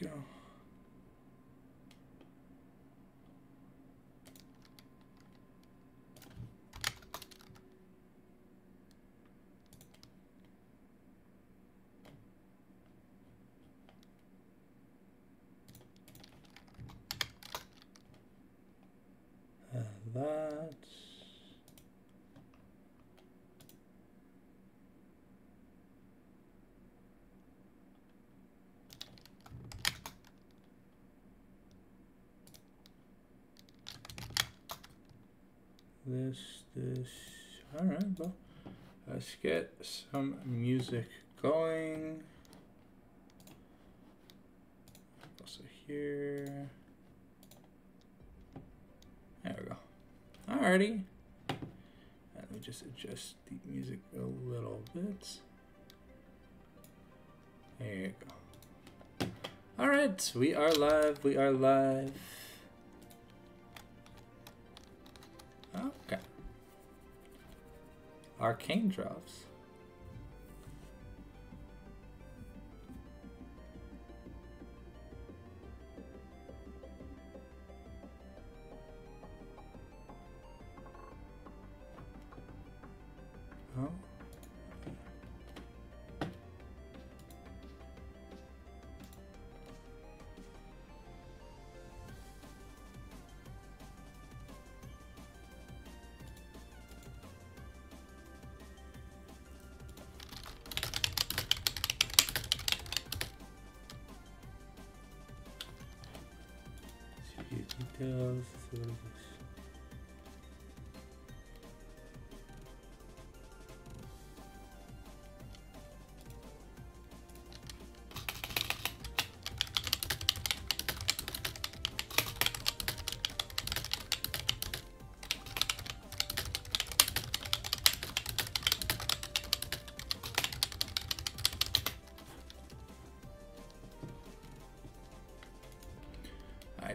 go. Uh, that. This, this. All right, well, let's get some music going. Also here. There we go. Alrighty. Let me just adjust the music a little bit. There you go. Alright, we are live. We are live. Arcane drops.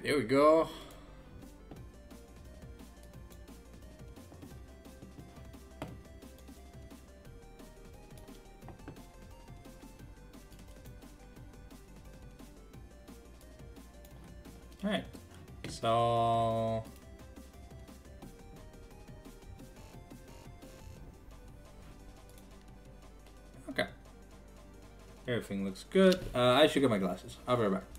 There we go. Alright, so okay, everything looks good. Uh, I should get my glasses. I'll be right back.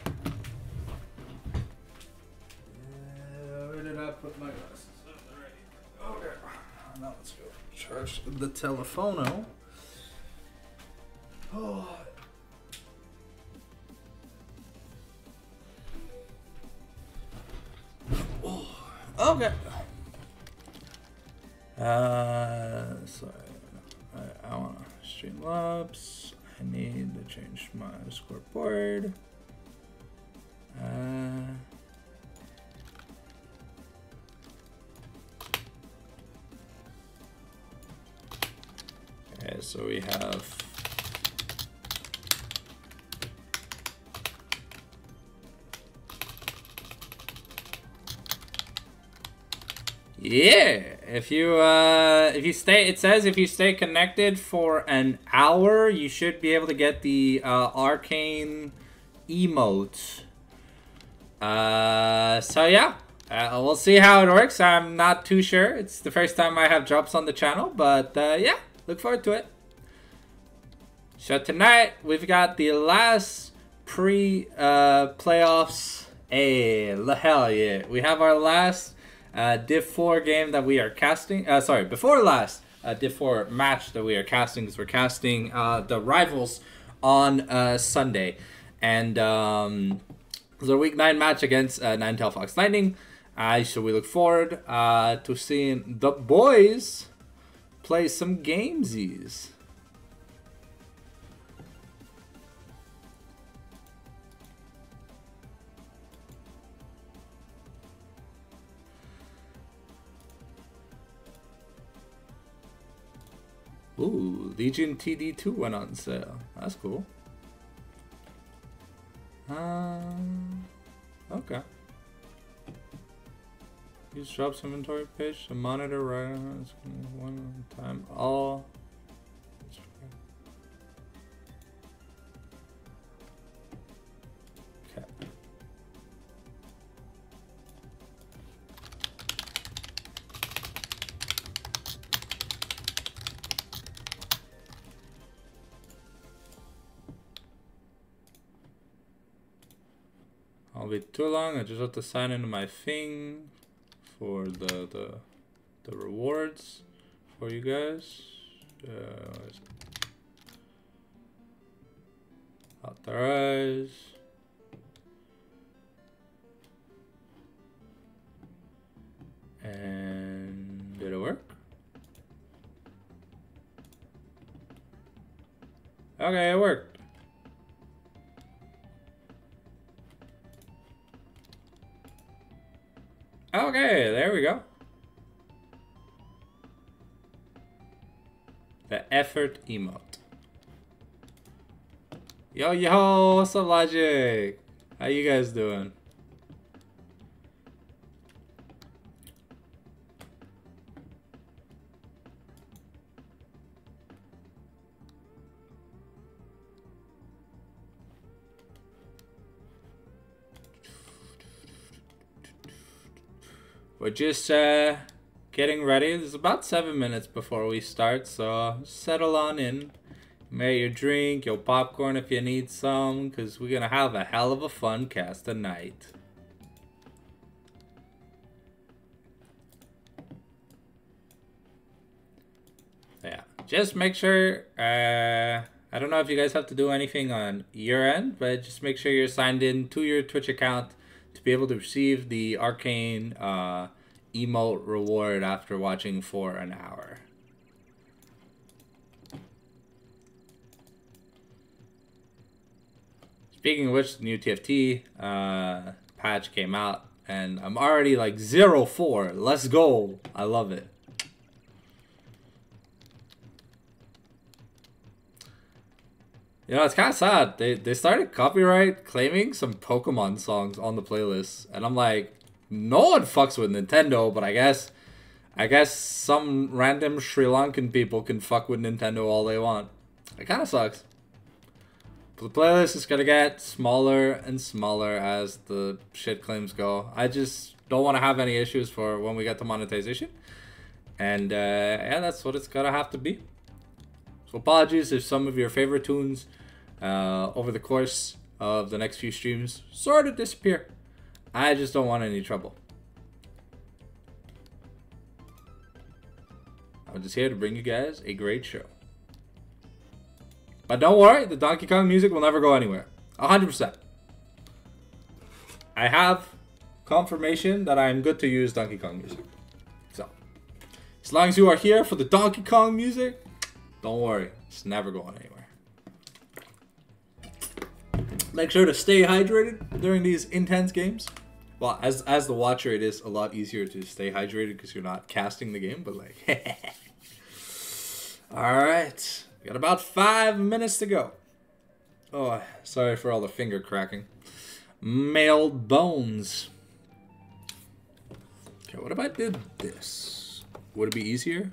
The telephono. Oh. Okay. Uh, so I, I want Streamlabs. I need to change my scoreboard. So we have Yeah, if you uh, if you stay, it says if you stay connected for an hour, you should be able to get the uh, arcane emote. Uh, so yeah, uh, we'll see how it works. I'm not too sure. It's the first time I have drops on the channel, but uh, yeah, look forward to it. So tonight we've got the last pre uh, playoffs. Hey, hell yeah! We have our last uh, Div 4 game that we are casting. Uh, sorry, before last uh, Div 4 match that we are casting because we're casting uh, the rivals on uh, Sunday. And um, a week 9 match against uh, Ninetale Fox Lightning. Uh, so we look forward uh, to seeing the boys play some gamesies. Ooh, Legion TD2 went on sale. That's cool. Um, okay. Use drops inventory page to monitor right one time all. Too long. I just have to sign into my thing for the the the rewards for you guys. Uh, authorize. And did it work? Okay, it worked. Okay, there we go. The effort emote. Yo, yo, what's up, Logic? How you guys doing? We're just uh, getting ready. There's about seven minutes before we start, so settle on in. Make your drink, your popcorn if you need some, because we're going to have a hell of a fun cast tonight. Yeah, just make sure, uh, I don't know if you guys have to do anything on your end, but just make sure you're signed in to your Twitch account to be able to receive the arcane uh, emote reward after watching for an hour. Speaking of which, the new TFT uh, patch came out, and I'm already like 0-4. Let's go. I love it. You know, it's kind of sad. They, they started copyright claiming some Pokemon songs on the playlist. And I'm like, no one fucks with Nintendo, but I guess I guess some random Sri Lankan people can fuck with Nintendo all they want. It kind of sucks. But the playlist is gonna get smaller and smaller as the shit claims go. I just don't want to have any issues for when we get to monetization. And uh, yeah, that's what it's gonna have to be. So apologies if some of your favorite tunes uh, over the course of the next few streams sort of disappear. I just don't want any trouble. I'm just here to bring you guys a great show. But don't worry, the Donkey Kong music will never go anywhere. 100%. I have confirmation that I'm good to use Donkey Kong music. So, as long as you are here for the Donkey Kong music, don't worry, it's never going anywhere. Make sure to stay hydrated during these intense games. Well, as as the watcher, it is a lot easier to stay hydrated because you're not casting the game. But like, all right, we got about five minutes to go. Oh, sorry for all the finger cracking. Mailed bones. Okay, what if I did this? Would it be easier?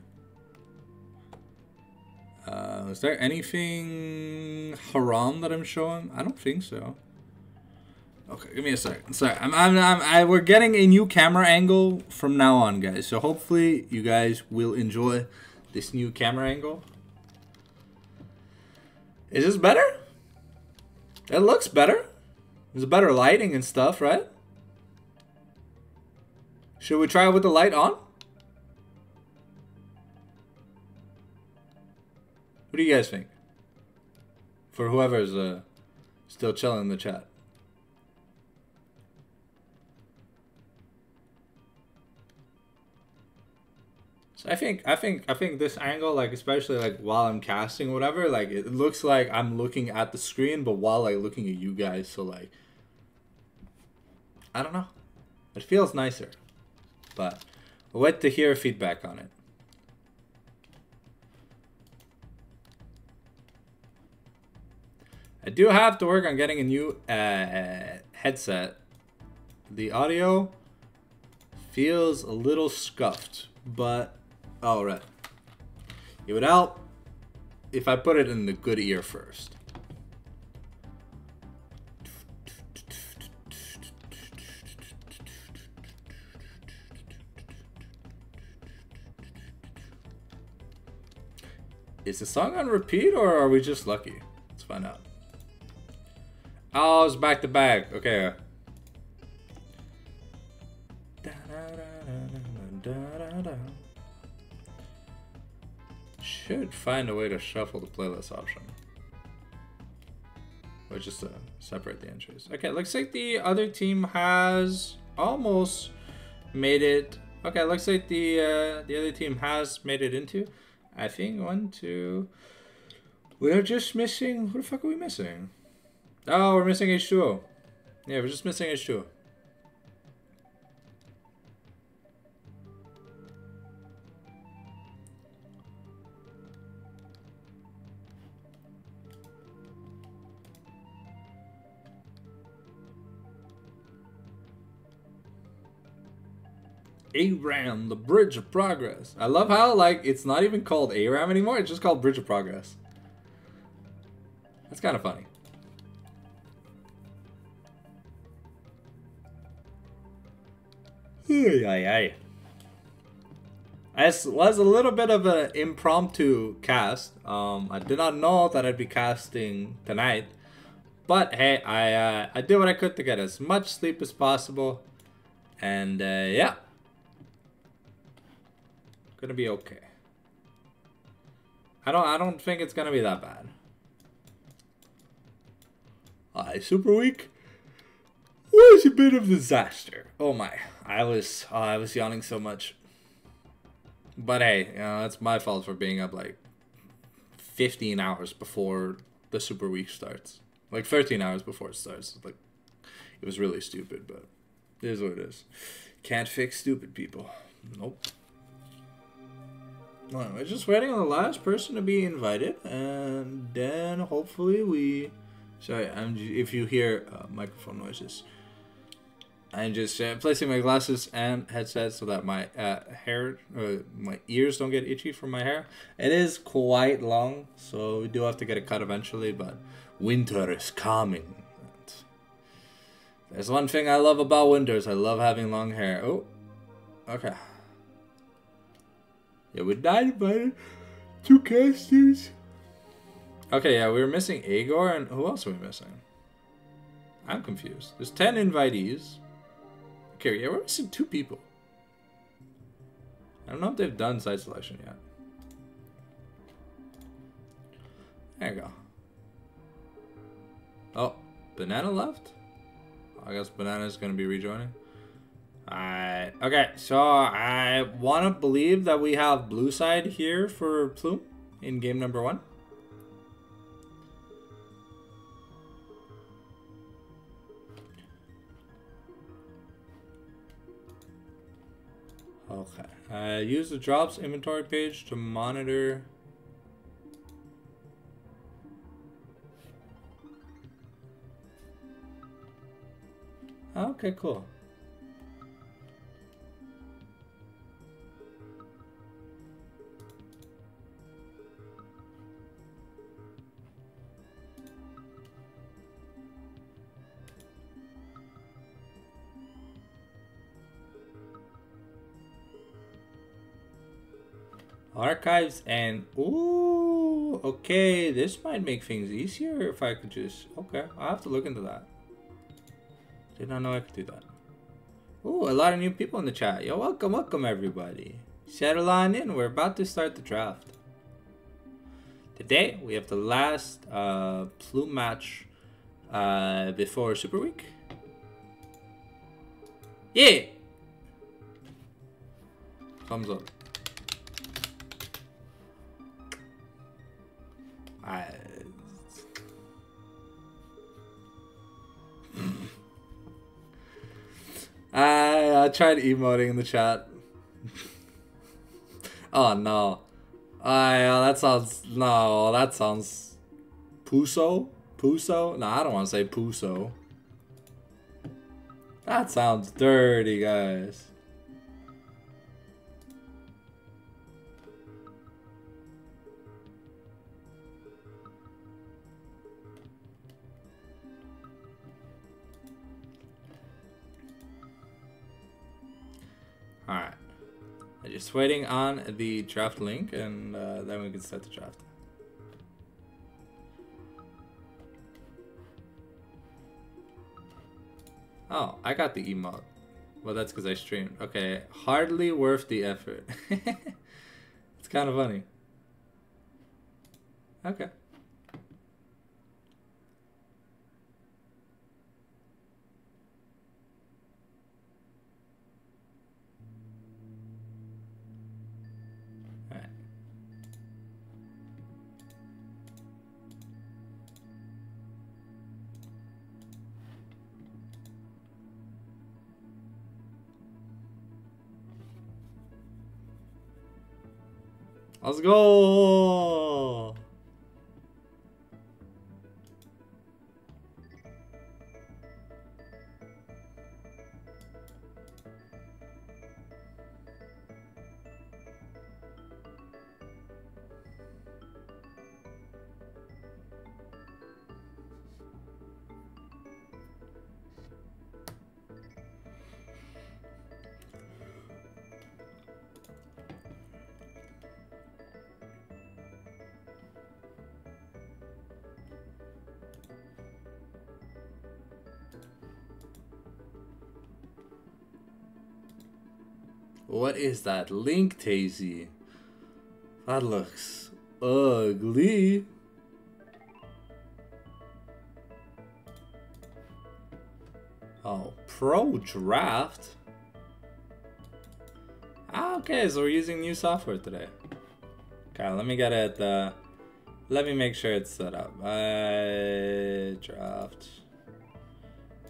Uh, is there anything haram that I'm showing? I don't think so. Okay, give me a second. Sorry, I'm, I'm, I'm, I, we're getting a new camera angle from now on, guys. So hopefully you guys will enjoy this new camera angle. Is this better? It looks better. There's better lighting and stuff, right? Should we try it with the light on? What do you guys think? For whoever's uh, still chilling in the chat. So I think I think I think this angle, like especially like while I'm casting or whatever, like it looks like I'm looking at the screen, but while like looking at you guys. So like, I don't know. It feels nicer, but we'll wait to hear feedback on it. I do have to work on getting a new uh, headset. The audio feels a little scuffed, but all right. It would help if I put it in the good ear first. Is the song on repeat or are we just lucky? Let's find out. Oh, it's back to back. Okay. Da, da, da, should find a way to shuffle the playlist option. Or just to separate the entries. Okay, looks like the other team has almost made it. Okay, looks like the uh, the other team has made it into. I think one, two. We're just missing. Who the fuck are we missing? Oh, we're missing H2O. Yeah, we're just missing H2O. ARAM, the Bridge of Progress. I love how like it's not even called ARAM anymore, it's just called Bridge of Progress. That's kind of funny. Ay. As was a little bit of an impromptu cast. Um, I did not know that I'd be casting tonight, but hey, I uh, I did what I could to get as much sleep as possible, and uh, yeah, gonna be okay. I don't I don't think it's gonna be that bad. I super week was a bit of disaster. Oh my, I was oh, I was yawning so much. But hey, you know, that's my fault for being up like 15 hours before the super week starts. Like 13 hours before it starts. Like it was really stupid, but it is what it is. Can't fix stupid people. Nope. Well, we're just waiting on the last person to be invited, and then hopefully we. Sorry, I'm. If you hear uh, microphone noises, I'm just uh, placing my glasses and headset so that my uh, hair, uh, my ears don't get itchy from my hair. It is quite long, so we do have to get it cut eventually. But winter is coming. There's one thing I love about winters. I love having long hair. Oh, okay. Yeah, we died invited two casters. Okay, yeah, we were missing Agor, and who else are we missing? I'm confused. There's 10 invitees. Okay, yeah, we're missing two people. I don't know if they've done site selection yet. There you go. Oh, Banana left? I guess Banana's gonna be rejoining. Alright, okay, so I want to believe that we have blue side here for Plume in game number one. Okay, uh, use the drops inventory page to monitor Okay, cool. Archives and ooh, okay, this might make things easier if I could just okay. I'll have to look into that. Did not know I could do that. Ooh, a lot of new people in the chat. Yo, welcome, welcome everybody. Settle on in. We're about to start the draft. Today we have the last uh, plume match uh, before Super Week. Yeah. Thumbs up. I. I, I tried emoting in the chat. oh no. I, uh, that sounds. No, that sounds. Puso? Puso? No, I don't want to say Puso. That sounds dirty, guys. Just waiting on the draft link and uh, then we can start the draft. Oh, I got the emote. Well, that's because I streamed. Okay, hardly worth the effort. it's kind of funny. Okay. Let's go! Is that? Link Tazy. That looks ugly. Oh, Pro Draft. Okay, so we're using new software today. Okay, let me get it. Uh, let me make sure it's set up. Uh, draft.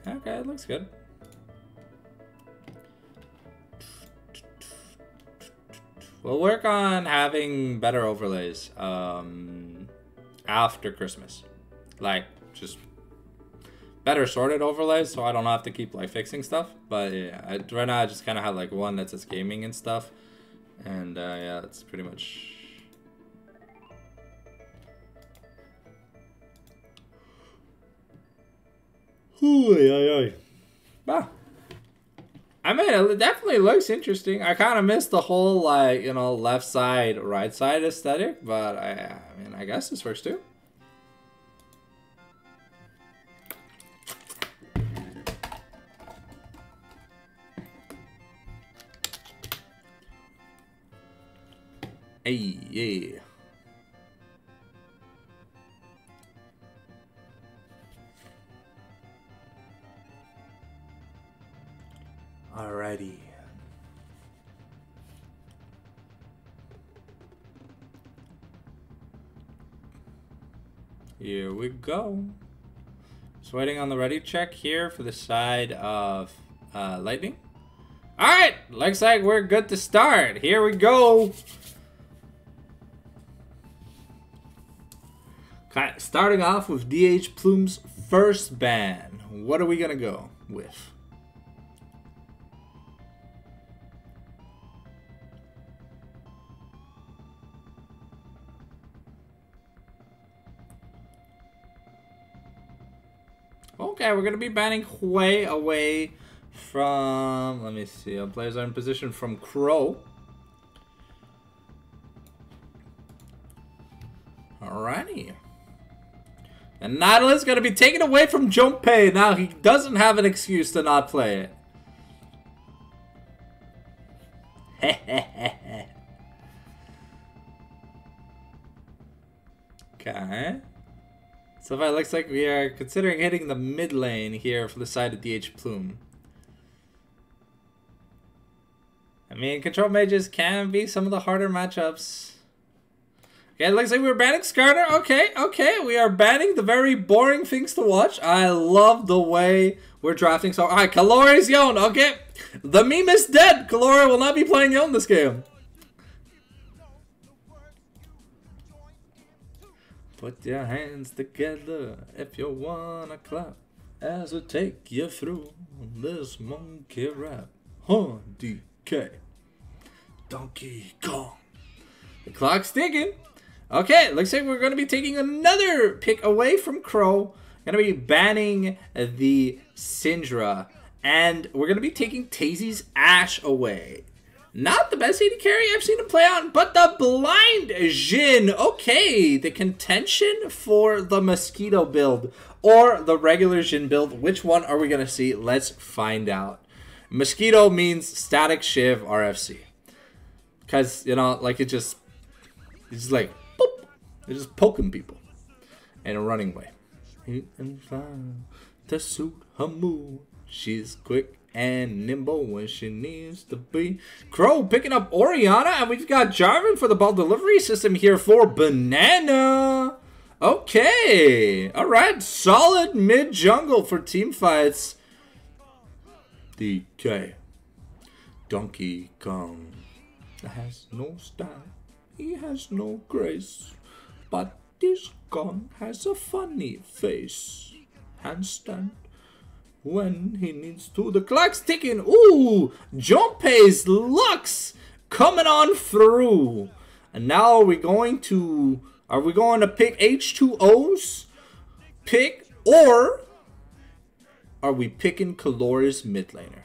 Okay, it looks good. We'll work on having better overlays um, after Christmas. Like, just better sorted overlays so I don't have to keep like fixing stuff. But yeah, I, right now I just kind of have like one that says gaming and stuff. And uh, yeah, that's pretty much... Ooh, ay, ay. Bah. I mean, it definitely looks interesting. I kind of miss the whole like you know left side, right side aesthetic, but I, I mean, I guess this works too. Hey, yeah. Alrighty. Here we go. Just waiting on the ready check here for the side of uh, lightning. Alright, looks like we're good to start. Here we go. Okay, starting off with DH Plume's first ban. What are we gonna go with? Okay, we're gonna be banning Hwei away from. Let me see. Our players are in position from Crow. Alrighty. And Nautilus gonna be taken away from Junpei. Now he doesn't have an excuse to not play it. okay. So it looks like we are considering hitting the mid lane here for the side of DH Plume. I mean, control mages can be some of the harder matchups. Okay, it looks like we're banning Skarner. Okay, okay, we are banning the very boring things to watch. I love the way we're drafting. So, alright, Kalori's Yone. Okay, the meme is dead. Kalori will not be playing Yone this game. Put your hands together if you wanna clap as I take you through this monkey rap. Huh, DK. Donkey Kong. The clock's ticking. Okay, looks like we're to be taking another pick away from Crow. To be banning the Syndra. And we're to be taking Tazy's Ashe away. Not the best AD carry I've seen him play on, but the blind Jhin. Okay, the contention for the Mosquito build or the regular Jhin build. Which one are we going to see? Let's find out. Mosquito means Statikk Shiv RFC. Because, you know, like it just, it's like, boop. They're just poking people in a running way. To suit her. She's quick and nimble when she needs to be. Crow picking up Orianna, and we've got Jarvan for the ball delivery system here for Banana. Okay, all right, solid mid jungle for team fights. DK, Donkey Kong has no style, he has no grace, but this Kong has a funny face. Handstand when he needs to. The clock's ticking. Ooh, Junpei's Lux coming on through. And now are we going to, are we going to pick H2O's pick or are we picking Kaloris mid laner?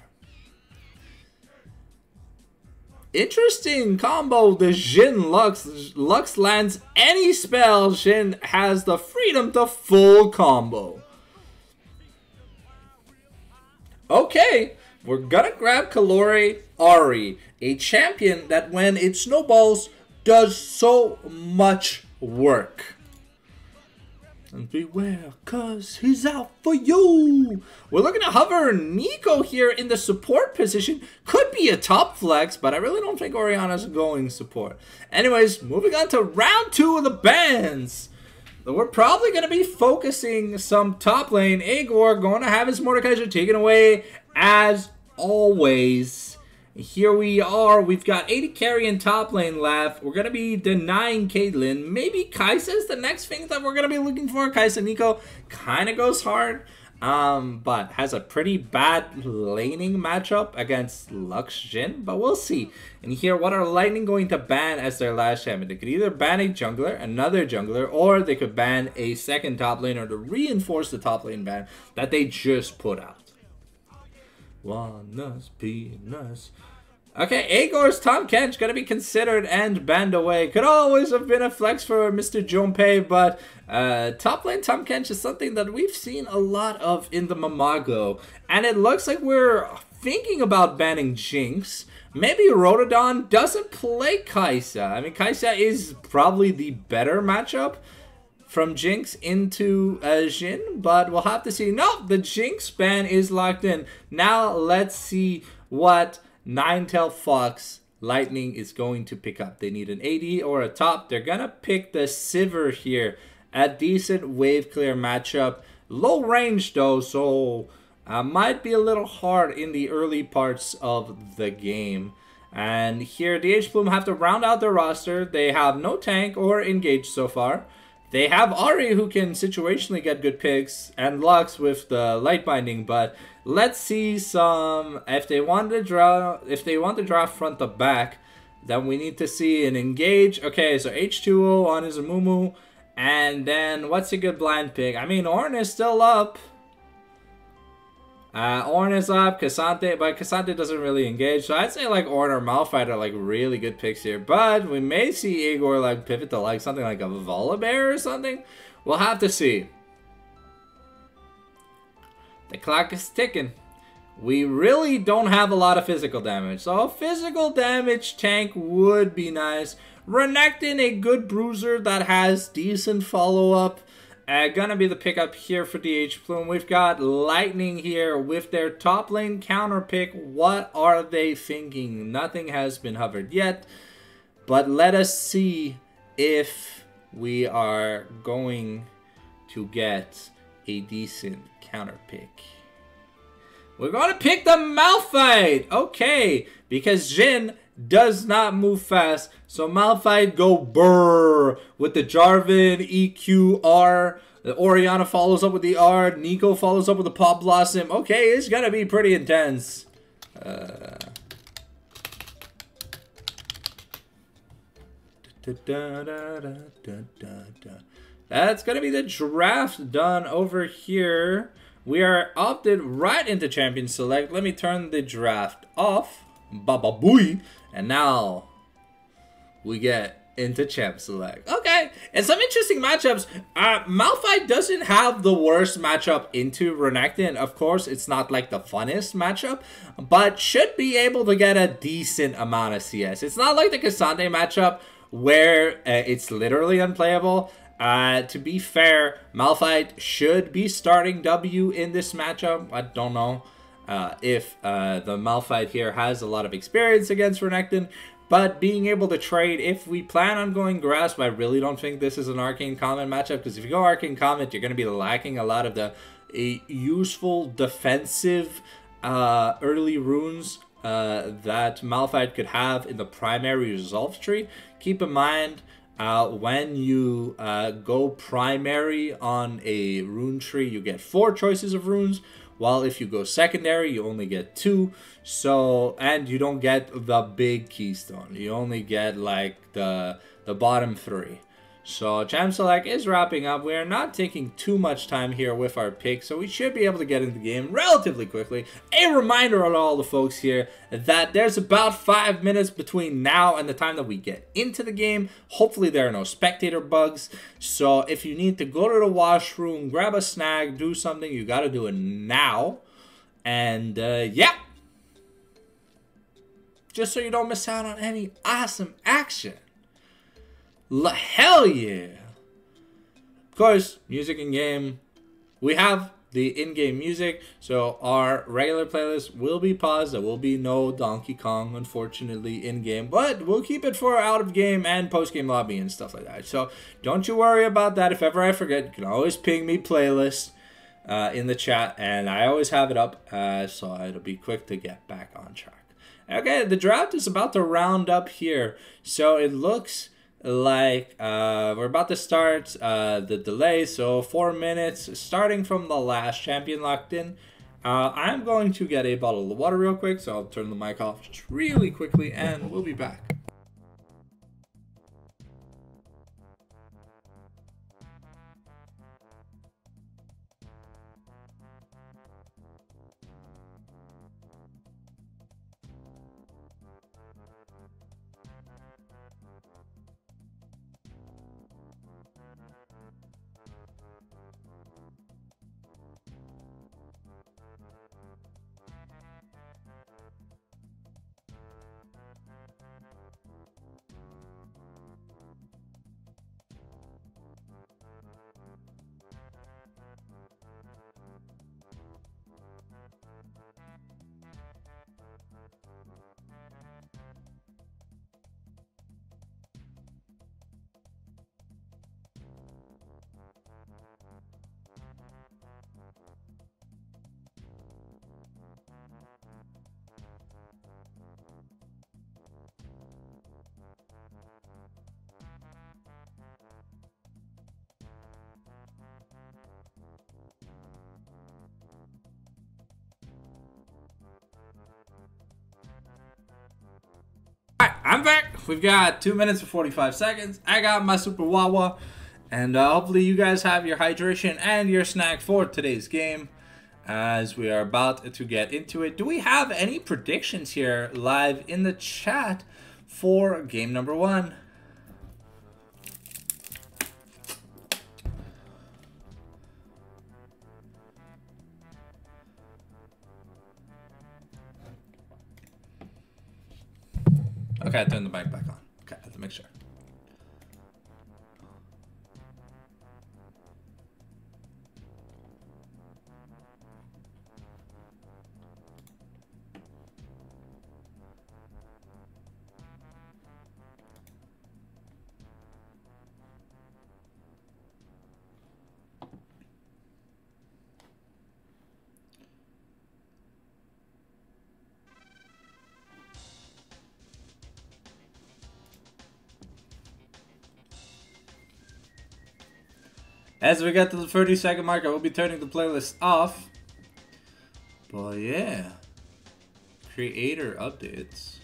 Interesting combo, the Jhin Lux. Lux lands any spell, Jhin has the freedom to full combo. Okay, we're gonna grab Kalori Ahri, a champion that when it snowballs does so much work. And beware, cause he's out for you. We're looking at Hover Neeko here in the support position. Could be a top flex, but I really don't think Orianna's going support. Anyways, moving on to round two of the bans. We're probably going to be focusing some top lane. Agor going to have his Mordekaiser taken away as always. Here we are. We've got AD carry in top lane left. We're going to be denying Caitlyn. Maybe Kai'Sa is the next thing that we're going to be looking for. Kai'Sa Neeko kind of goes hard um, but has a pretty bad laning matchup against Lux Jhin, but we'll see. And here, what are Lightning going to ban as their last champion? They could either ban a jungler, another jungler, or they could ban a second top laner to reinforce the top lane ban that they just put out. Walnuts, peanuts. Okay, Agor's Tahm Kench gonna be considered and banned away. Could always have been a flex for Mr. Junpei, but uh, top lane Tahm Kench is something that we've seen a lot of in the Mamago. And it looks like we're thinking about banning Jinx. Maybe Rotodon doesn't play Kai'Sa. I mean, Kai'Sa is probably the better matchup from Jinx into uh, Jhin, but we'll have to see. No, the Jinx ban is locked in. Now let's see what Ninetale Fox Lightning is going to pick up. They need an AD or a top. They're to pick the Sivir here. A decent wave clear matchup. Low range though, so uh, might be a little hard in the early parts of the game. And here, DH Plume have to round out their roster. They have no tank or engage so far. They have Ahri who can situationally get good picks and Lux with the light binding, but let's see some if they want to draw if they want to draw front to back, then we need to see an engage. Okay, so H2O on his Mumu. And then what's a good blind pick? I mean Ornn is still up. Uh, Ornn is up, K'Sante, but K'Sante doesn't really engage. So I'd say like Ornn or Malphite are like really good picks here. But we may see Igor like pivot to like something like a Volibear or something. We'll have to see. The clock is ticking. We really don't have a lot of physical damage. So physical damage tank would be nice. Renekton, a good bruiser that has decent follow-up. Uh, gonna be the pickup here for DH Plume. We've got Lightning here with their top lane counter pick. What are they thinking? Nothing has been hovered yet. But let us see if we are going to get a decent counter pick. We're gonna pick the Malphite! Okay, because Jhin does not move fast. So Malphite go burr with the Jarvan EQR. The Orianna follows up with the R. Neeko follows up with the Pop Blossom. Okay, it's gonna be pretty intense. Uh, That's gonna be the draft done over here. We are opted right into Champion Select. Let me turn the draft off. Baba booey. And now we get into Champ Select. Okay, and some interesting matchups. Uh, Malphite doesn't have the worst matchup into Renekton. Of course, it's not like the funnest matchup, but should be able to get a decent amount of CS. It's not like the K'Sante matchup where uh, it's literally unplayable. Uh, to be fair, Malphite should be starting W in this matchup. I don't know uh, if uh, the Malphite here has a lot of experience against Renekton, but being able to trade, if we plan on going Grasp, I really don't think this is an Arcane Comet matchup, because if you go Arcane Comet, you're going to be lacking a lot of the useful defensive uh, early runes uh, that Malphite could have in the primary resolve tree. Keep in mind, uh, when you uh, go primary on a rune tree, you get four choices of runes, while if you go secondary, you only get two. So, and you don't get the big keystone. You only get like the the bottom three. So Champ Select is wrapping up. We are not taking too much time here with our pick, so we should be able to get into the game relatively quickly. A reminder on all the folks here that there's about five minutes between now and the time that we get into the game. Hopefully there are no spectator bugs. So if you need to go to the washroom, grab a snack, do something, you got to do it now. And uh, yeah. Just so you don't miss out on any awesome action. L hell yeah! Of course, music in game. We have the in-game music, so our regular playlist will be paused. There will be no Donkey Kong, unfortunately, in-game, but we'll keep it for out-of-game and post-game lobby and stuff like that. So don't you worry about that. If ever I forget, you can always ping me playlist uh, in the chat, and I always have it up, uh, so it'll be quick to get back on track. Okay, the draft is about to round up here, so it looks like uh, we're about to start uh, the delay so four minutes starting from the last champion locked in. Uh, I'm going to get a bottle of water real quick so I'll turn the mic off just really quickly and we'll be back We've got two minutes and 45 seconds. I got my Super Wawa. And uh, hopefully you guys have your hydration and your snack for today's game. As we are about to get into it. Do we have any predictions here live in the chat for game number one? Okay, I turned the mic back As we get to the 30 second mark, I will be turning the playlist off. But yeah. Creator updates.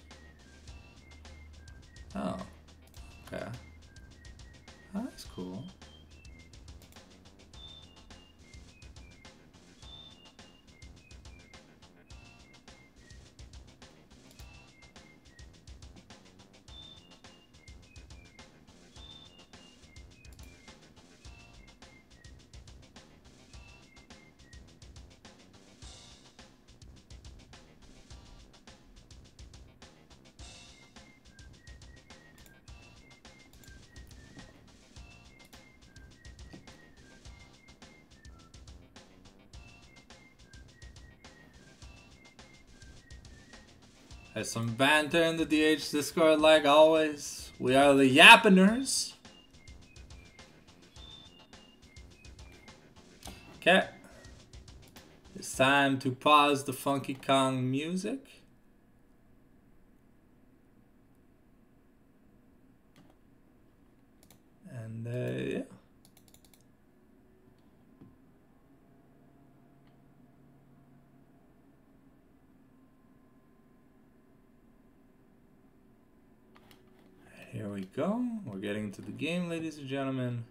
There's some banter in the DH Discord like always. We are the Yappiners. Okay. It's time to pause the Funky Kong music. And uh, yeah. Here we go. We're getting into the game, ladies and gentlemen.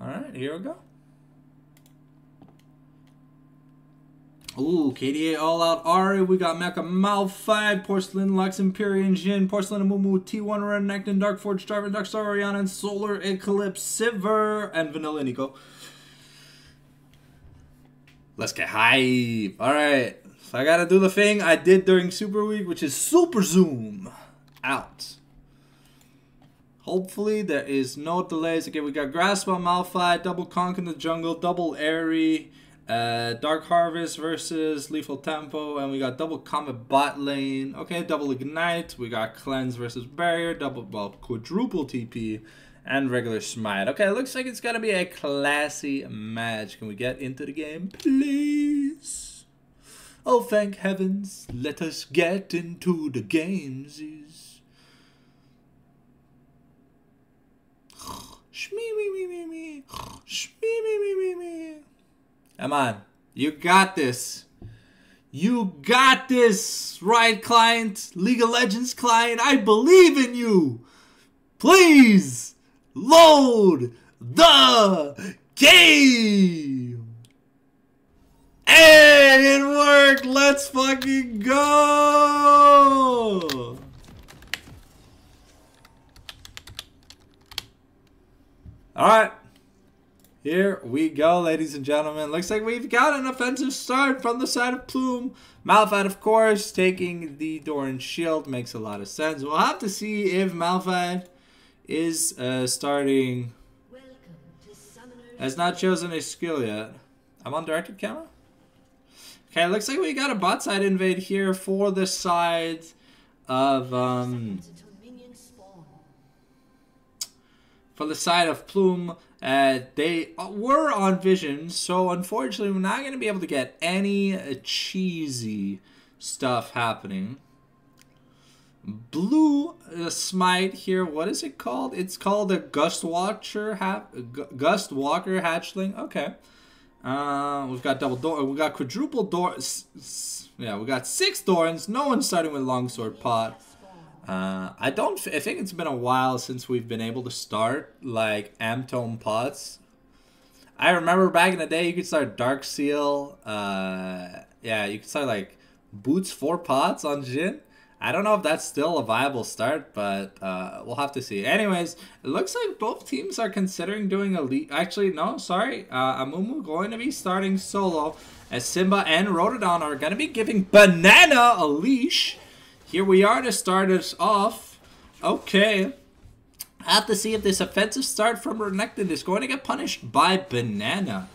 Alright, here we go. Ooh, KDA All Out Ahri, we got Mecha Malphite, Porcelain Lux Empyrean Jhin, Porcelain Amumu, T1 Renekton, Dark Forge, Jarvan, Dark Star Orianna, and Solar Eclipse Sivir, and Vanilla Neeko. Let's get hype. Alright, so I gotta do the thing I did during Super Week, which is Super Zoom out. Hopefully there is no delays. Again, we got Grasp on Malphite, Double Conk in the Jungle, Double Aery, uh, Dark Harvest versus Lethal Tempo, and we got double Comet bot lane. Okay, double Ignite. We got Cleanse versus Barrier, double, well, quadruple TP, and regular Smite. Okay, looks like it's gonna be a classy match. Can we get into the game, please? Oh, thank heavens, let us get into the games. Shmee me me me me. Shmee me me me me. Come on. You got this. You got this, right, client? League of Legends client, I believe in you. Please load the game. And it worked. Let's fucking go. All right. Here we go, ladies and gentlemen. Looks like we've got an offensive start from the side of Plume. Malphite, of course, taking the Doran Shield makes a lot of sense. We'll have to see if Malphite is uh, starting... Has not chosen a skill yet. I'm on directed camera? Okay, looks like we got a bot side invade here for the side of... Um, for the side of Plume. Uh, they were on Vision, so unfortunately we're not going to be able to get any uh, cheesy stuff happening. Blue uh, Smite here, what is it called? It's called a Gust Watcher, ha Gust Walker Hatchling. Okay. Uh, we've got double door. We got quadruple door. Yeah, we got six Dorans. No one's starting with longsword pot. Uh, I don't. I think it's been a while since we've been able to start like Amtone pots. I remember back in the day, you could start Dark Seal. Uh, yeah, you could start like Boots four pots on Jhin. I don't know if that's still a viable start, but uh, we'll have to see. Anyways, it looks like both teams are considering doing a lead. Actually, no, sorry. Uh, Amumu going to be starting solo, as Simba and Rotodon are going to be giving Banana a leash. Here we are to start us off. Okay. I have to see if this offensive start from Renekton is going to get punished by Banana.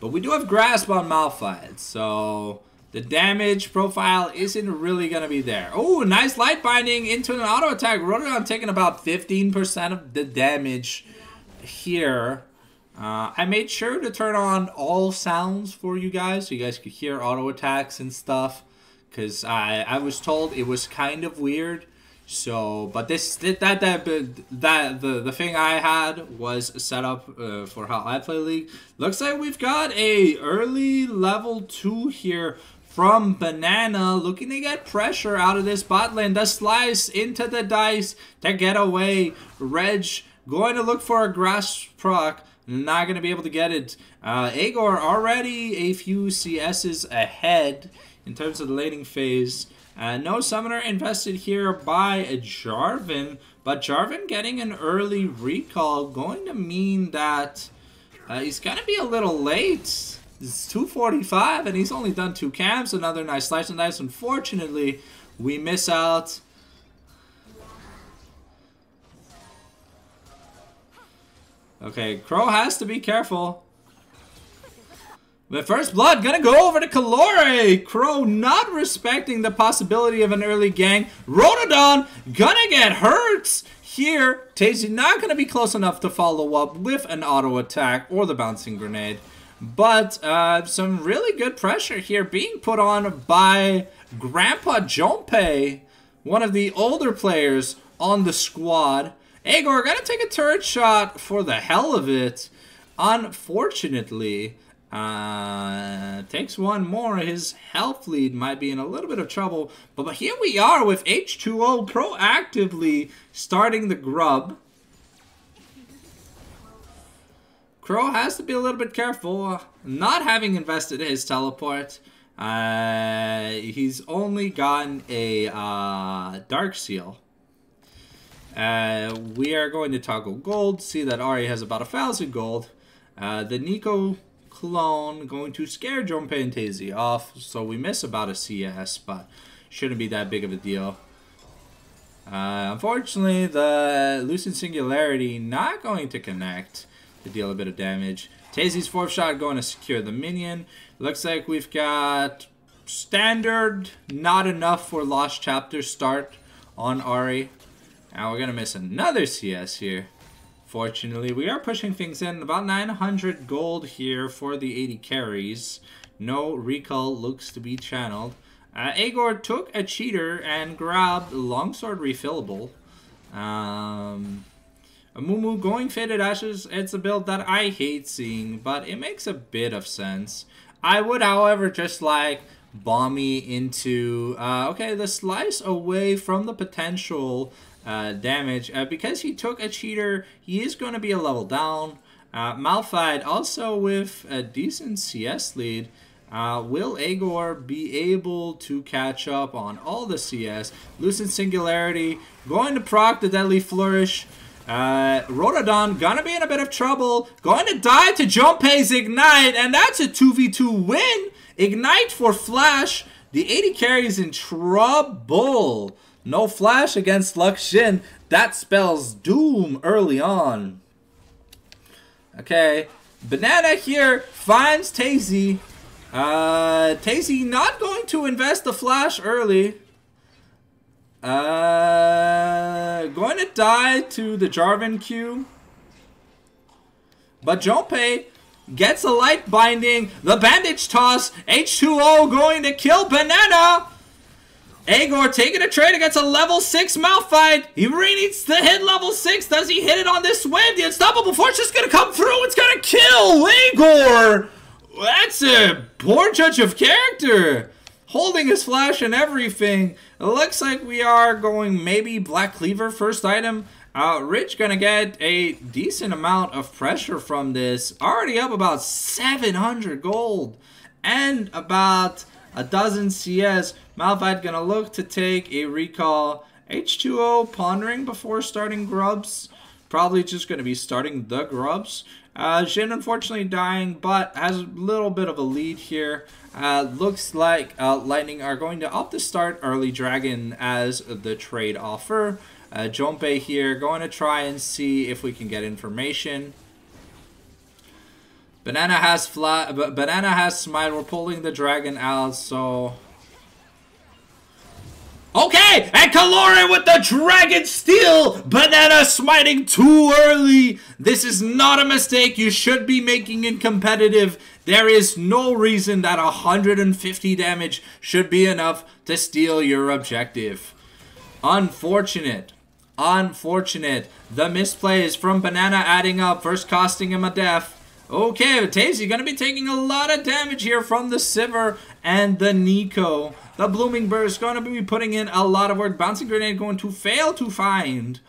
But we do have Grasp on Malphite, so the damage profile isn't really going to be there. Oh, nice light binding into an auto attack. Rotodon taking about 15% of the damage here. Uh, I made sure to turn on all sounds for you guys so you guys could hear auto attacks and stuff because I I was told it was kind of weird. So, but this that that that, that the the thing I had was set up uh, for how I play League. Looks like we've got a early level two here from Banana, looking to get pressure out of this bot lane. The slice into the dice to get away. Reg going to look for a Grasp proc. Not going to be able to get it. Uh, Agor already a few CSs ahead in terms of the laning phase. Uh, no summoner invested here by a Jarvan, but Jarvan getting an early recall going to mean that uh, he's going to be a little late. It's 245 and he's only done two camps. Another nice slice and dice. Unfortunately, we miss out. Okay, Crow has to be careful. But first blood gonna go over to Kalori. Crow not respecting the possibility of an early gang. Rotodon gonna get hurt here. Tazy not gonna be close enough to follow up with an auto attack or the bouncing grenade. But uh, some really good pressure here being put on by Grandpa Junpei, one of the older players on the squad. Agor gonna take a turret shot for the hell of it. Unfortunately, uh, takes one more. His health lead might be in a little bit of trouble. But, but here we are with H2O proactively starting the grub. Crow has to be a little bit careful, not having invested his teleport. Uh, he's only gotten a uh, Dark Seal. Uh, we are going to toggle gold, see that Ahri has about a thousand gold. Uh, the Neeko clone going to scare Junpei and off, so we miss about a CS, but shouldn't be that big of a deal. Uh, unfortunately, the Lucent Singularity not going to connect to deal a bit of damage. Tazy's fourth shot going to secure the minion. Looks like we've got standard, not enough for Lost Chapter start on Ahri. Now we're going to miss another CS here. Fortunately, we are pushing things in. About 900 gold here for the AD carries. No recall looks to be channeled. Uh, Agor took a cheater and grabbed longsword refillable. Um, Mumu going Faded Ashes, it's a build that I hate seeing, but it makes a bit of sense. I would, however, just like bomb me into, uh, okay, the slice away from the potential uh, damage. Uh, because he took a cheater, he is going to be a level down. Uh, Malphite also with a decent CS lead. Uh, will Agor be able to catch up on all the CS? Lucent Singularity going to proc the Deadly Flourish. Uh, Rotodon gonna be in a bit of trouble. Going to die to Junpei's Ignite, and that's a 2v2 win. Ignite for Flash. The AD carry is in trouble. No flash against Lux Jhin. That spells doom early on. Okay. Banana here finds Tazy. Uh, Tazy not going to invest the flash early. Uh, going to die to the Jarvan Q. But Junpei gets a light binding. The bandage toss. H2O going to kill Banana. Agor taking a trade against a level 6 Malphite. He really needs to hit level 6. Does he hit it on this wave? The Unstoppable Force is going to come through. It's going to kill Agor. That's a poor judge of character. Holding his flash and everything. It looks like we are going maybe Black Cleaver first item. Uh, Rich gonna get a decent amount of pressure from this. Already up about 700 gold. And about a dozen CS. Malphite gonna look to take a recall. H2O pondering before starting grubs. Probably just gonna be starting the grubs. Uh, Jhin unfortunately dying, but has a little bit of a lead here. Uh, looks like uh, Lightning are going to opt to start early Dragon as the trade offer. Uh, Junpei here going to try and see if we can get information. Banana has flat. Banana has smite. We're pulling the dragon out, so. Okay, and Kalori with the Dragon Steel! Banana smiting too early! This is not a mistake. You should be making in competitive. There is no reason that 150 damage should be enough to steal your objective. Unfortunate. Unfortunate. The misplays from Banana adding up, first costing him a death. Okay, Tazy gonna be taking a lot of damage here from the Sivir and the Neeko. The Blooming Burst gonna be putting in a lot of work. Bouncing Grenade going to fail to find.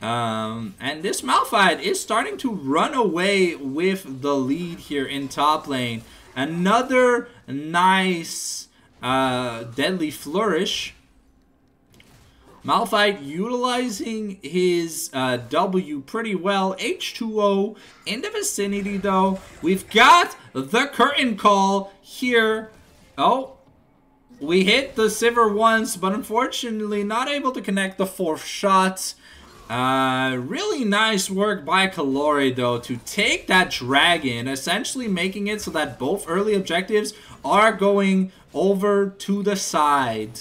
Um, and this Malphite is starting to run away with the lead here in top lane. Another nice uh, Deadly Flourish. Malphite utilizing his uh, W pretty well. H2O in the vicinity though. We've got the curtain call here. Oh, we hit the Sivir once, but unfortunately not able to connect the fourth shot. Uh, really nice work by Kalori, though, to take that dragon, essentially making it so that both early objectives are going over to the side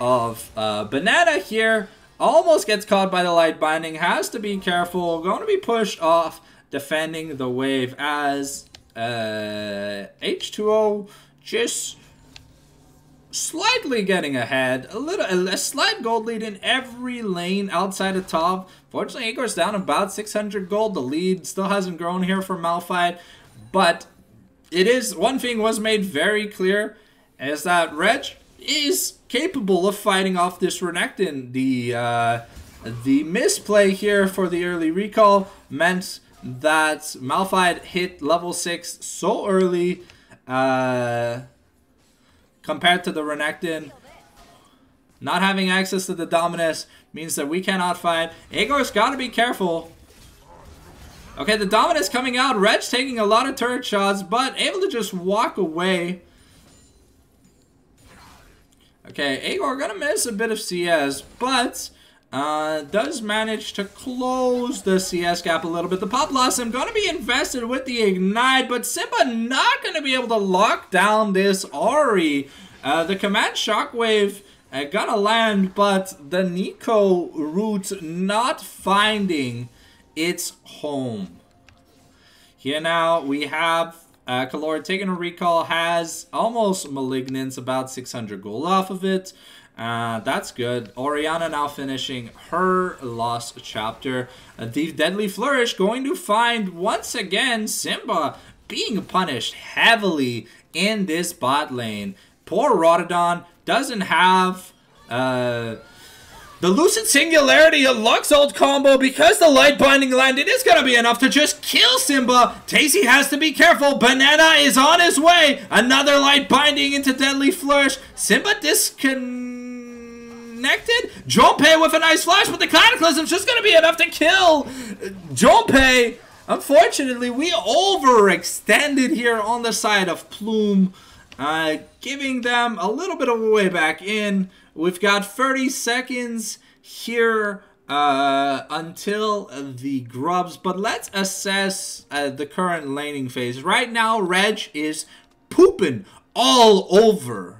of uh, Banana here. Almost gets caught by the light binding, has to be careful, going to be pushed off, defending the wave as uh, H2O just slightly getting ahead. A little, a slight gold lead in every lane outside of top. Fortunately, Igor's down about 600 gold. The lead still hasn't grown here for Malphite. But it is, one thing was made very clear, is that Reg is capable of fighting off this Renekton. The, uh, the misplay here for the early recall meant that Malphite hit level 6 so early. Uh, compared to the Renekton. Not having access to the Dominus means that we cannot fight. Agor's got to be careful. Okay, the Dominus coming out. Reg taking a lot of turret shots, but able to just walk away. Okay, Agor gonna miss a bit of CS, but uh, does manage to close the CS gap a little bit. The Pop Blossom to be invested with the Ignite, but Simba not to be able to lock down this Ahri. Uh, the Command Shockwave uh, gonna land, but the Neeko route not finding its home. Here now we have uh, taking a recall, has almost Malignance, about 600 gold off of it. Uh, that's good. Orianna now finishing her lost chapter. The Deadly Flourish going to find once again Simba being punished heavily in this bot lane. Poor Rotodon doesn't have uh, the Lucent Singularity, Lux ult combo, because the Light Binding landed is going to be enough to just kill Simba. Tazy has to be careful. Banana is on his way. Another Light Binding into Deadly Flourish. Simba disconnected connected. Junpei with a nice flash, but the Cataclysm's just going to be enough to kill Junpei. Unfortunately, we overextended here on the side of Plume, uh, giving them a little bit of a way back in. We've got 30 seconds here uh, until the grubs, but let's assess uh, the current laning phase. Right now, Reg is pooping all over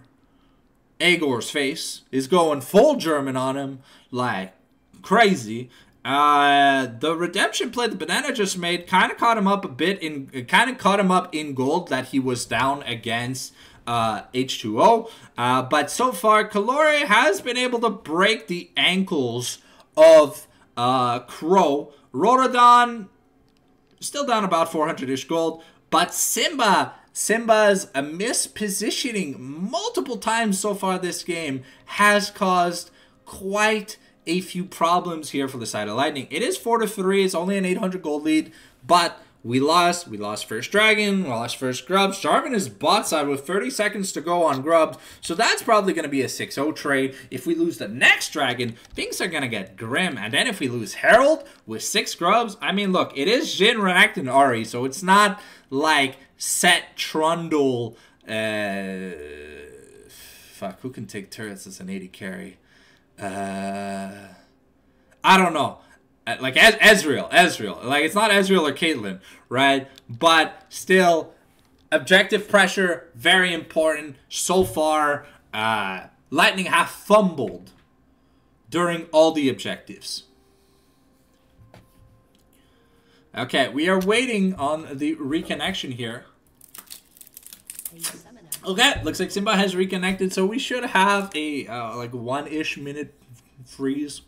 Agor's face is going full German on him like crazy. Uh, the redemption play the banana just made kind of caught him up a bit in kind of caught him up in gold that he was down against uh, H2O. Uh, but so far, Kalori has been able to break the ankles of uh, Crow. Rotodon still down about 400-ish gold, but Simba Simba's mispositioning multiple times so far this game has caused quite a few problems here for the side of Lightning. It is 4 to 3, it's only an 800 gold lead, but we lost. We lost first Dragon, we lost first Grubs. Jarvan is bot side with 30 seconds to go on Grubs, so that's probably going to be a 6-0 trade. If we lose the next Dragon, things are going to get grim. And then if we lose Herald with 6 Grubs, I mean, look, it is Jhin, Renekton, and Ahri, so it's not like set Trundle. Uh, fuck, who can take turrets as an AD carry? Uh, I don't know. Uh, like Ez- Ezreal, Ezreal. Like it's not Ezreal or Caitlyn, right? But still, objective pressure very important. So far, uh, Lightning have fumbled during all the objectives. Okay, we are waiting on the reconnection here. Okay, looks like Simba has reconnected, so we should have a uh, like one-ish minute freeze.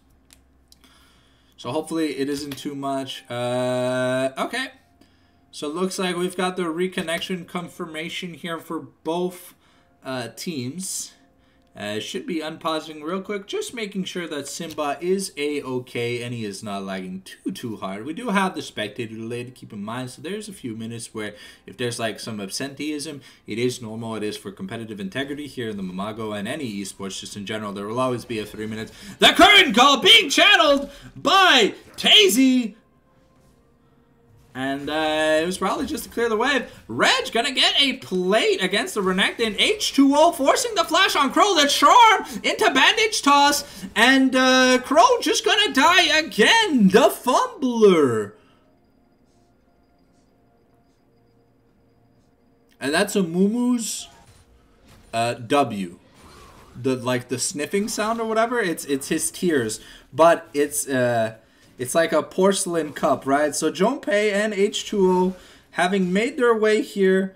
So hopefully it isn't too much. Uh, okay, so it looks like we've got the reconnection confirmation here for both uh, teams. Uh, should be unpausing real quick, just making sure that Simba is a-okay and he is not lagging too, too hard. We do have the spectator delay to keep in mind, so there's a few minutes where if there's like some absenteeism, it is normal. It is for competitive integrity here in the Mamago and any esports, just in general. There will always be a three minutes. The curtain call being channeled by Tazy And uh, it was probably just to clear the wave. Reg gonna get a plate against the Renekton. H2O forcing the flash on Crow. The charm into bandage toss. And uh, Crow just gonna die again. The fumbler. And that's a Mumu's uh, W. The like the sniffing sound or whatever. It's it's his tears, but it's uh it's like a porcelain cup, right? So Junpei and H2O having made their way here.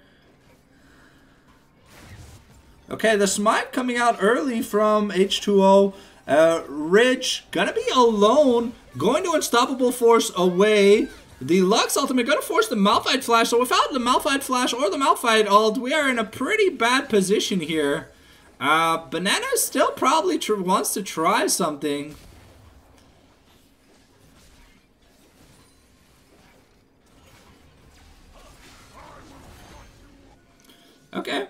Okay, the smite coming out early from H2O. Uh, Ridge gonna be alone, going to Unstoppable Force away. The Lux ultimate gonna force the Malphite Flash, so without the Malphite Flash or the Malphite ult, we are in a pretty bad position here. Uh, Banana still probably wants to try something. Okay.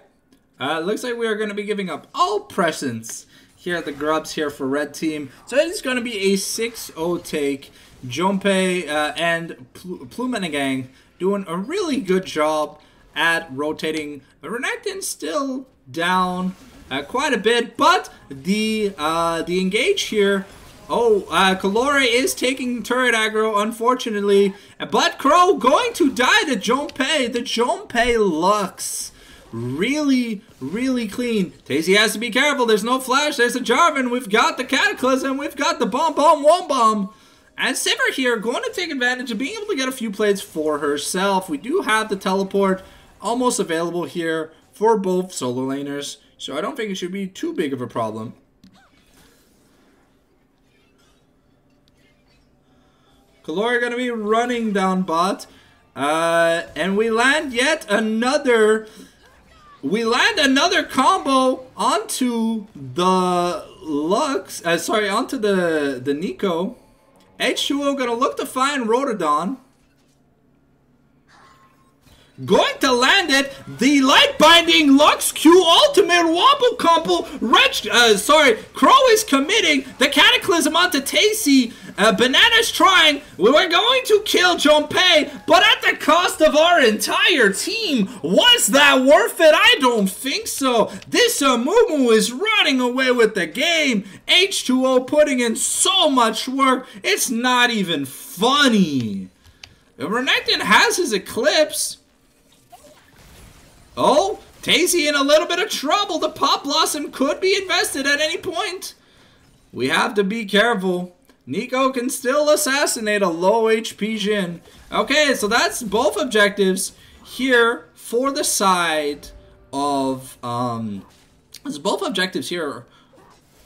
Uh, looks like we are going to be giving up all presents here at the Grubs here for Red Team. So it is going to be a 6-0 take. Junpei uh, and Pl Plumen gang doing a really good job at rotating. Renekton still down uh, quite a bit, but the uh, the engage here Oh, uh, is taking turret aggro, unfortunately. But Crow going to die to Junpei. The Junpei Lux really, really clean. Tazy has to be careful. There's no flash. There's a Jarvan. We've got the Cataclysm. We've got the Bomb Bomb One Bomb. And Sivir here going to take advantage of being able to get a few plates for herself. We do have the teleport almost available here for both solo laners. So I don't think it should be too big of a problem. Kalori going to be running down bot. Uh, and we land yet another we land another combo onto the Lux, uh, sorry, onto the, the Nico. H2O gonna look to find Rotodon. Going to land it, the Light Binding Lux Q Ultimate Wobble Combo. Wretch, uh, sorry, Crow is committing the Cataclysm onto Tazy. Uh, Banana's trying. We were going to kill Junpei, but at the cost of our entire team. Was that worth it? I don't think so. This Amumu is running away with the game. H2O putting in so much work. It's not even funny. Renekton has his Eclipse. Oh, Tazy in a little bit of trouble. The Pop Blossom could be invested at any point. We have to be careful. Neeko can still assassinate a low HP Jhin. Okay, so that's both objectives here for the side of, um, both objectives here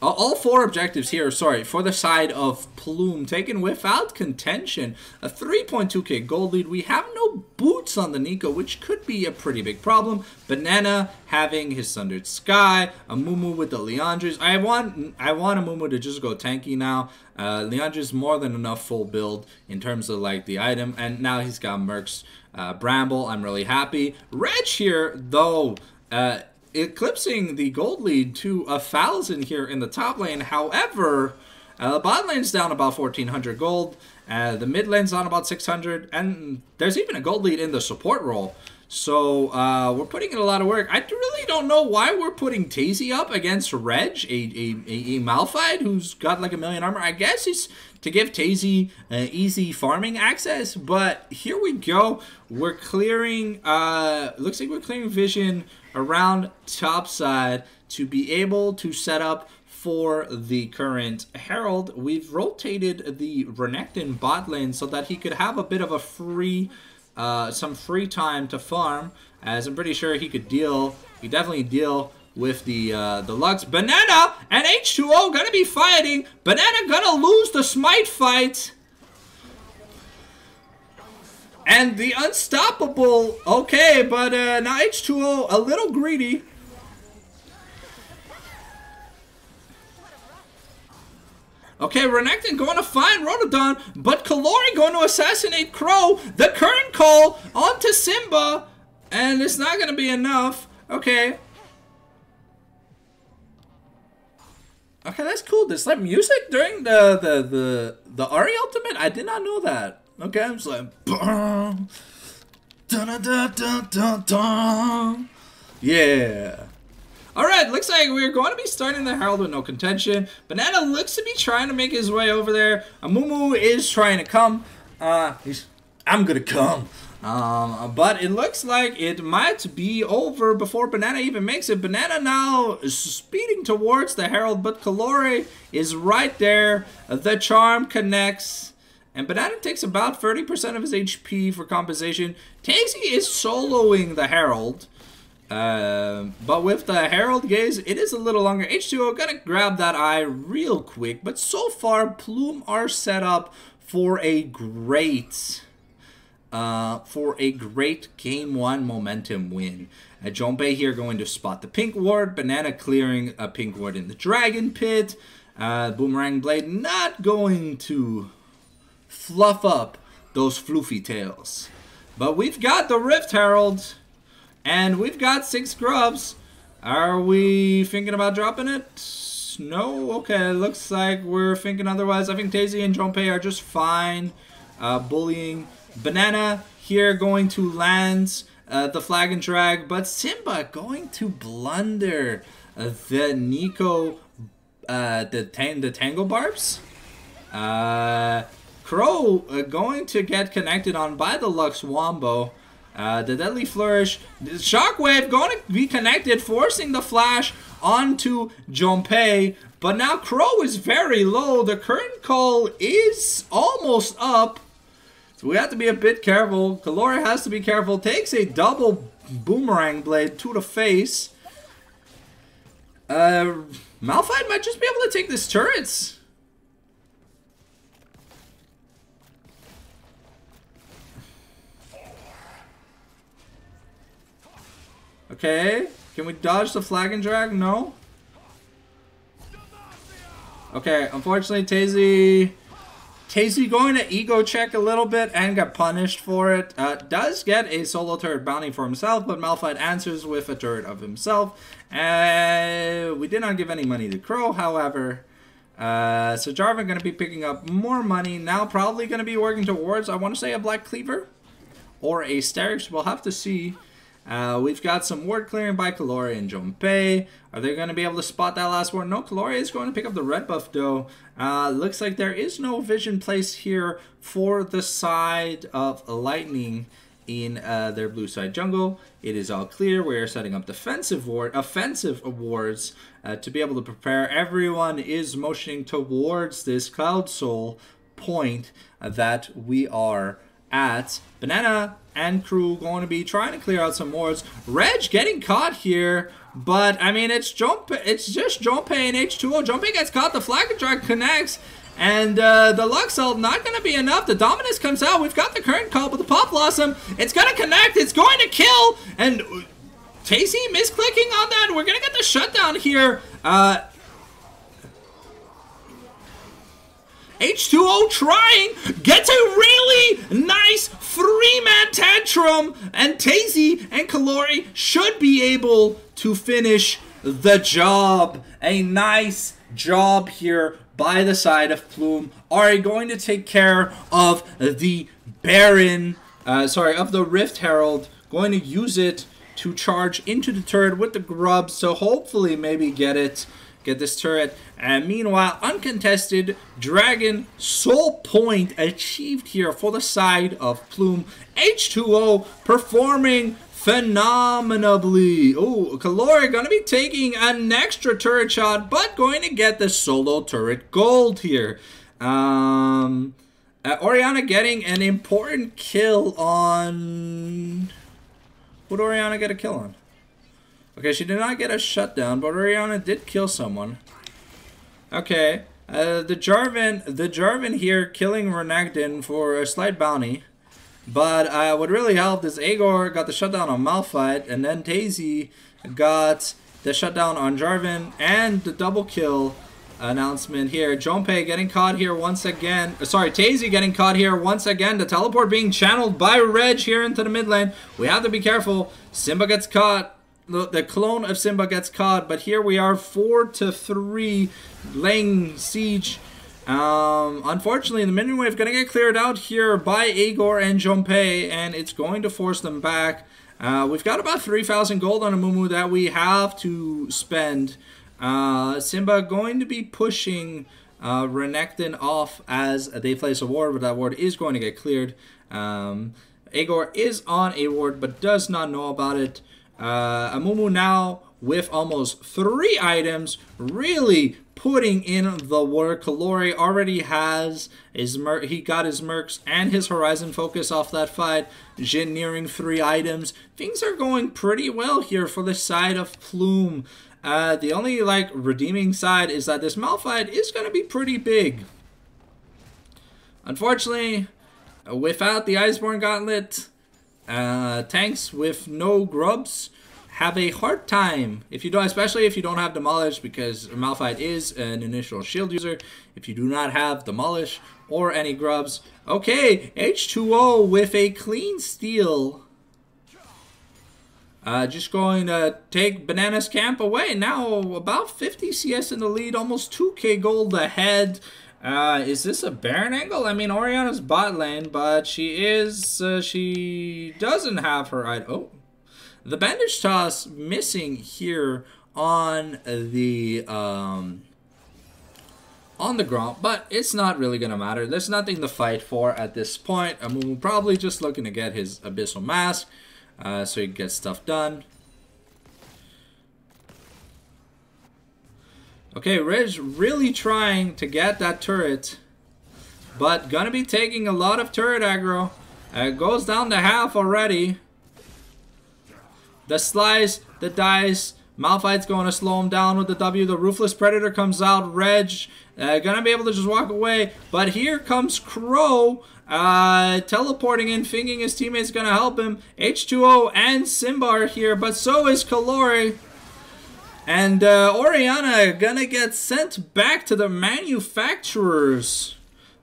all four objectives here, sorry, for the side of Plume, taken without contention. A 3.2k gold lead. We have no boots on the Neeko, which could be a pretty big problem. Banana having his Sundered Sky, a Mumu with the Liandry's. I want I want a Mumu to just go tanky now. Uh, Liandry's more than enough full build in terms of like the item, and now he's got Merc's uh, Bramble. I'm really happy. Reg here, though, uh, eclipsing the gold lead to a thousand here in the top lane. However, uh, the bot lane's down about 1400 gold. Uh, the mid lane's on about 600, and there's even a gold lead in the support role. So uh, we're putting in a lot of work. I really don't know why we're putting Tazy up against Reg, a, a, a, a Malphite who's got like a million armor. I guess it's to give Tazy uh, easy farming access, but here we go. We're clearing, uh, looks like we're clearing vision around topside to be able to set up for the current Herald. We've rotated the Renekton bot lane so that he could have a bit of a free, uh, some free time to farm, as I'm pretty sure he could deal, he definitely deal with the uh, the Lux. Banana and H2O gonna be fighting. Banana gonna lose the Smite fight. And the Unstoppable, okay, but uh, now H2O a little greedy. Okay, Renekton going to find Rotodon, but Kalori going to assassinate Crow. The curtain call onto Simba, and it's not going to be enough. Okay. Okay, that's cool. There's like music during the the the the Ahri ultimate. I did not know that. Okay, I'm just like, dun, dun, dun, dun, dun, yeah. Alright, looks like we're going to be starting the Herald with no contention. Banana looks to be trying to make his way over there. Amumu is trying to come. Uh, he's, I'm gonna come. Um, but it looks like it might be over before Banana even makes it. Banana now is speeding towards the Herald, but Kalori is right there. The charm connects. And Banana takes about 30% of his HP for compensation. Tazy is soloing the Herald. Uh, but with the Herald Gaze, it is a little longer. H2O gonna grab that eye real quick. But so far, Plume are set up for a great uh, for a great game one momentum win. Uh, Junpei here going to spot the pink ward, Banana clearing a pink ward in the dragon pit. Uh, Boomerang Blade not going to fluff up those floofy tails. But we've got the Rift Herald, and we've got six grubs. Are we thinking about dropping it? No? Okay, looks like we're thinking otherwise. I think Daisy and Junpei are just fine uh, bullying Banana here going to land uh, the flag and drag, but Simba going to blunder uh, the Neeko, uh, the, tang the Tangle Barbs. Uh, Crow uh, going to get connected on by the Lux Wombo. Uh, the Deadly Flourish, the Shockwave going to be connected, forcing the Flash onto Junpei. But now Crow is very low. The curtain call is almost up. So we have to be a bit careful. Kalori has to be careful. Takes a double boomerang blade to the face. Uh, Malphite might just be able to take this turrets. Okay, can we dodge the flag and drag? No. Okay, unfortunately, Tazy Tazy going to ego check a little bit and get punished for it. Uh, does get a solo turret bounty for himself, but Malphite answers with a turret of himself. Uh, we did not give any money to Crow, however. Uh, so Jarvan going to be picking up more money. Now probably going to be working towards, I want to say, a Black Cleaver or a Sterak's. We'll have to see. Uh, we've got some ward clearing by Kalori and Junpei. Are they going to be able to spot that last ward? No, Kalori is going to pick up the red buff though. Uh, looks like there is no vision placed here for the side of Lightning in uh, their blue side jungle. It is all clear. We are setting up defensive ward, offensive awards uh, to be able to prepare. Everyone is motioning towards this Cloud Soul point that we are at. Banana and crew going to be trying to clear out some wards. Reg getting caught here, but I mean it's jump. It's just Junpei and H2O. Junpei gets caught. The flag drag connects. And uh, the Luxel not going to be enough. The Dominus comes out. We've got the curtain call, but the Pop Blossom, it's going to connect. It's going to kill. And Tazy misclicking on that. We're going to get the shutdown here. Uh, H2O trying, gets a really nice three-man tantrum, and Tazy and Kalori should be able to finish the job. A nice job here by the side of Plume. Are going to take care of the Baron, uh, sorry, of the Rift Herald, going to use it to charge into the turret with the grub, so hopefully maybe get it get this turret. And meanwhile, uncontested Dragon Soul Point achieved here for the side of Plume. H2O performing phenomenally. Oh, Kalori going to be taking an extra turret shot, but going to get the solo turret gold here. Um, uh, Orianna getting an important kill on... What Orianna get a kill on? Okay, she did not get a shutdown, but Orianna did kill someone. Okay, uh, the Jarvan, the Jarvan here killing Renekton for a slight bounty. But uh, what really helped is Agor got the shutdown on Malphite, and then Tazy got the shutdown on Jarvan, and the double kill announcement here. Junpei getting caught here once again. Uh, sorry, Tazy getting caught here once again. The teleport being channeled by Reg here into the mid lane. We have to be careful. Simba gets caught the, clone of Simba gets caught, but here we are, four to three, laying siege Um, unfortunately, the minion wave going to get cleared out here by Igor and Junpei, and it's going to force them back. Uh, we've got about 3,000 gold on Amumu that we have to spend. Uh, Simba going to be pushing uh, Renekton off as they place a ward, but that ward is going to get cleared. Um, Igor is on a ward, but does not know about it. Uh, Amumu now with almost three items, really putting in the work. Kalori already has his mer he got his mercs and his horizon focus off that fight. Jhin nearing three items. Things are going pretty well here for the side of Plume. Uh, the only like redeeming side is that this Malphite is going to be pretty big. Unfortunately, without the Iceborn Gauntlet, uh, tanks with no grubs have a hard time if you don't, especially if you don't have demolish, because Malphite is an initial shield user. If you do not have demolish or any grubs, okay, H2O with a clean steal. Uh, just going to take Bananas Camp away. Now about 50 CS in the lead, almost 2k gold ahead. Uh, is this a Baron angle? I mean, Orianna's bot lane, but she is, uh, she doesn't have her, I, oh, the bandage toss missing here on the um, on the ground, but it's not really going to matter. There's nothing to fight for at this point. Amumu probably just looking to get his Abyssal Mask uh, so he gets stuff done. Okay, Ridge really trying to get that turret, but gonna be taking a lot of turret aggro. Uh, goes down to half already. The slice, the dice. Malphite's going to slow him down with the W. The Ruthless Predator comes out. Reg uh, going to be able to just walk away. But here comes Crow. Uh, teleporting in, thinking his teammate's going to help him. H2O and Simba are here, but so is Kalori. And uh, Orianna gonna get sent back to the manufacturers.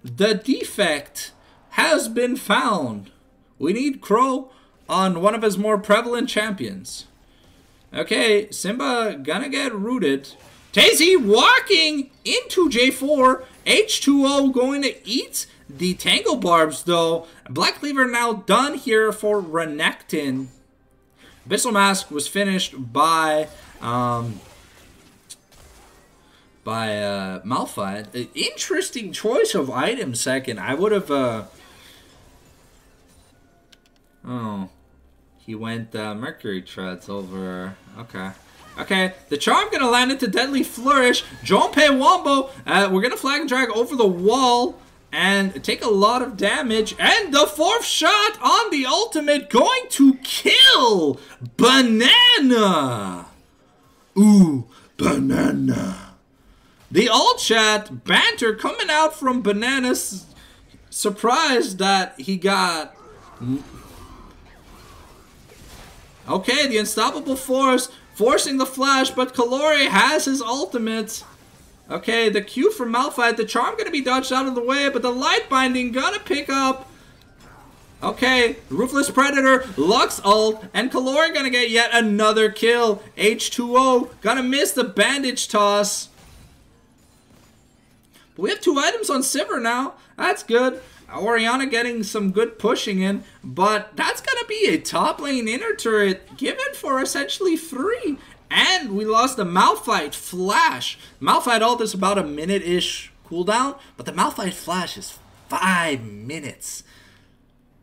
The defect has been found. We need Crow on one of his more prevalent champions. Okay, Simba gonna get rooted. Tazy walking into J4. H2O going to eat the Tangle Barbs though. Black Cleaver now done here for Renekton. Abyssal Mask was finished by um, by uh, Malphite. Interesting choice of item second. I would have uh, Oh. He went uh, Mercury Treads over... Okay. Okay, the charm gonna land into Deadly Flourish. Junpei Wombo, uh, we're gonna flag and drag over the wall and take a lot of damage. And the fourth shot on the ultimate going to kill Banana. Ooh, Banana. The alt chat banter coming out from Bananas. Surprised that he got Okay, the Unstoppable Force forcing the Flash, but Kalori has his ultimate. Okay, the Q from Malphite, the Charm gonna be dodged out of the way, but the Light Binding gonna pick up. Okay, Ruthless Predator, Lux ult, and Kalori gonna get yet another kill. H2O gonna miss the Bandage Toss. But we have two items on Sivir now. That's good. Orianna getting some good pushing in, but that's to be a top lane inner turret given for essentially three. And we lost the Malphite Flash. Malphite ult is about a minute-ish cooldown, but the Malphite Flash is five minutes.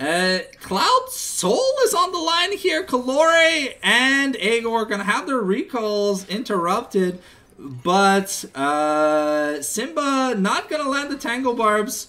Uh, Cloud Soul is on the line here. Kalori and Igor are to have their recalls interrupted, but uh, Simba not to land the Tangle Barbs.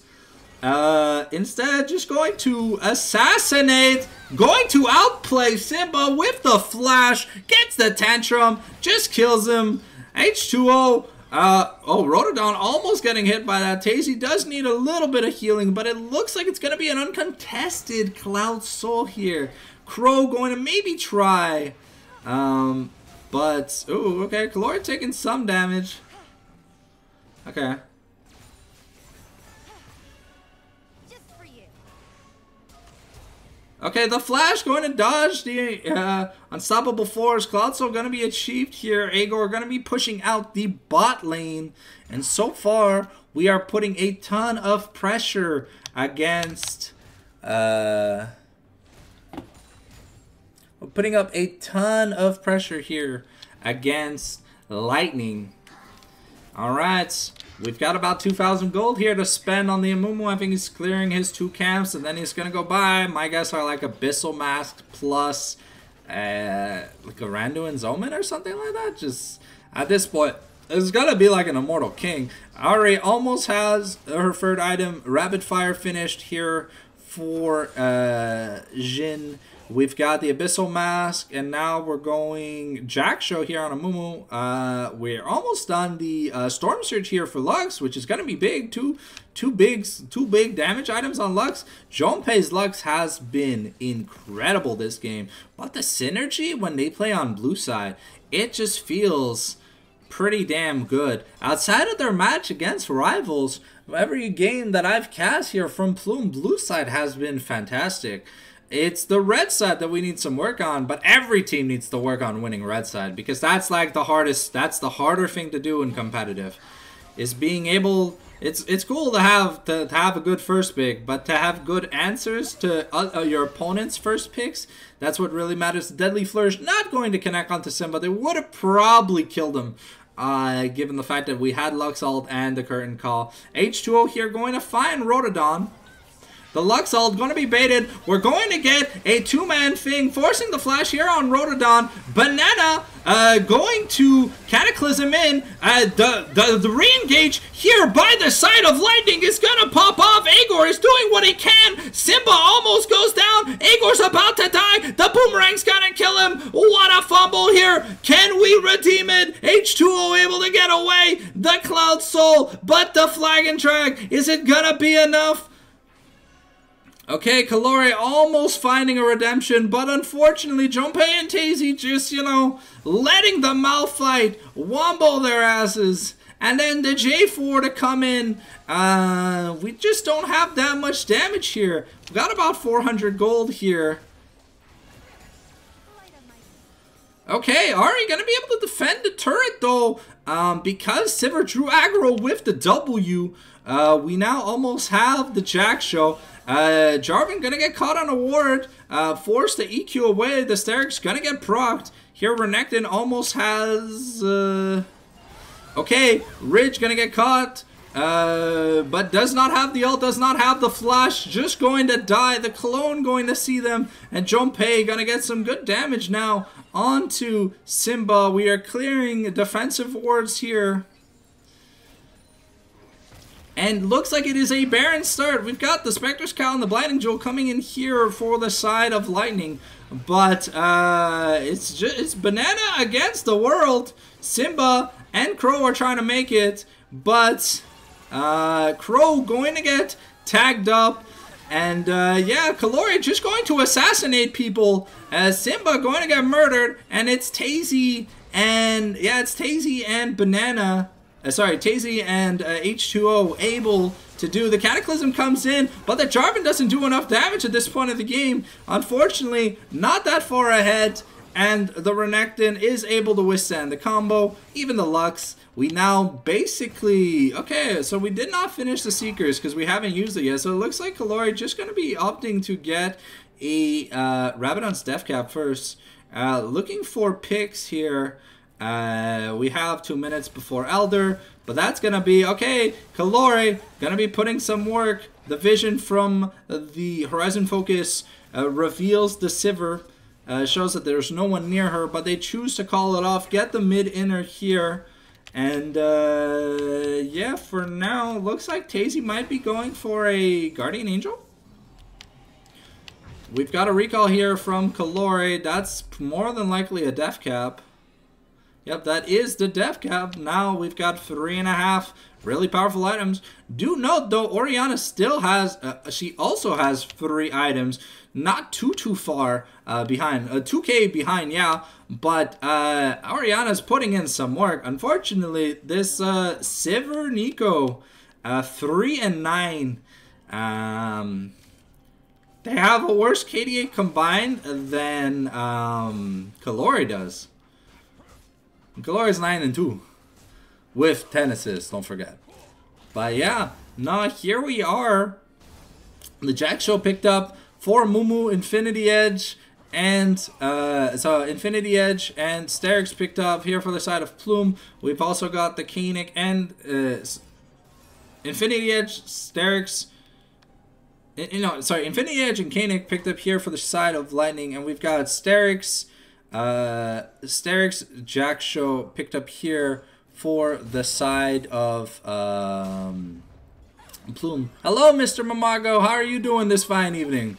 Uh, instead, just going to assassinate, going to outplay Simba with the flash, gets the tantrum, just kills him. H2O, uh, oh, Rotodon almost getting hit by that. Tazy does need a little bit of healing, but it looks like it's going to be an uncontested Cloud Soul here. Crow going to maybe try, um, but, ooh, okay, Kalori taking some damage. Okay. Okay, the Flash going to dodge the uh, Unstoppable Force. Cloud Soul going to be achieved here. Igor going to be pushing out the bot lane. And so far, we are putting a ton of pressure against... Uh, we're putting up a ton of pressure here against Lightning. Alright, we've got about 2,000 gold here to spend on the Amumu. I think he's clearing his two camps and then he's going to go by. My guess are like Abyssal Mask plus uh, like a Randuin's Omen or something like that. Just at this point, it's to be like an Immortal King. Ahri almost has her third item, Rapid Fire, finished here for uh, Jhin. We've got the Abyssal Mask, and now we're going Jak'Sho here on Amumu. Uh, we're almost done the uh, Storm Surge here for Lux, which is going to be big. Two, two big, two big damage items on Lux. Junpei's Lux has been incredible this game, but the synergy when they play on blue side, it just feels pretty damn good. Outside of their match against rivals, every game that I've cast here from Plume, blue side has been fantastic. It's the red side that we need some work on, but every team needs to work on winning red side because that's like the hardest, that's the harder thing to do in competitive. Is being able, it's it's cool to have to, to have a good first pick, but to have good answers to uh, uh, your opponent's first picks, that's what really matters. Deadly Flourish not going to connect onto Simba. They would have probably killed him uh, given the fact that we had Luxalt and the Curtain Call. H2O here going to find Rotodon. The Lux going to be baited. We're going to get a two-man thing, forcing the flash here on Rotodon. Banana uh, going to Cataclysm in. Uh, the, the, the re-engage here by the side of Lightning is going to pop off. Agor is doing what he can. Simba almost goes down. Agor's about to die. The Boomerang's going to kill him. What a fumble here. Can we redeem it? H2O able to get away. The Cloud Soul, but the Flagon Track. Is it going to be enough? Okay, Kalori almost finding a redemption, but unfortunately, Junpei and Tazy just, you know, letting the Malphite wombo their asses. And then the J4 to come in. Uh, we just don't have that much damage here. We've got about 400 gold here. Okay, Ahri gonna be able to defend the turret though. Um, because Sivir drew aggro with the W, uh, we now almost have the Jak'Sho. Uh, Jarvan gonna get caught on a ward, uh, forced to EQ away. The Sterak's gonna get procced. Here, Renekton almost has. Uh... Okay, Ridge gonna get caught. Uh, but does not have the ult, does not have the flash, just going to die. The clone going to see them, and Junpei gonna get some good damage now onto Simba. We are clearing defensive wards here. And looks like it is a barren start. We've got the Spectre's Cowl and the Blighting Jewel coming in here for the side of Lightning. But uh, it's just it's Banana against the world. Simba and Crow are trying to make it. But uh, Crow going to get tagged up. And uh, yeah, Kalori just going to assassinate people. As Simba going to get murdered. And it's Tazy and yeah, it's Tazy and Banana uh, sorry, Tazy and uh, H2O able to do. The Cataclysm comes in, but the Jarvan doesn't do enough damage at this point of the game. Unfortunately, not that far ahead, and the Renekton is able to withstand the combo, even the Lux. We now basically... Okay, so we did not finish the Seekers because we haven't used it yet, so it looks like Kalori just going to be opting to get a uh, Rabadon's Death Cap first. Uh, looking for picks here. Uh, we have two minutes before Elder, but that's gonna be okay. Kalori gonna be putting some work. The vision from the Horizon Focus uh, reveals the Sivir. Uh, shows that there's no one near her, but they choose to call it off. Get the mid inner here. And uh, yeah, for now, looks like Tazy might be going for a Guardian Angel. We've got a recall here from Kalori. That's more than likely a death cap. Yep, that is the death cap. Now we've got three and a half really powerful items. Do note though, Orianna still has, uh, she also has three items. Not too, too far uh, behind. Uh, 2k behind, yeah. But uh, Orianna's putting in some work. Unfortunately, this uh, Neeko, uh, 3 and 9. Um, they have a worse KDA combined than um, Kalori does. Kalori is 9 and 2. With 10 assists, don't forget. But yeah, now here we are. The Jak'Sho picked up 4 Mumu Infinity Edge and uh, so Infinity Edge and Sterak's picked up here for the side of Plume. We've also got the Kaenic and uh, Infinity Edge, Sterak's. You know, sorry, Infinity Edge and Kaenic picked up here for the side of Lightning, and we've got Sterak's, uh, Jak'Sho picked up here for the side of um, Plume. Hello, Mr. Mamago. How are you doing this fine evening?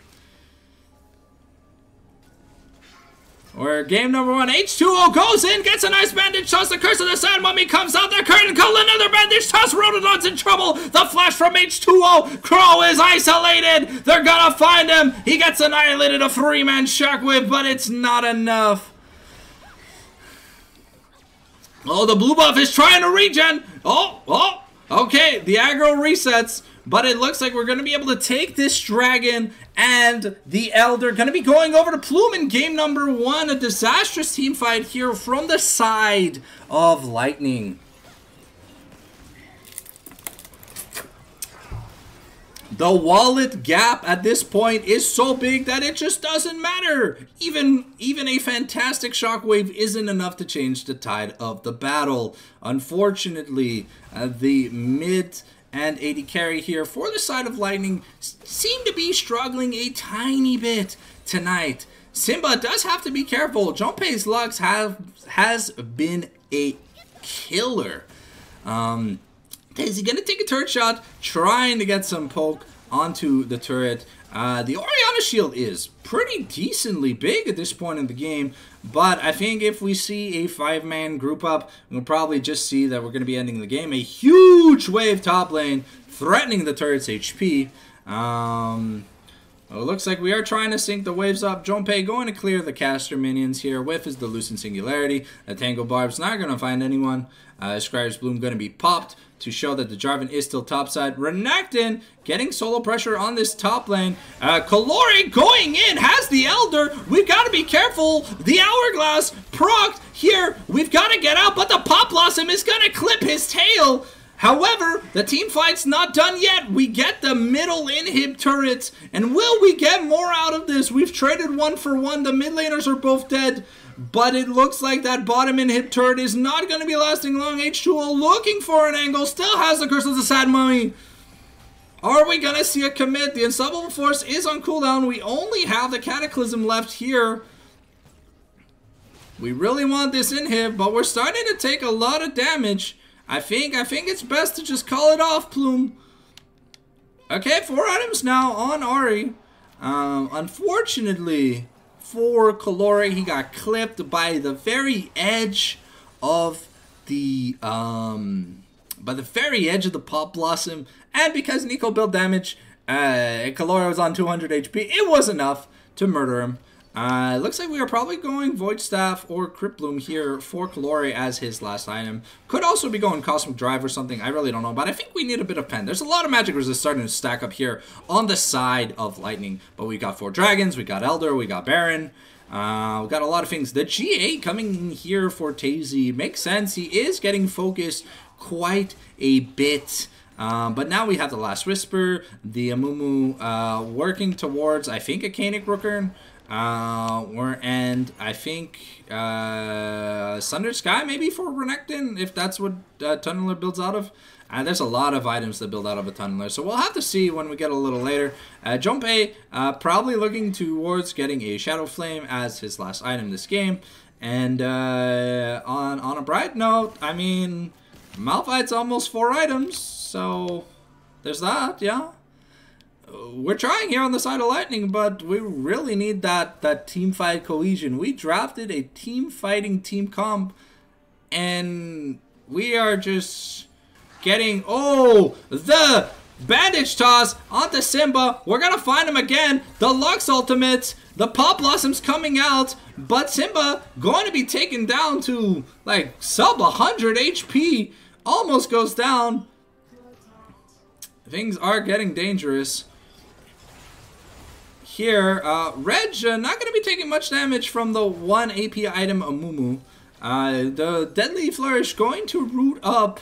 Where game number one, H2O goes in, gets a nice bandage toss. The curse of the sad mummy comes out. The curtain call another bandage toss. Rhododon's in trouble. The flash from H2O. Crow is isolated. They're gonna find him. He gets annihilated. A three man shockwave, but it's not enough. Oh, the blue buff is trying to regen. Oh, oh. Okay, the aggro resets. But it looks like we're going to be able to take this dragon and the Elder. Going to be going over to Plume in game number one. A disastrous team fight here from the side of Lightning. The wallet gap at this point is so big that it just doesn't matter. Even even a fantastic shockwave isn't enough to change the tide of the battle. Unfortunately, uh, the mid and AD carry here for the side of Lightning seem to be struggling a tiny bit tonight. Simba does have to be careful. Junpei's Lux have, has been a killer. Um, is he going to take a turret shot, trying to get some poke onto the turret? Uh, the Orianna shield is pretty decently big at this point in the game, but I think if we see a five-man group up, we'll probably just see that we're going to be ending the game. A huge wave top lane threatening the turret's HP. Um, well, it looks like we are trying to sync the waves up. Junpei going to clear the caster minions here. Whiff is the Lucent Singularity. The Tangle-Barbs not going to find anyone. Uh, Scryer's Bloom going to be popped to show that the Jarvan is still topside. Renekton getting solo pressure on this top lane. Uh, Kalori going in, has the Elder. We've got to be careful. The Hourglass proc here. We've got to get out, but the Pop Blossom is going to clip his tail. However, the team fight's not done yet. We get the middle inhib turrets, and will we get more out of this? We've traded one for one. The mid laners are both dead. But it looks like that bottom inhib turret is not going to be lasting long. H2O looking for an angle. Still has the Curse of the Sad Mummy. Are we going to see a commit? The Unstoppable Force is on cooldown. We only have the Cataclysm left here. We really want this inhib, but we're starting to take a lot of damage. I think I think it's best to just call it off, Plume. Okay, four items now on Ahri. Um, unfortunately, for Kalori. He got clipped by the very edge of the um by the very edge of the pop blossom, and because Neeko built damage, uh, Kalori was on 200 HP. It was enough to murder him. Uh, looks like we are probably going Void Staff or Crypt Bloom here for Kalori as his last item. Could also be going Cosmic Drive or something. I really don't know, but I think we need a bit of pen. There's a lot of magic resist starting to stack up here on the side of Lightning. But we got four Dragons, we got Elder, we got Baron. Uh, we got a lot of things. The GA coming here for Tazy makes sense. He is getting focused quite a bit. Um, but now we have the Last Whisper, the Amumu uh, working towards, I think, a Kaenic Rookern. Uh, we're, and I think uh, Sunder Sky maybe for Renekton, if that's what uh, Tunneler builds out of. Uh, there's a lot of items that build out of a Tunneler, so we'll have to see when we get a little later. Uh, Junpei uh, probably looking towards getting a Shadow Flame as his last item this game. And uh, on, on a bright note, I mean, Malphite's almost four items, so there's that, yeah we're trying here on the side of Lightning, but we really need that that team fight cohesion. We drafted a team fighting team comp, and we are just getting oh the bandage toss onto Simba. We're gonna find him again. The Lux ultimates, the Pop Blossoms coming out, but Simba going to be taken down to like sub 100 HP. Almost goes down. Things are getting dangerous here. Uh, Reg, uh, not going to be taking much damage from the one AP item Amumu. Uh, the Deadly Flourish going to root up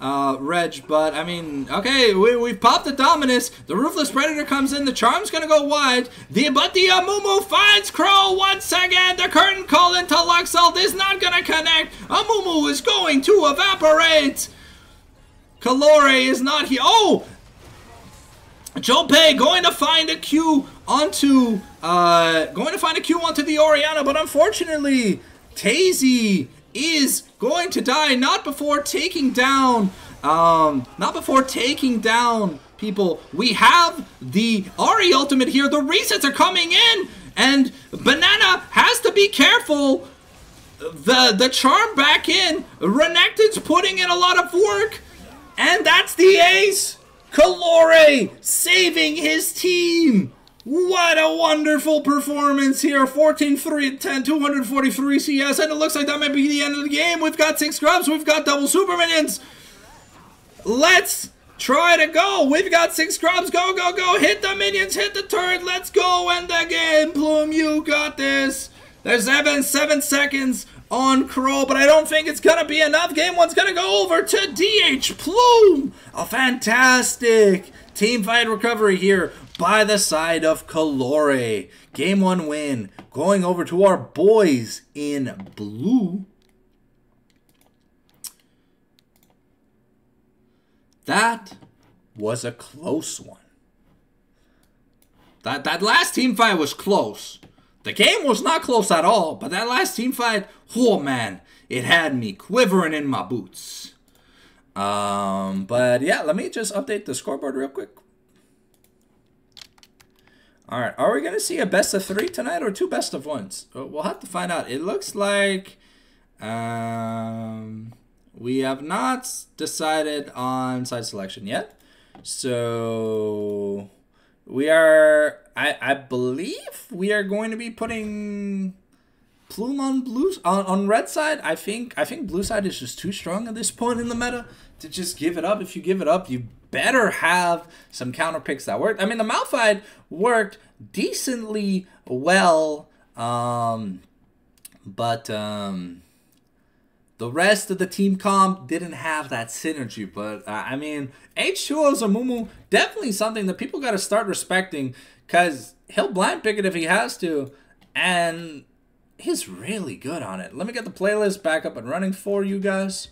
uh, Reg, but I mean, okay, we, we've popped the Dominus. The Ruthless Predator comes in. The Charm's gonna go wide. The But the Amumu finds Crow once again. The Curtain Call into Luxalt is not gonna connect. Amumu is going to evaporate. Kalori is not here. Oh! Junpei going to find a Q onto, uh, going to find a Q onto the Orianna, but unfortunately, Tazy is going to die not before taking down um not before taking down people. We have the Ahri ultimate here. The resets are coming in and banana has to be careful. The the charm back in. Renekton's putting in a lot of work and that's the ace Kalori saving his team what a wonderful performance here. 14 3 10, 243 CS, and it looks like that might be the end of the game. We've got six grubs, we've got double super minions. Let's try to go. We've got six grubs. Go, go, go. Hit the minions, hit the turret. Let's go end the game. Plume, you got this. There's seven, seven seconds on Crow, but I don't think it's gonna be enough. Game one's gonna go over to DH Plume. A fantastic team fight recovery here by the side of Kalori. Game one win. Going over to our boys in blue. That was a close one. That, that last team fight was close. The game was not close at all, but that last team fight, oh man, it had me quivering in my boots. Um, but yeah, let me just update the scoreboard real quick. All right, are we gonna see a best of three tonight or two best of ones? Uh, we'll have to find out. It looks like um, we have not decided on side selection yet. So we are, I, I believe we are going to be putting Plume on blue on, on red side. I think I think blue side is just too strong at this point in the meta to just give it up. If you give it up, you better have some counter picks that work. I mean, the Malphite worked decently well, um, but um, the rest of the team comp didn't have that synergy. But uh, I mean, H2O's Amumu definitely something that people got to start respecting because he'll blind pick it if he has to, and he's really good on it. Let me get the playlist back up and running for you guys.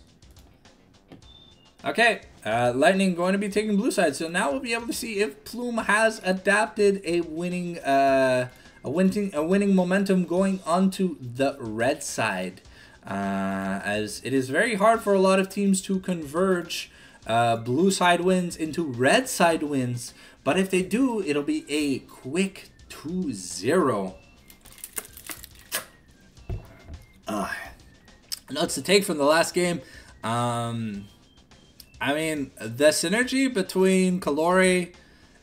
Okay, uh, Lightning going to be taking blue side, so now we'll be able to see if Plume has adapted a winning, uh, a winning, a winning momentum going onto the red side, uh, as it is very hard for a lot of teams to converge uh, blue side wins into red side wins, but if they do, it'll be a quick 2-0. Uh, notes to take from the last game. Um, I mean, the synergy between Kalori,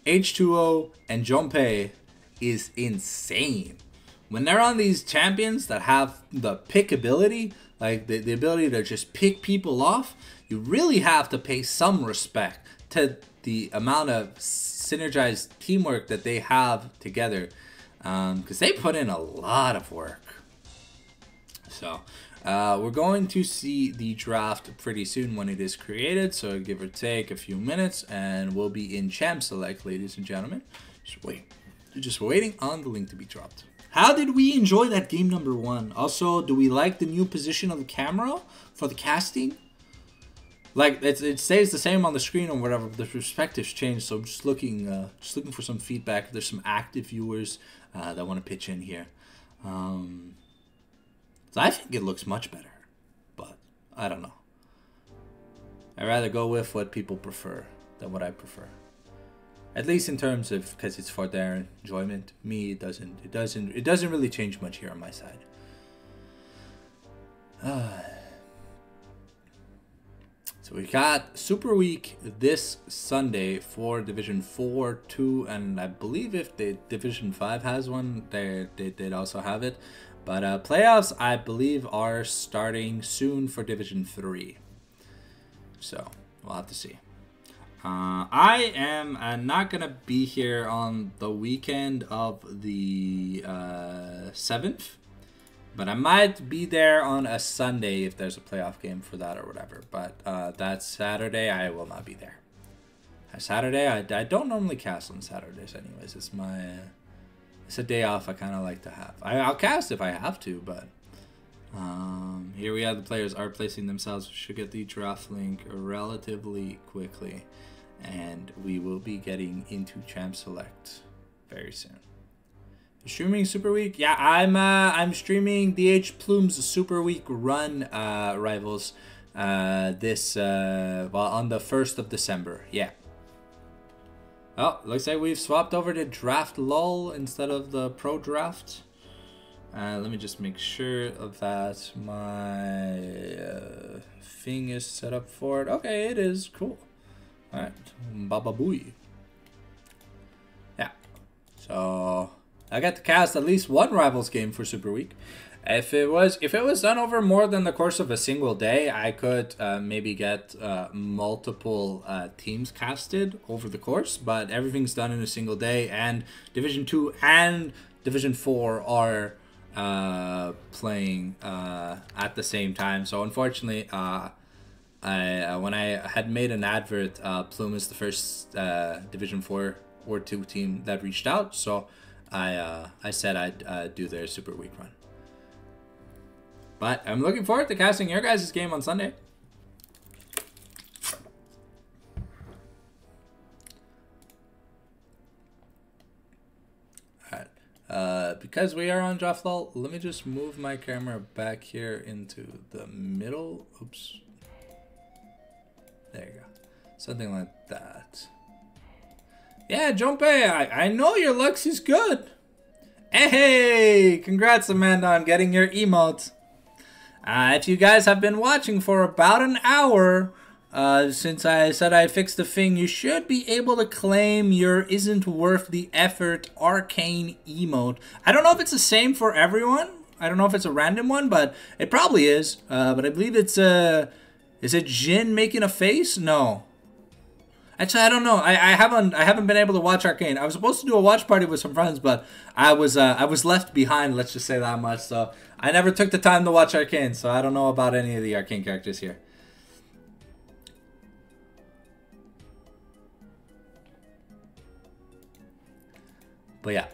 H2O, and Junpei is insane. When they're on these champions that have the pick ability, like the, the ability to just pick people off, you really have to pay some respect to the amount of synergized teamwork that they have together. Because um, they put in a lot of work. So, uh, we're going to see the draft pretty soon when it is created, so give or take a few minutes, and we'll be in Champ Select, ladies and gentlemen. Just wait. Just waiting on the link to be dropped. How did we enjoy that game number one? Also, do we like the new position of the camera for the casting? Like it, it stays the same on the screen or whatever, but the perspectives change. So I'm just looking, uh, just looking for some feedback. There's some active viewers uh, that want to pitch in here. Um, so I think it looks much better, but I don't know. I'd rather go with what people prefer than what I prefer. At least in terms of because it's for their enjoyment. Me, it doesn't. It doesn't. It doesn't really change much here on my side. Uh, so we got Super Week this Sunday for Division 4, 2, and I believe if the Division 5 has one, they, they, they'd also have it. But uh, playoffs, I believe, are starting soon for Division 3. So, we'll have to see. Uh, I am uh, not going to be here on the weekend of the uh, 7th. But I might be there on a Sunday if there's a playoff game for that or whatever. But uh, that Saturday, I will not be there. Saturday, I, I don't normally cast on Saturdays, anyways. It's my it's a day off I kind of like to have. I, I'll cast if I have to, but um, here we have the players are placing themselves. We should get the draft link relatively quickly, and we will be getting into Champ Select very soon. Streaming Super Week, yeah, I'm uh, I'm streaming DH Plume's Super Week run uh, rivals uh, this uh, well on the first of December. Yeah. Oh, looks like we've swapped over to Draft LOL instead of the Pro Draft. Uh, let me just make sure that my uh, thing is set up for it. Okay, it is. Cool. Alright. Baba booey. Yeah. So, I got to cast at least one Rivals game for Super Week. If it was if it was done over more than the course of a single day, I could uh, maybe get uh, multiple uh, teams casted over the course. But everything's done in a single day, and Division Two and Division Four are uh, playing uh, at the same time. So unfortunately, uh, when I had made an advert, Plume is the first Division Four or Two team that reached out. So I I said I'd do their Super Week run. But I'm looking forward to casting your guys' game on Sunday. Uh, because we are on Jofflal, let me just move my camera back here into the middle. Oops. There you go. Something like that. Yeah, Jumpe, I, I know your Lux is good. Hey, congrats, Amanda, on getting your emote. Uh, if you guys have been watching for about an hour uh, since I said I fixed the thing, you should be able to claim your isn't worth the effort arcane emote. I don't know if it's the same for everyone. I don't know if it's a random one, but it probably is. Uh, but I believe it's uh, is it Jin making a face? No. Actually, I don't know. I, I haven't I haven't been able to watch Arcane. I was supposed to do a watch party with some friends, but I was uh, I was left behind. Let's just say that much. So I never took the time to watch Arcane, so I don't know about any of the Arcane characters here. But yeah.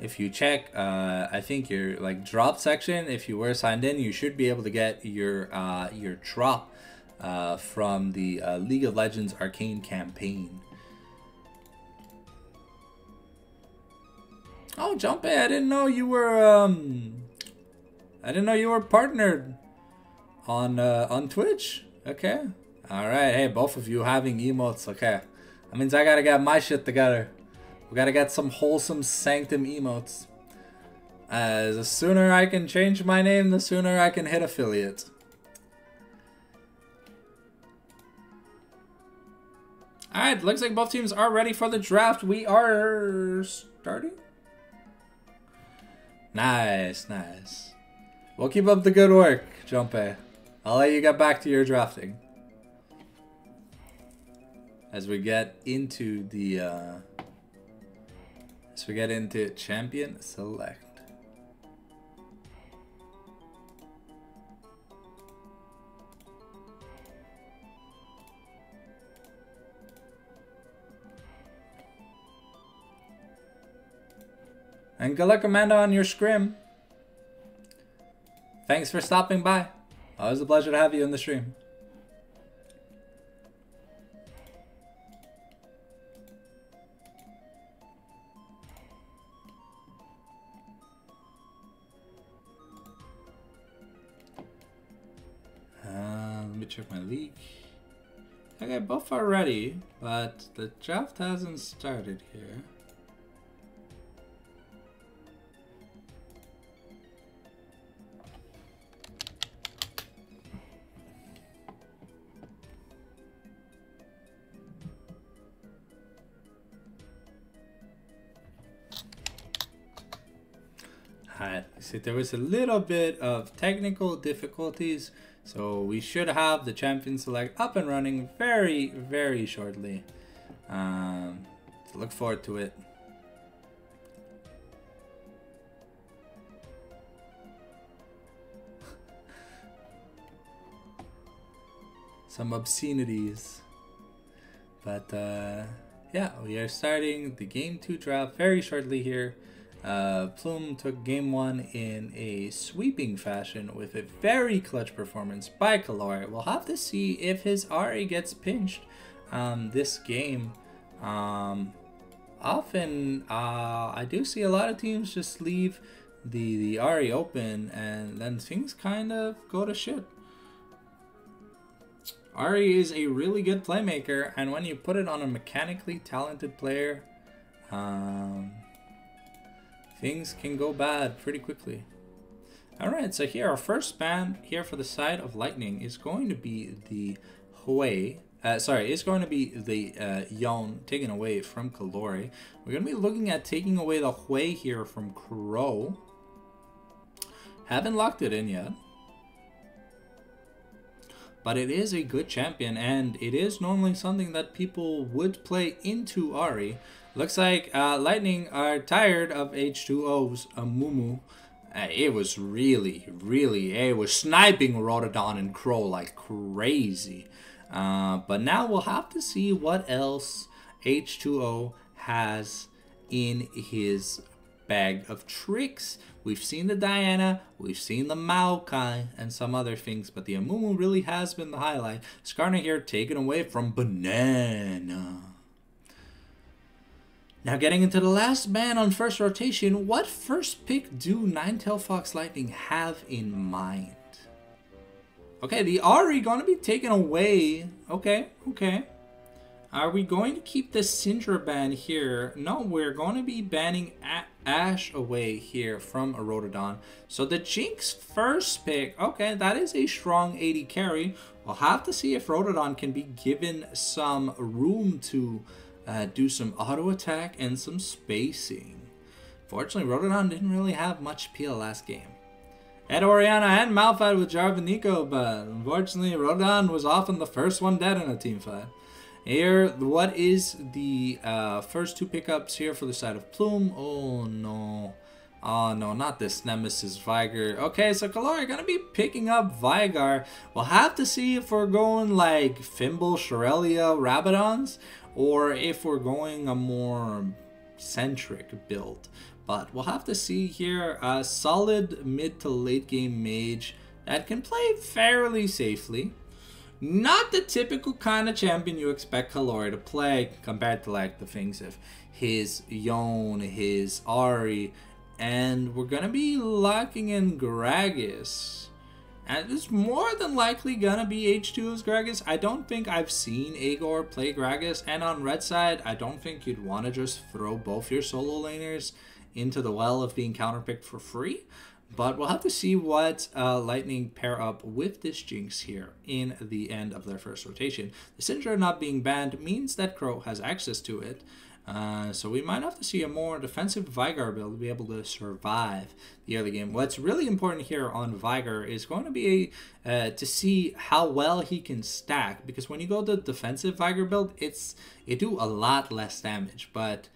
If you check, uh, I think your like drop section, if you were signed in, you should be able to get your uh, your drop uh, from the uh, League of Legends Arcane campaign. Oh, Jumpy, I didn't know you were, um... I didn't know you were partnered on, uh, on Twitch. Okay. Alright, hey, both of you having emotes, okay. That means I gotta get my shit together. We gotta get some wholesome sanctum emotes. As the sooner I can change my name, the sooner I can hit affiliate. Alright, looks like both teams are ready for the draft. We are starting? Nice, nice. We'll keep up the good work, Jumpe. I'll let you get back to your drafting. As we get into the, uh, as we get into Champion Select. And good luck, Amanda, on your scrim. Thanks for stopping by. Always a pleasure to have you in the stream. Let me check my league. Okay, both are ready, but the draft hasn't started here. So there was a little bit of technical difficulties, so we should have the champion select up and running very, very shortly. Um, so look forward to it. Some obscenities. But uh, yeah, we are starting the game 2 draft very shortly here. Uh, Plume took game one in a sweeping fashion with a very clutch performance by Kalori. We'll have to see if his Ahri gets pinched um, this game. Um, often, uh, I do see a lot of teams just leave the, the Ahri open and then things kind of go to shit. Ahri is a really good playmaker, and when you put it on a mechanically talented player, um, things can go bad pretty quickly. Alright, so here our first ban here for the side of Lightning is going to be the Hwei. Uh, sorry, it's going to be the uh, Yone taken away from Kalori. We're going to be looking at taking away the Hwei here from Crow. Haven't locked it in yet. But it is a good champion, and it is normally something that people would play into Ahri. Looks like uh, Lightning are tired of H2O's Amumu. Uh, it was really, really, it was sniping Rotodon and Crow like crazy. Uh, but now we'll have to see what else H2O has in his bag of tricks. We've seen the Diana, we've seen the Maokai, and some other things, but the Amumu really has been the highlight. Skarner here taken away from Banana. Now getting into the last ban on first rotation, what first pick do Ninetale Fox Lightning have in mind? Okay, the Ahri gonna be taken away. Okay, okay. Are we going to keep the Syndra ban here? No, we're going to be banning Ashe away here from a Rotodon. So the Jinx first pick, okay, that is a strong AD carry. We'll have to see if Rotodon can be given some room to uh, do some auto attack and some spacing. Fortunately, Rotodon didn't really have much peel last game. Ed Orianna and Malphite with Jarvan Neeko, but unfortunately, Rodan was often the first one dead in a team fight. Here, what is the uh, first two pickups here for the side of Plume? Oh no. Oh no, not this Nemesis Veigar. Okay, so Kalori gonna be picking up Veigar. We'll have to see if we're going like Fimble, Shirellia, Rabadons, or if we're going a more centric build. But we'll have to see here a solid mid to late game mage that can play fairly safely. Not the typical kind of champion you expect Kalori to play compared to like the things of his Yone, his Ahri, and we're gonna be locking in Gragas. It's more than likely gonna be H2's Gragas. I don't think I've seen Agor play Gragas, and on red side, I don't think you'd want to just throw both your solo laners into the well of being counterpicked for free. But we'll have to see what uh, Lightning pair up with this Jinx here in the end of their first rotation. The Syndra not being banned means that Crow has access to it. Uh, so we might have to see a more defensive Veigar build to be able to survive the early game. What's really important here on Veigar is going to be uh, to see how well he can stack. Because when you go the defensive Veigar build, it's it do a lot less damage. But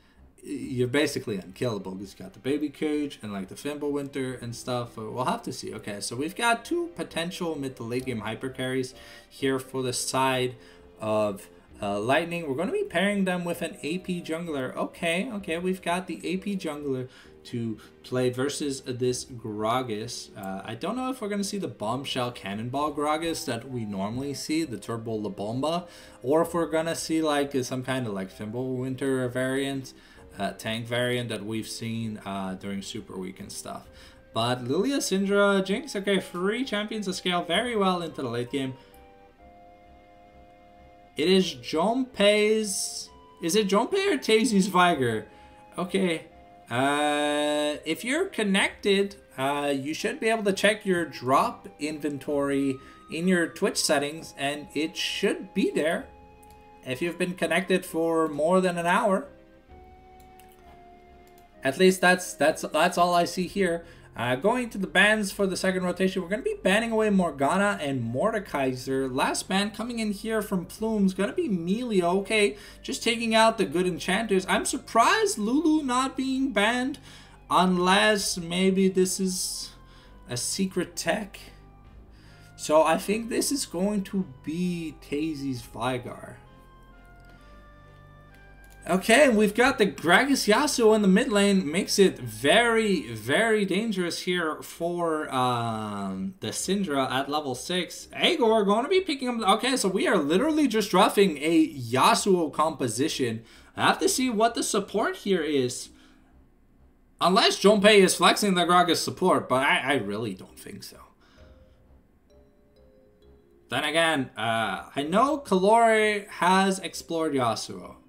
you're basically unkillable because you got the baby cage and like the Fimbulwinter and stuff. We'll have to see. Okay, so we've got two potential mid to late game hyper carries here for the side of uh, Lightning. We're going to be pairing them with an AP jungler. Okay, okay, we've got the AP jungler to play versus this Gragas. Uh, I don't know if we're going to see the Bombshell Cannonball Gragas that we normally see, the Turbo La Bomba, or if we're going to see like some kind of like Fimbulwinter variant uh, tank variant that we've seen uh, during Super Week and stuff. But Lilia, Syndra, Jinx, okay, three champions to scale very well into the late game. It is Junpei's... Is it Junpei or Tazy's Veigar? Okay. Uh, if you're connected, uh, you should be able to check your drop inventory in your Twitch settings, and it should be there if you've been connected for more than an hour. At least that's that's that's all I see here. Uh, going to the bans for the second rotation, we're going to be banning away Morgana and Mordekaiser. Last ban coming in here from Plume's going to be Milio. Okay, just taking out the good enchanters. I'm surprised Lulu not being banned, unless maybe this is a secret tech. So I think this is going to be Tazy's Veigar. Okay, we've got the Gragas Yasuo in the mid lane. Makes it very, very dangerous here for um, the Syndra at level 6. Agor going to be picking up... Okay, so we are literally just drafting a Yasuo composition. I have to see what the support here is. Unless Junpei is flexing the Gragas support, but I, I really don't think so. Then again, uh, I know Kalori has explored Yasuo.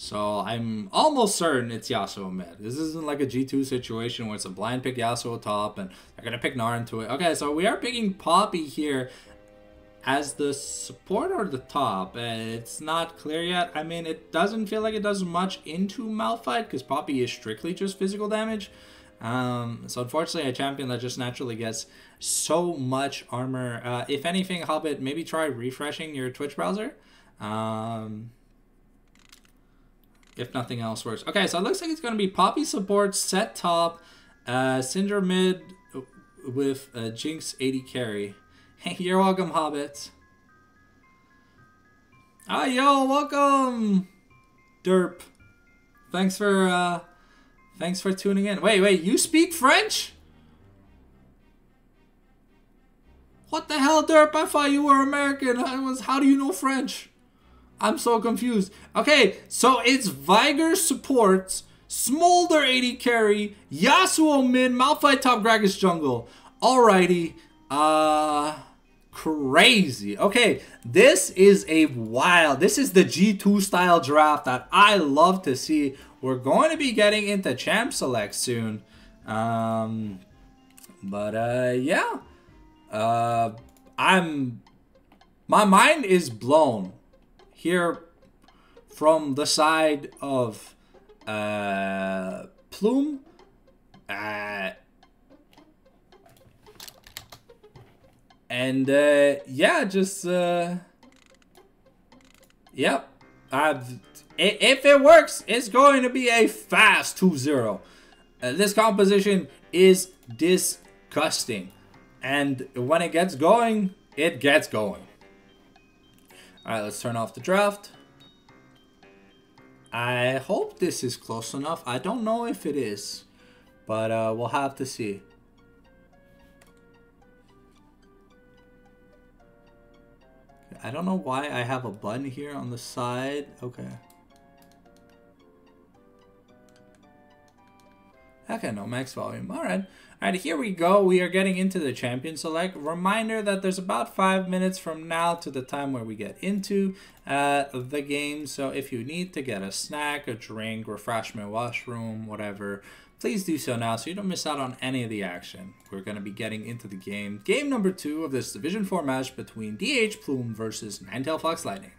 So I'm almost certain it's Yasuo mid. This isn't like a G2 situation where it's a blind pick Yasuo top and they're going to pick Gnar into it. Okay, so we are picking Poppy here as the support or the top. It's not clear yet. I mean, it doesn't feel like it does much into Malphite because Poppy is strictly just physical damage. Um, so unfortunately, a champion that just naturally gets so much armor. Uh, if anything, Hobbit, maybe try refreshing your Twitch browser. Um, if nothing else works. Okay, so it looks like it's going to be Poppy support, set top, uh, Syndra mid with uh, Jinx AD carry. Hey, you're welcome, Hobbits. Ah, yo, welcome, Derp. Thanks for, uh, thanks for tuning in. Wait, wait, you speak French? What the hell, Derp? I thought you were American. I was. How do you know French? I'm so confused. Okay, so it's Veigar supports, Smolder AD carry, Yasuo mid, Malphite top, Gragas jungle. Alrighty. Uh crazy. Okay, this is a wild. This is the G2 style draft that I love to see. We're going to be getting into champ select soon. Um but uh yeah. Uh I'm my mind is blown here from the side of uh Plume. Uh and uh, yeah, just uh, yep. I've, if it works, it's going to be a fast 2-0. Uh, this composition is disgusting, and when it gets going, it gets going. All right, let's turn off the draft. I hope this is close enough. I don't know if it is, but uh, we'll have to see. I don't know why I have a button here on the side. Okay. Okay, no max volume. All right. All right, here we go. We are getting into the champion select. Reminder that there's about five minutes from now to the time where we get into uh, the game. So if you need to get a snack, a drink, refreshment, washroom, whatever, please do so now so you don't miss out on any of the action. We're going to be getting into the game. Game number two of this Division 4 match between DH Plume versus Ninetale Fox Lightning.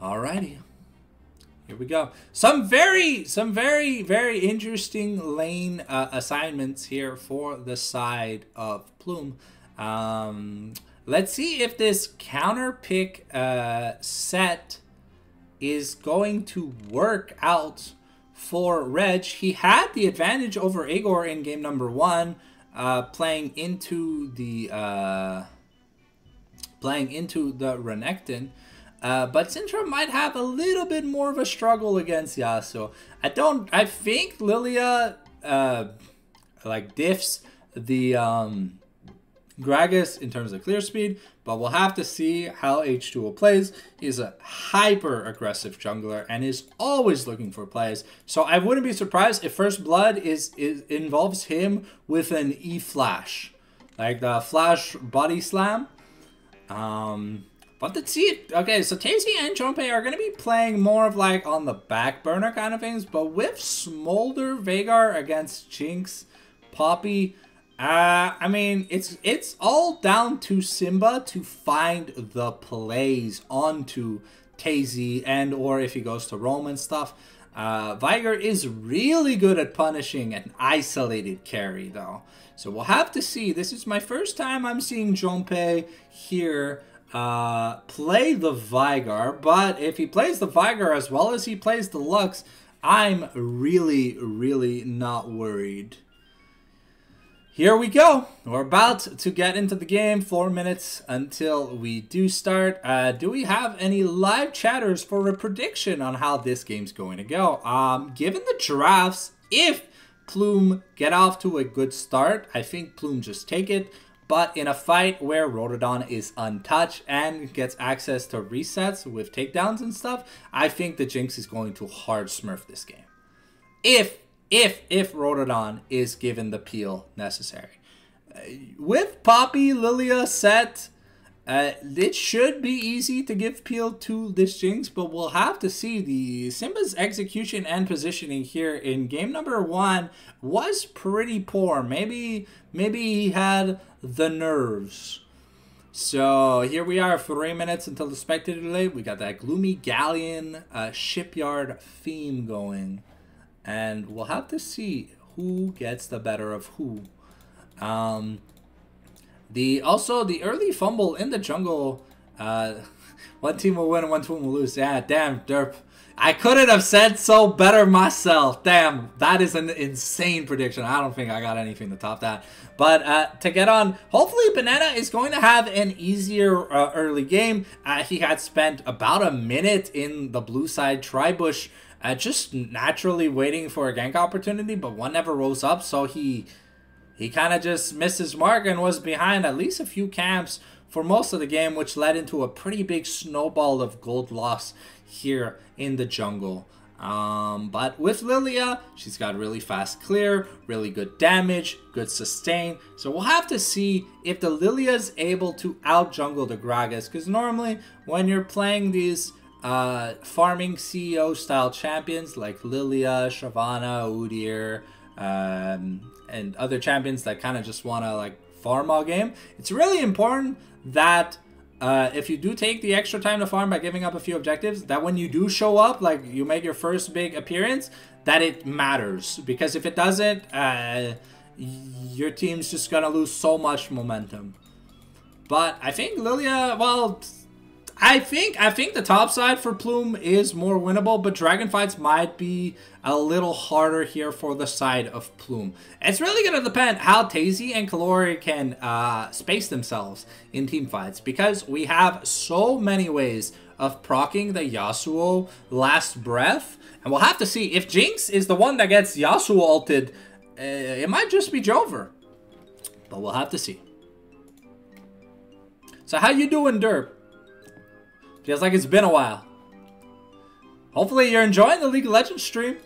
Alrighty. Here we go. Some very, some very, very interesting lane uh, assignments here for the side of Plume. Um, let's see if this counter pick uh, set is going to work out for Reg. He had the advantage over Agor in game number one, uh, playing into the uh, playing into the Renekton. Uh, but Syndra might have a little bit more of a struggle against Yasuo. I don't. I think Lilia uh, like diffs the um, Gragas in terms of clear speed, but we'll have to see how H2O plays. He's a hyper aggressive jungler and is always looking for plays. So I wouldn't be surprised if First Blood is, is involves him with an E flash, like the flash body slam. Um, but let's see. Okay, so Tazy and Junpei are going to be playing more of like on the back burner kind of things, but with Smolder Veigar against Jinx, Poppy. Uh, I mean, it's it's all down to Simba to find the plays onto Tazy and or if he goes to Roman stuff. Uh, Veigar is really good at punishing an isolated carry though. So we'll have to see. This is my first time I'm seeing Junpei here uh, play the Veigar, but if he plays the Veigar as well as he plays the Lux, I'm really, really not worried. Here we go. We're about to get into the game. Four minutes until we do start. Uh, do we have any live chatters for a prediction on how this game's going to go? Um, given the drafts, if Plume get off to a good start, I think Plume just take it. But in a fight where Rotodon is untouched and gets access to resets with takedowns and stuff, I think the Jinx is going to hard smurf this game. If, if, if Rotodon is given the peel necessary. Uh, with Poppy, Lilia, Sett, uh, it should be easy to give peel to this Jinx, but we'll have to see. The Simba's execution and positioning here in game number one was pretty poor. Maybe maybe he had the nerves. So here we are, three minutes until the spectator delay. We got that gloomy galleon uh, shipyard theme going, and we'll have to see who gets the better of who. Um, the also the early fumble in the jungle. Uh, one team will win one team will lose. Yeah, damn, derp. I couldn't have said so better myself. Damn, that is an insane prediction. I don't think I got anything to top that. But uh, to get on, hopefully Banana is going to have an easier uh, early game. Uh, he had spent about a minute in the blue side Tribush, uh, just naturally waiting for a gank opportunity, but one never rose up, so he he kind of just missed his mark and was behind at least a few camps for most of the game, which led into a pretty big snowball of gold loss here in the jungle. Um, but with Lilia, she's got really fast clear, really good damage, good sustain. So we'll have to see if the Lilia's able to out jungle the Gragas. Because normally when you're playing these uh, farming CEO style champions like Lilia, Shyvana, Udyr, um, and other champions that kind of just want to like farm all game, it's really important that uh, if you do take the extra time to farm by giving up a few objectives, that when you do show up, like you make your first big appearance, that it matters. Because if it doesn't, uh, your team's just gonna lose so much momentum. But I think Lilia, well, I think I think the top side for Plume is more winnable, but Dragon Fights might be a little harder here for the side of Plume. It's really going to depend how Tazy and Kalori can uh, space themselves in team fights, because we have so many ways of procking the Yasuo last breath, and we'll have to see if Jinx is the one that gets Yasuo ulted. Uh, it might just be Jover, but we'll have to see. So how you doing, Derp? Feels like it's been a while. Hopefully you're enjoying the League of Legends stream.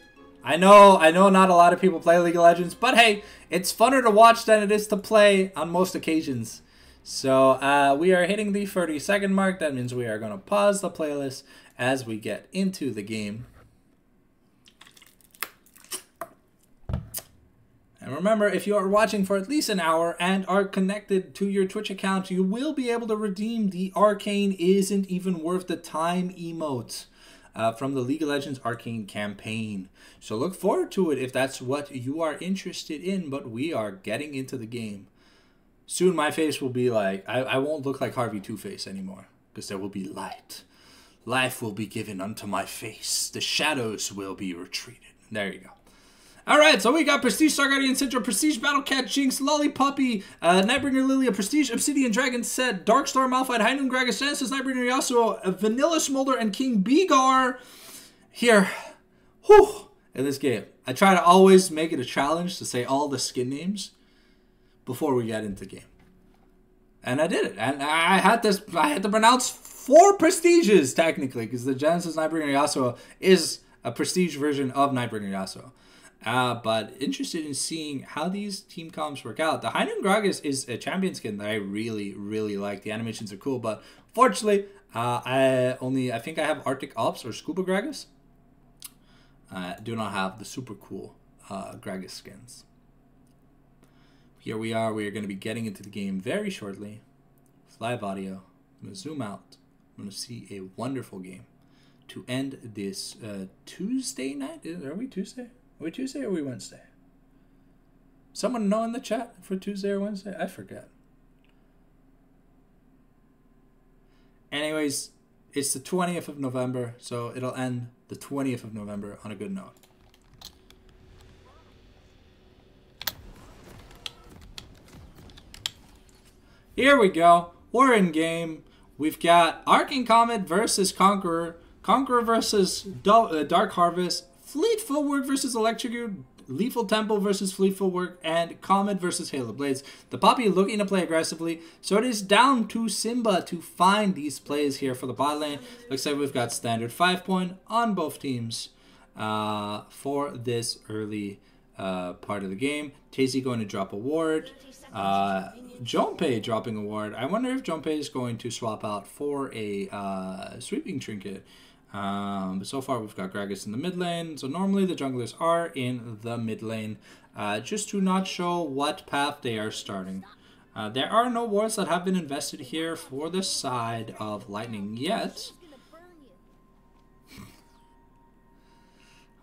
I know, I know not a lot of people play League of Legends, but hey, it's funner to watch than it is to play on most occasions. So uh, we are hitting the 30 second mark. That means we are going to pause the playlist as we get into the game. And remember, if you are watching for at least an hour and are connected to your Twitch account, you will be able to redeem the Arcane Isn't Even Worth the Time emote uh, from the League of Legends Arcane campaign. So look forward to it if that's what you are interested in, but we are getting into the game. Soon my face will be like, I, I won't look like Harvey Two-Face anymore, because there will be light. Life will be given unto my face. The shadows will be retreated. There you go. Alright, so we got Prestige Star Guardian Central, Prestige Battle Cat Jinx, Lollipoppy, uh, Nightbringer Lilia, Prestige Obsidian Dragon Sett, Darkstar Malphite, High Noon Gragas, Genesis, Nightbringer Yasuo, uh, Vanilla Smolder, and King Veigar. Here, whew, in this game. I try to always make it a challenge to say all the skin names before we get into the game. And I did it. And I had this I had to pronounce four prestiges technically, because the Genesis Nightbringer Yasuo is a prestige version of Nightbringer Yasuo. Uh, but interested in seeing how these team comps work out. The Noon Gragas is a champion skin that I really, really like. The animations are cool, but fortunately, uh, I only I think I have Arctic Ops or Scuba Gragas. I do not have the super cool uh, Gragas skins. Here we are. We are going to be getting into the game very shortly. Live audio. I'm going to zoom out. I'm going to see a wonderful game to end this uh, Tuesday night. Are we Tuesday? Are we Tuesday or we Wednesday? Someone know in the chat for Tuesday or Wednesday? I forget. anyways, it's the 20th of November, so it'll end the 20th of November on a good note. Here we go. We're in game. We've got Arcane Comet versus Conqueror. Conqueror versus uh, Dark Harvest. Fleet Footwork versus Electrocute. Lethal Tempo versus Fleet Footwork, and Comet versus Hail of Blades. The Poppy looking to play aggressively, so it is down to Simba to find these plays here for the bot lane. Looks like we've got standard 5 point on both teams uh, for this early uh, part of the game. Tazy going to drop a ward. Uh, dropping a ward. I wonder if Junpei is going to swap out for a uh, sweeping trinket. Um, but so far we've got Gragas in the mid lane. So normally the junglers are in the mid lane uh, just to not show what path they are starting. Uh, there are no wards that have been invested here for the side of Lightning yet.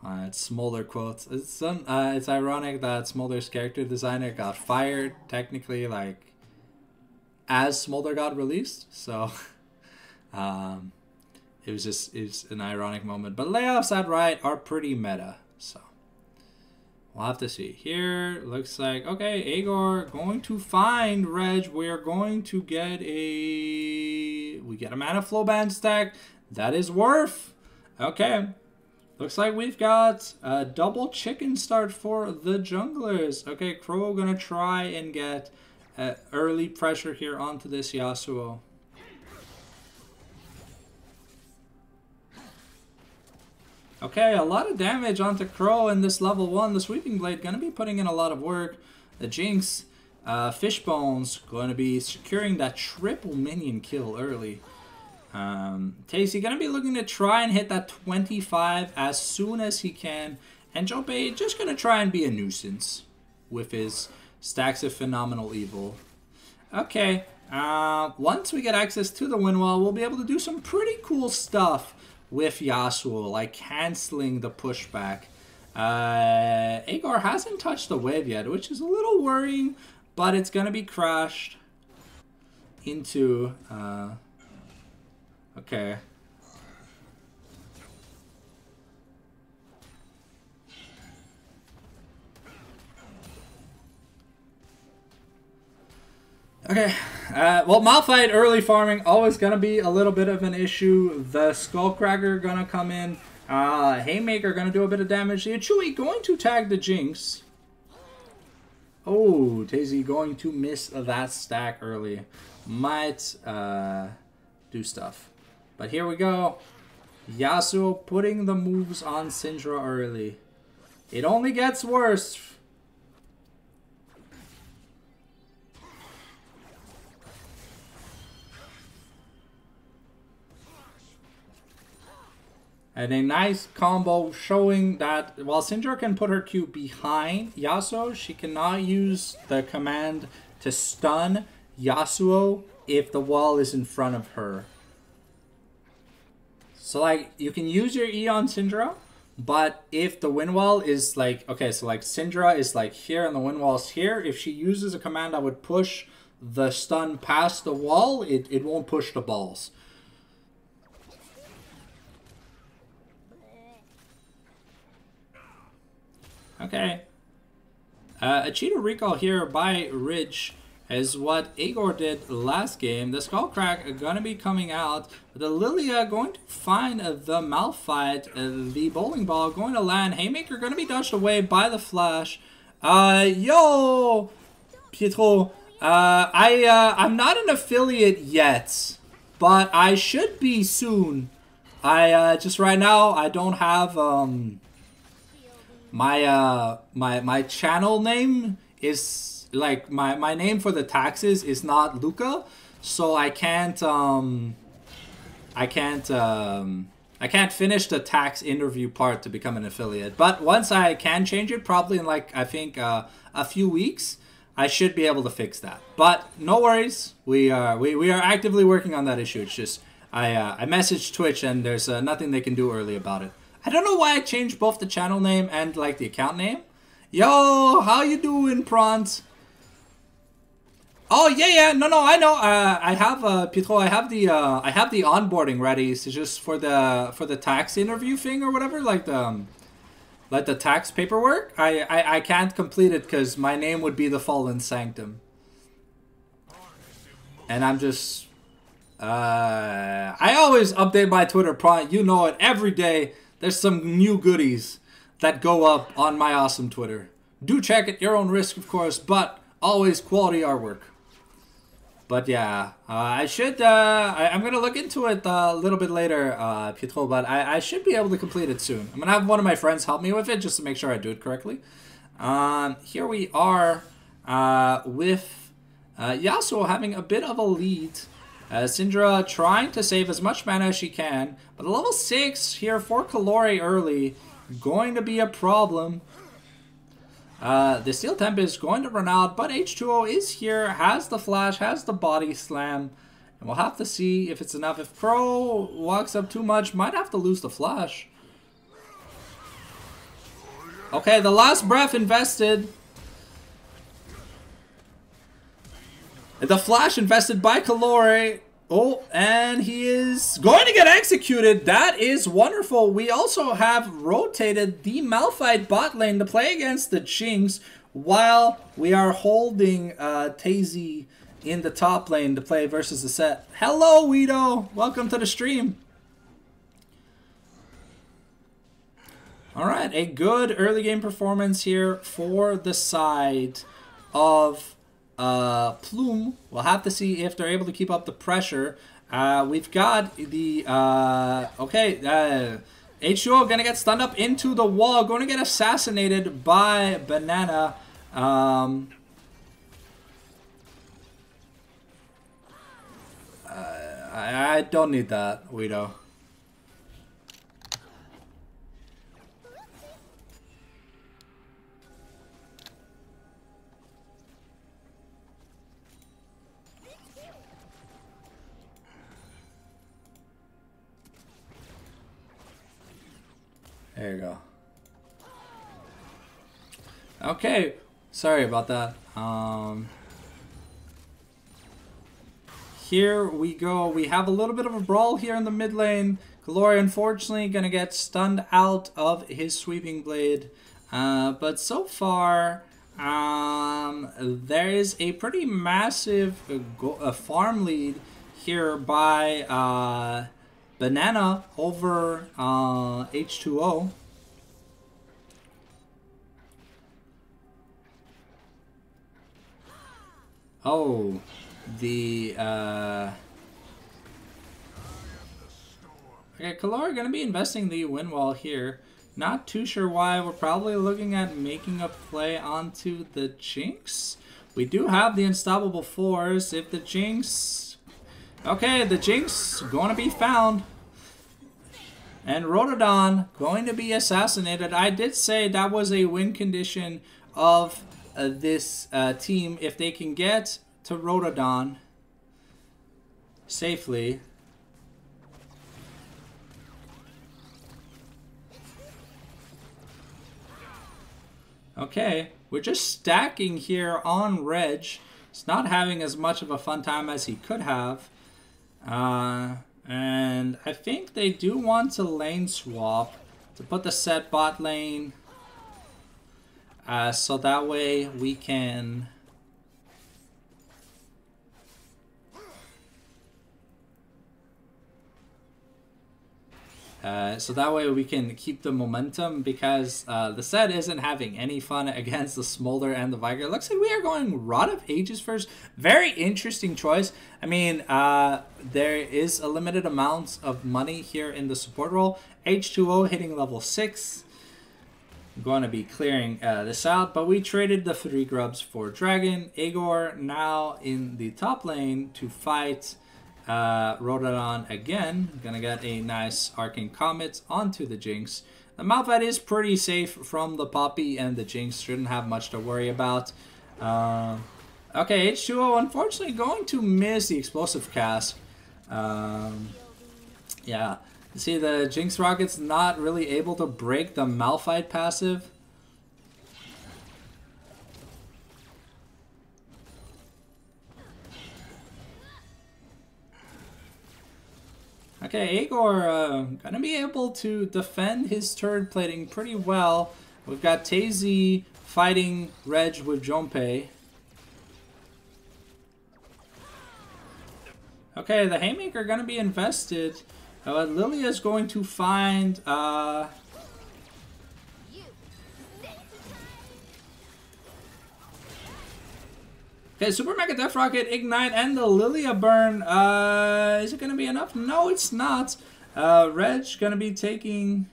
uh, it's Smolder quotes. It's uh, it's ironic that Smolder's character designer got fired technically like as Smolder got released. So um, it was just it's an ironic moment. But layoffs at Riot are pretty meta, so we'll have to see. Here looks like okay, Agor going to find Reg. We're going to get a we get a mana flow band stack. That is worth. Okay. Looks like we've got a double chicken start for the junglers. Okay, Crow gonna try and get uh, early pressure here onto this Yasuo. Okay, a lot of damage onto Crow in this level 1. The Sweeping Blade going to be putting in a lot of work. The Jinx, uh, Fishbones going to be securing that triple minion kill early. Um, Tazy going to be looking to try and hit that 25 as soon as he can. And Junpei just going to try and be a nuisance with his stacks of Phenomenal Evil. Okay, uh, once we get access to the wind wall, we'll be able to do some pretty cool stuff with Yasuo, like canceling the pushback. Uh, Agor hasn't touched the wave yet, which is a little worrying, but it's going to be crashed into... Uh, okay. Okay, uh, well, Malphite early farming always gonna be a little bit of an issue. The Skullcracker gonna come in. Uh, Haymaker gonna do a bit of damage. The Chewy going to tag the Jinx. Oh, Tazy going to miss that stack early. Might uh, do stuff. But here we go. Yasuo putting the moves on Syndra early. It only gets worse And a nice combo showing that while Syndra can put her Q behind Yasuo, she cannot use the command to stun Yasuo if the wall is in front of her. So like you can use your E on Syndra, but if the wind wall is like okay, so like Syndra is like here and the wind wall is here, if she uses a command that would push the stun past the wall, it, it won't push the balls. Okay. Uh, a cheater recall here by Ridge is what Igor did last game. The Skullcrack gonna be coming out. The Lilia going to find the Malphite. Uh, the bowling ball going to land. Haymaker gonna be dodged away by the Flash. Uh, yo, Pietro. Uh, I uh, I'm not an affiliate yet, but I should be soon. I uh, just right now I don't have um my uh my my channel name is like my my name for the taxes is not Luca, so I can't um I can't um I can't finish the tax interview part to become an affiliate. But once I can change it, probably in like I think uh, a few weeks, I should be able to fix that. But no worries, we are we, we are actively working on that issue. It's just I uh, I messaged Twitch and there's uh, nothing they can do early about it. I don't know why I changed both the channel name and like the account name. Yo, how you doing, Prawns? Oh yeah, yeah. No, no. I know. Uh, I have uh, Pietro. I have the uh, I have the onboarding ready. So just for the for the tax interview thing or whatever, like the um, like the tax paperwork. I I, I can't complete it because my name would be the Fallen Sanctum. And I'm just. Uh, I always update my Twitter prompt. You know it every day. There's some new goodies that go up on my awesome Twitter. Do check at your own risk, of course, but always quality artwork. But yeah, uh, I should, uh, I, am going to look into it uh, a little bit later, uh, Pietro, but I, I should be able to complete it soon. I'm going to have one of my friends help me with it just to make sure I do it correctly. Um, here we are uh, with uh, Yasuo having a bit of a lead. Uh, Syndra trying to save as much mana as she can, but a level 6 here for Kalori early, going to be a problem. Uh, the Steel Tempest is going to run out, but H2O is here, has the flash, has the body slam. And we'll have to see if it's enough. If Pro walks up too much, might have to lose the flash. Okay, the last breath invested. The flash invested by Kalori. Oh, and he is going to get executed. That is wonderful. We also have rotated the Malphite bot lane to play against the Jinx while we are holding uh, Tazy in the top lane to play versus the Sett. Hello, Weedo. Welcome to the stream. All right, a good early game performance here for the side of uh, Plume, we'll have to see if they're able to keep up the pressure. Uh, we've got the, uh, okay, uh, H2O gonna get stunned up into the wall, going to get assassinated by Banana. Um, I, I don't need that, Guido. There you go. Okay, sorry about that. Um, here we go. We have a little bit of a brawl here in the mid lane. Glory, unfortunately, going to get stunned out of his sweeping blade. Uh, but so far, um, there is a pretty massive uh, farm lead here by uh, Banana over uh, H2O. Oh, the, uh... Okay, Kalar gonna be investing the wind wall here. Not too sure why. We're probably looking at making a play onto the Jinx. We do have the Unstoppable Force. If the Jinx Okay, the Jinx to be found. And Rhododon going to be assassinated. I did say that was a win condition of uh, this uh, team if they can get to Rhododon safely. Okay, we're just stacking here on Reg. He's not having as much of a fun time as he could have. Uh, and I think they do want to lane swap to put the Sett bot lane. Uh, so that way we can Uh, so that way we can keep the momentum because uh, the Sett isn't having any fun against the Smolder and the Veigar. Looks like we are going Rod of Ages first. Very interesting choice. I mean, uh, there is a limited amount of money here in the support role. H2O hitting level 6. I'm going to be clearing uh, this out, but we traded the three grubs for Dragon. Igor now in the top lane to fight uh, Rhododon again. Gonna get a nice Arcane Comet onto the Jinx. The Malphite is pretty safe from the Poppy and the Jinx. Shouldn't have much to worry about. Uh, okay, H2O unfortunately going to miss the Explosive Cask. Um, yeah. See, the Jinx Rocket's not really able to break the Malphite passive. Okay, Agor uh, gonna be able to defend his turret plating pretty well. We've got Tazy fighting Reg with Junpei. Okay, the Haymaker gonna be invested. Uh, Lilia is going to find uh, Okay, Super Mega Death Rocket, Ignite, and the Lilia Burn. Uh, is it going to be enough? No, it's not. Uh, Reg going to be taking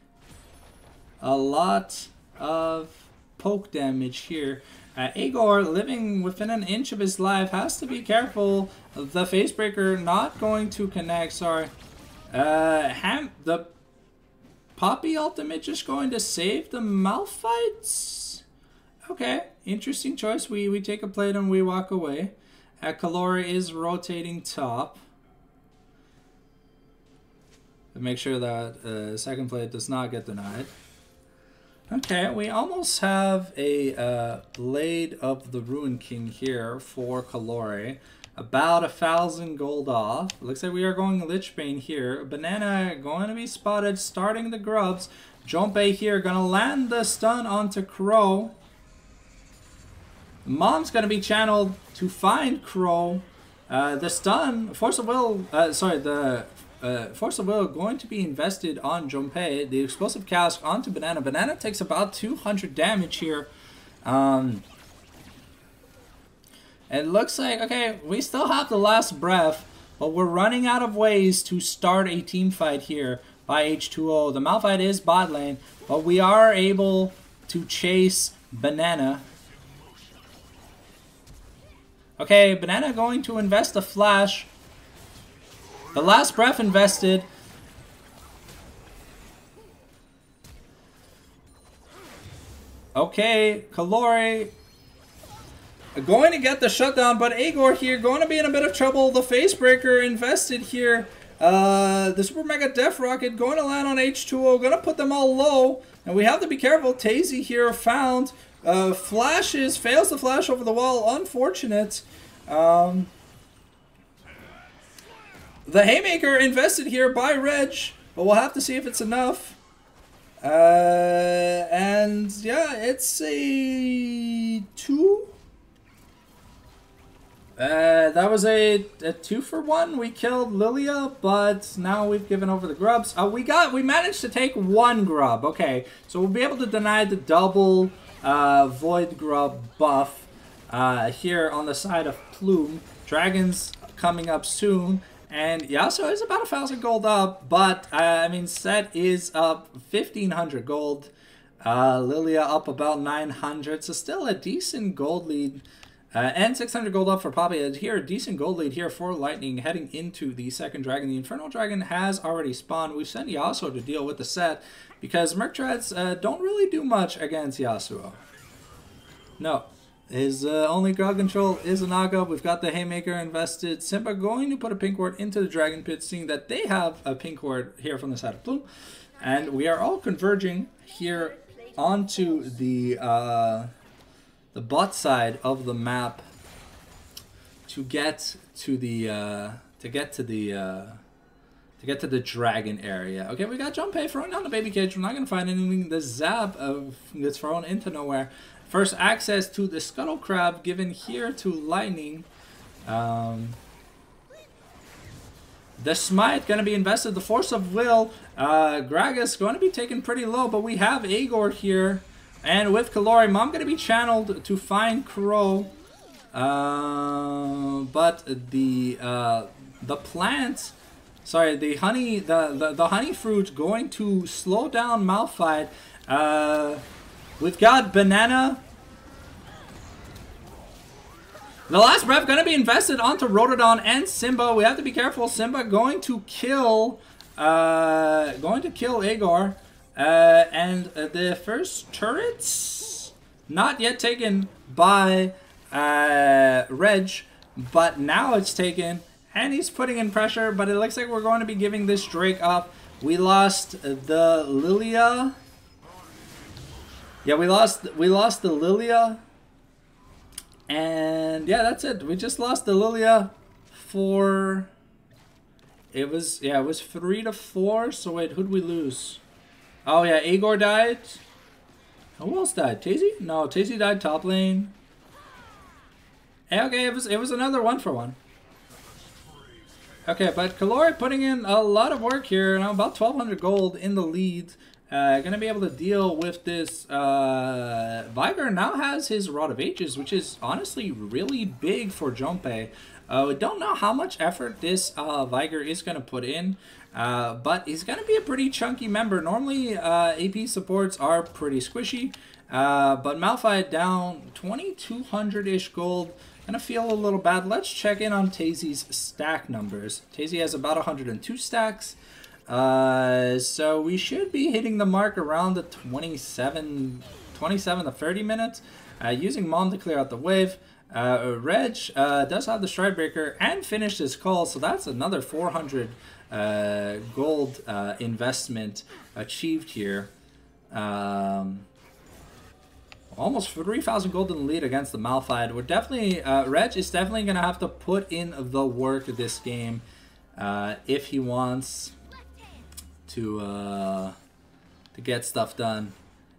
a lot of poke damage here. Uh, Agor, living within an inch of his life, has to be careful. The Facebreaker not going to connect, sorry. Uh, Ham, the Poppy ultimate just going to save the Malphites? Okay, interesting choice. We we take a plate and we walk away. Kalori is rotating top. To make sure that uh, second plate does not get denied. Okay, we almost have a uh, Blade of the Ruin King here for Kalori. About a thousand gold off. Looks like we are going Lichbane here. Banana going to be spotted starting the grubs. Junpei here gonna land the stun onto Crow. Mom's gonna be channeled to find Crow. Uh, the stun, Force of Will, uh, sorry, the uh, Force of Will going to be invested on Junpei. The Explosive Cask onto Banana. Banana takes about 200 damage here. Um, it looks like, okay, we still have the last breath, but we're running out of ways to start a team fight here by H2O. The Malphite is bot lane, but we are able to chase Banana Okay, Banana going to invest a flash. The last breath invested. Okay, Kalori going to get the shutdown, but Agor here going to be in a bit of trouble. The Facebreaker invested here. Uh, the Super Mega Death Rocket going to land on H2O, going to put them all low. And we have to be careful. Tazy here found uh, flashes, fails to flash over the wall. Unfortunate. Um, the Haymaker invested here by Reg, but we'll have to see if it's enough. Uh, and yeah, it's a two. Uh, that was a, a two for one. We killed Lilia, but now we've given over the grubs. Uh, we got, we managed to take one grub. Okay, so we'll be able to deny the double uh, Void Grub buff uh, here on the side of Plume. Dragons coming up soon. And Yasuo is about a thousand gold up, but uh, I mean, Sett is up 1500 gold. Uh, Lilia up about 900, so still a decent gold lead. Uh, and 600 gold up for Poppy. Here, a decent gold lead here for Lightning heading into the second dragon. The Infernal Dragon has already spawned. We've sent Yasuo to deal with the Sett because Merc Treads uh, don't really do much against Yasuo. No, his uh, only crowd control is a Naga. We've got the Haymaker invested. Simba going to put a pink ward into the Dragon Pit, seeing that they have a pink ward here from the side of Plume. And we are all converging here onto the uh, the bot side of the map to get to the uh, to get to the uh, to get to the dragon area. Okay, we got Junpei throwing down the baby cage. We're not gonna find anything. The zap of gets thrown into nowhere. First access to the Scuttle Crab given here to Lightning. Um, the Smite going to be invested. The Force of Will. Uh, Gragas going to be taken pretty low, but we have Agor here. And with Kalori, Mom going to be channeled to find Crow. Uh, but the uh, the plant, sorry, the honey, the, the, the honey fruit going to slow down Malphite. Uh, We've got Banana. The last breath going to be invested onto Rotodon and Simba. We have to be careful. Simba going to kill, uh, going to kill Agor. Uh, and uh, the first turrets, not yet taken by uh, Reg, but now it's taken. And he's putting in pressure, but it looks like we're going to be giving this Drake up. We lost the Lilia. Yeah, we lost we lost the Lilia. And yeah, that's it. We just lost the Lilia for It was, yeah, it was 3 to 4. So wait, who'd we lose? Oh, yeah, Igor died. Who else died? Tazy? No, Tazy died top lane. Yeah, okay, it was, it was another one for one. Okay, but Kalori putting in a lot of work here. Now about 1,200 gold in the lead. Uh, gonna be able to deal with this. Uh, now has his Rod of Ages, which is honestly really big for Junpei. Uh, we don't know how much effort this uh, Veigar is gonna put in, uh, but he's gonna be a pretty chunky member. Normally, uh, AP supports are pretty squishy, uh, but Malphite down 2,200-ish gold. Gonna feel a little bad. Let's check in on Tazy's stack numbers. Tazy has about 102 stacks. Uh, so we should be hitting the mark around the 27, 27 to 30 minutes. Uh, using Mom to clear out the wave. Uh, Reg uh, does have the Stride Breaker and finished his call, so that's another 400 uh, gold uh, investment achieved here. Um, almost 3,000 gold in the lead against the Malphite. We're definitely, uh, Reg is definitely going to have to put in the work this game uh, if he wants to uh, to get stuff done.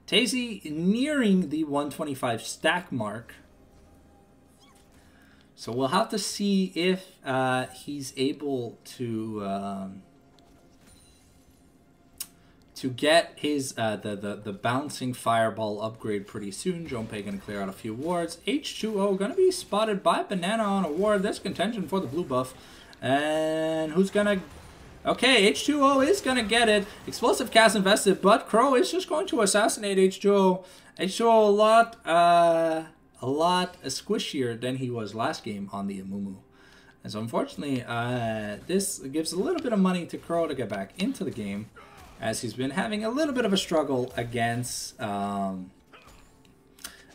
Tazy nearing the 125 stack mark. So we'll have to see if uh, he's able to um, to get his uh, the, the the bouncing fireball upgrade pretty soon. Junpei gonna clear out a few wards. H2O gonna be spotted by Banana on a ward. There's contention for the blue buff. And who's gonna Okay, H2O is gonna get it. Explosive cask invested, but Crow is just going to assassinate H2O. H2O a lot uh a lot squishier than he was last game on the Amumu. And so unfortunately, uh, this gives a little bit of money to Crow to get back into the game as he's been having a little bit of a struggle against um,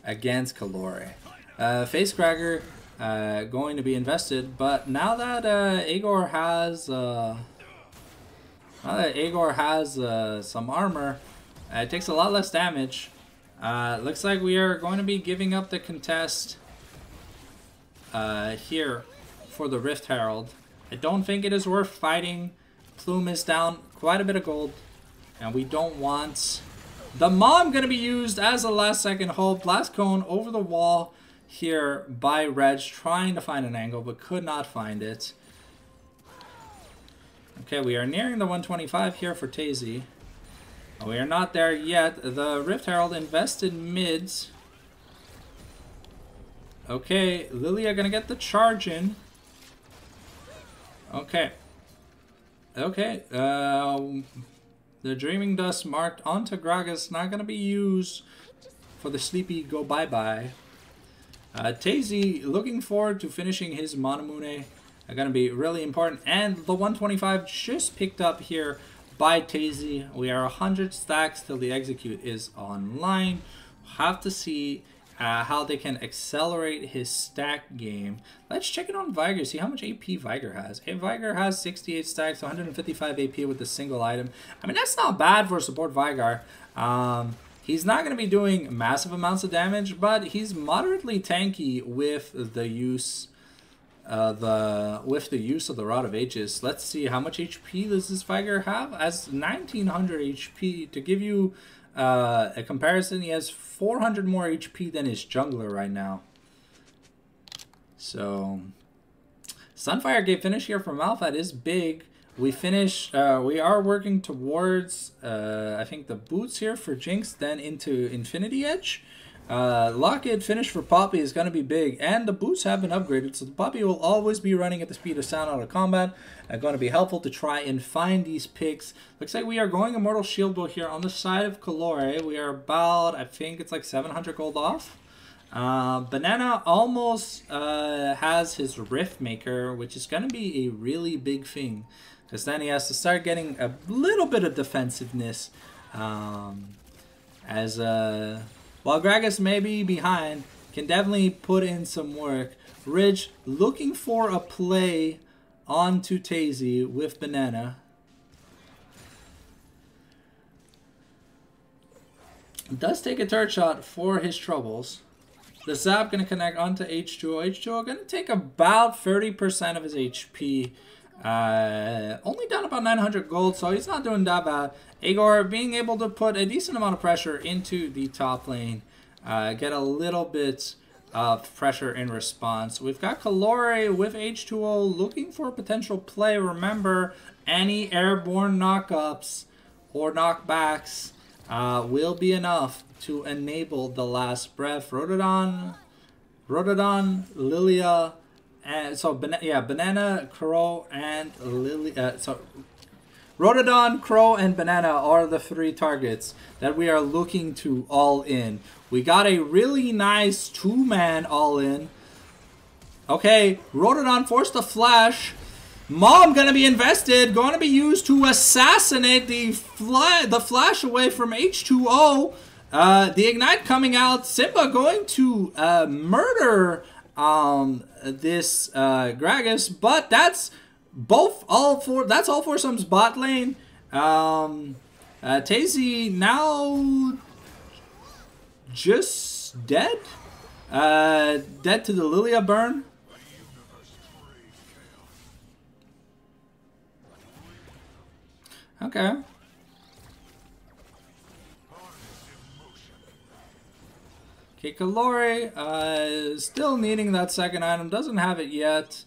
against Kalori. Uh, Facecracker uh, going to be invested, but now that uh, Igor has uh, now that Igor has uh, some armor, uh, it takes a lot less damage. Uh, looks like we are going to be giving up the contest uh, here for the Rift Herald. I don't think it is worth fighting. Plume is down quite a bit of gold. And we don't want the mom going to be used as a last second hold. Blast Cone over the wall here by Reg, trying to find an angle, but could not find it. Okay, we are nearing the 125 here for Tazy. We are not there yet. The Rift Herald invested mids. Okay, Lilia gonna get the charge in. Okay. Okay, uh, the Dreaming Dust marked onto Gragas, not going to be used for the Sleepy go bye-bye. Uh, Tazy looking forward to finishing his Manamune. Are going to be really important. And the 125 just picked up here by Tazy. We are 100 stacks till the execute is online. have to see uh, how they can accelerate his stack game. Let's check it on Veigar, see how much AP Veigar has. Hey, Veigar has 68 stacks, 155 AP with a single item. I mean, that's not bad for support Veigar. Um, he's not going to be doing massive amounts of damage, but he's moderately tanky with the use uh, the with the use of the Rod of Ages. Let's see how much HP does this Veigar have? As 1900 HP to give you uh, a comparison, he has 400 more HP than his jungler right now. So, Sunfire Cape finish here from Malphite is big. We finish, uh, we are working towards, uh, I think, the boots here for Jinx, then into Infinity Edge. Uh, Locket finish for Poppy is going to be big, and the boots have been upgraded, so the Poppy will always be running at the speed of sound out of combat. And going to be helpful to try and find these picks. Looks like we are going Immortal Shield Bow here on the side of Kalori. We are about, I think it's like 700 gold off. Uh, Banana almost uh, has his Rift Maker, which is going to be a really big thing. Because then he has to start getting a little bit of defensiveness um, as... Uh, while Gragas may be behind, can definitely put in some work. Ridge looking for a play onto Tazy with Banana. Does take a third shot for his troubles. The Zap going to connect onto H2O. H2O going to take about 30% of his HP. Uh, only down about 900 gold, so he's not doing that bad. Agor being able to put a decent amount of pressure into the top lane. Uh, get a little bit of pressure in response. We've got Kalori with H2O looking for a potential play. Remember, any airborne knockups or knockbacks uh, will be enough to enable the last breath. Rhododon, Rhododon, Lilia, and so yeah, Banana, Crow, and Lily. Uh, so Rhododon, Crow, and Banana are the three targets that we are looking to all in. We got a really nice two-man all-in. Okay, Rhododon forced the flash. Mom gonna be invested, gonna be used to assassinate the fly the flash away from H2O. Uh, the ignite coming out. Simba going to uh, murder um, this uh, Gragas, but that's both all four. That's all for some bot lane. Um, uh, Tazy now just dead. Uh, dead to the Lilia burn. Okay. Kikkalori, uh, still needing that second item, doesn't have it yet.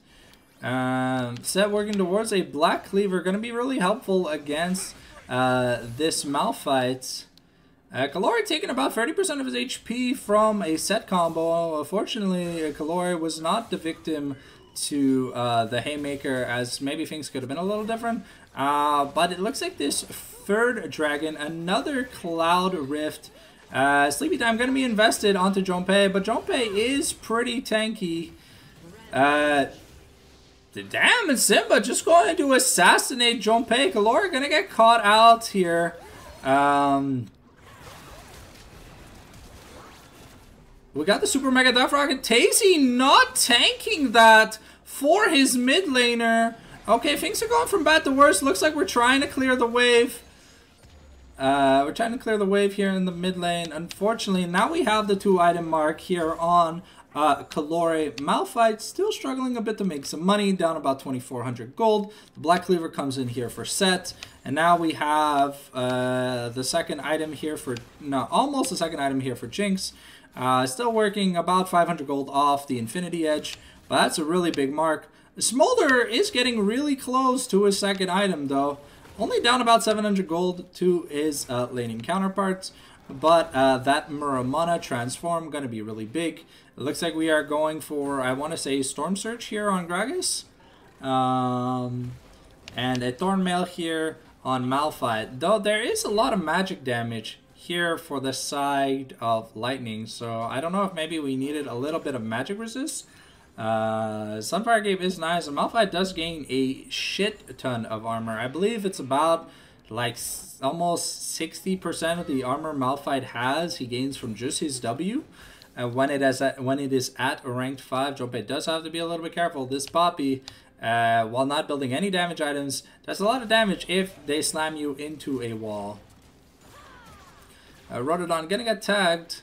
Um, Sett working towards a Black Cleaver, going to be really helpful against uh, this Malphite. Uh, Kalori taking about 30% of his HP from a Sett combo. Unfortunately, Kalori was not the victim to uh, the Haymaker, as maybe things could have been a little different. Uh, but it looks like this third dragon, another Cloud Rift. Uh, Sleepy Time going to be invested onto Junpei, but Junpei is pretty tanky. Uh, damn, and Simba just going to assassinate Junpei. Kalori going to get caught out here. Um, we got the Super Mega Death Rocket. Tazy not tanking that for his mid laner. Okay, things are going from bad to worse. Looks like we're trying to clear the wave. Uh, we're trying to clear the wave here in the mid lane. Unfortunately, now we have the two item mark here on uh, Kalori. Malphite still struggling a bit to make some money, down about 2,400 gold. The Black Cleaver comes in here for Sett. And now we have uh, the second item here for, no, almost the second item here for Jinx. Uh, still working about 500 gold off the Infinity Edge, but that's a really big mark. Smolder is getting really close to his second item, though. Only down about 700 gold to his uh, laning counterparts. But uh, that Muramana transform going to be really big. It looks like we are going for, I want to say, Storm Surge here on Gragas. Um, and a Thornmail here on Malphite. Though there is a lot of magic damage here for the side of Lightning. So I don't know if maybe we needed a little bit of magic resist. Uh, Sunfire Cape is nice, and Malphite does gain a shit ton of armor. I believe it's about like almost 60% of the armor Malphite has, he gains from just his W. Uh, when it is at, when it is at ranked 5, Junpei does have to be a little bit careful. This Poppy, uh, while not building any damage items, does a lot of damage if they slam you into a wall. Uh, Rhododon gonna get tagged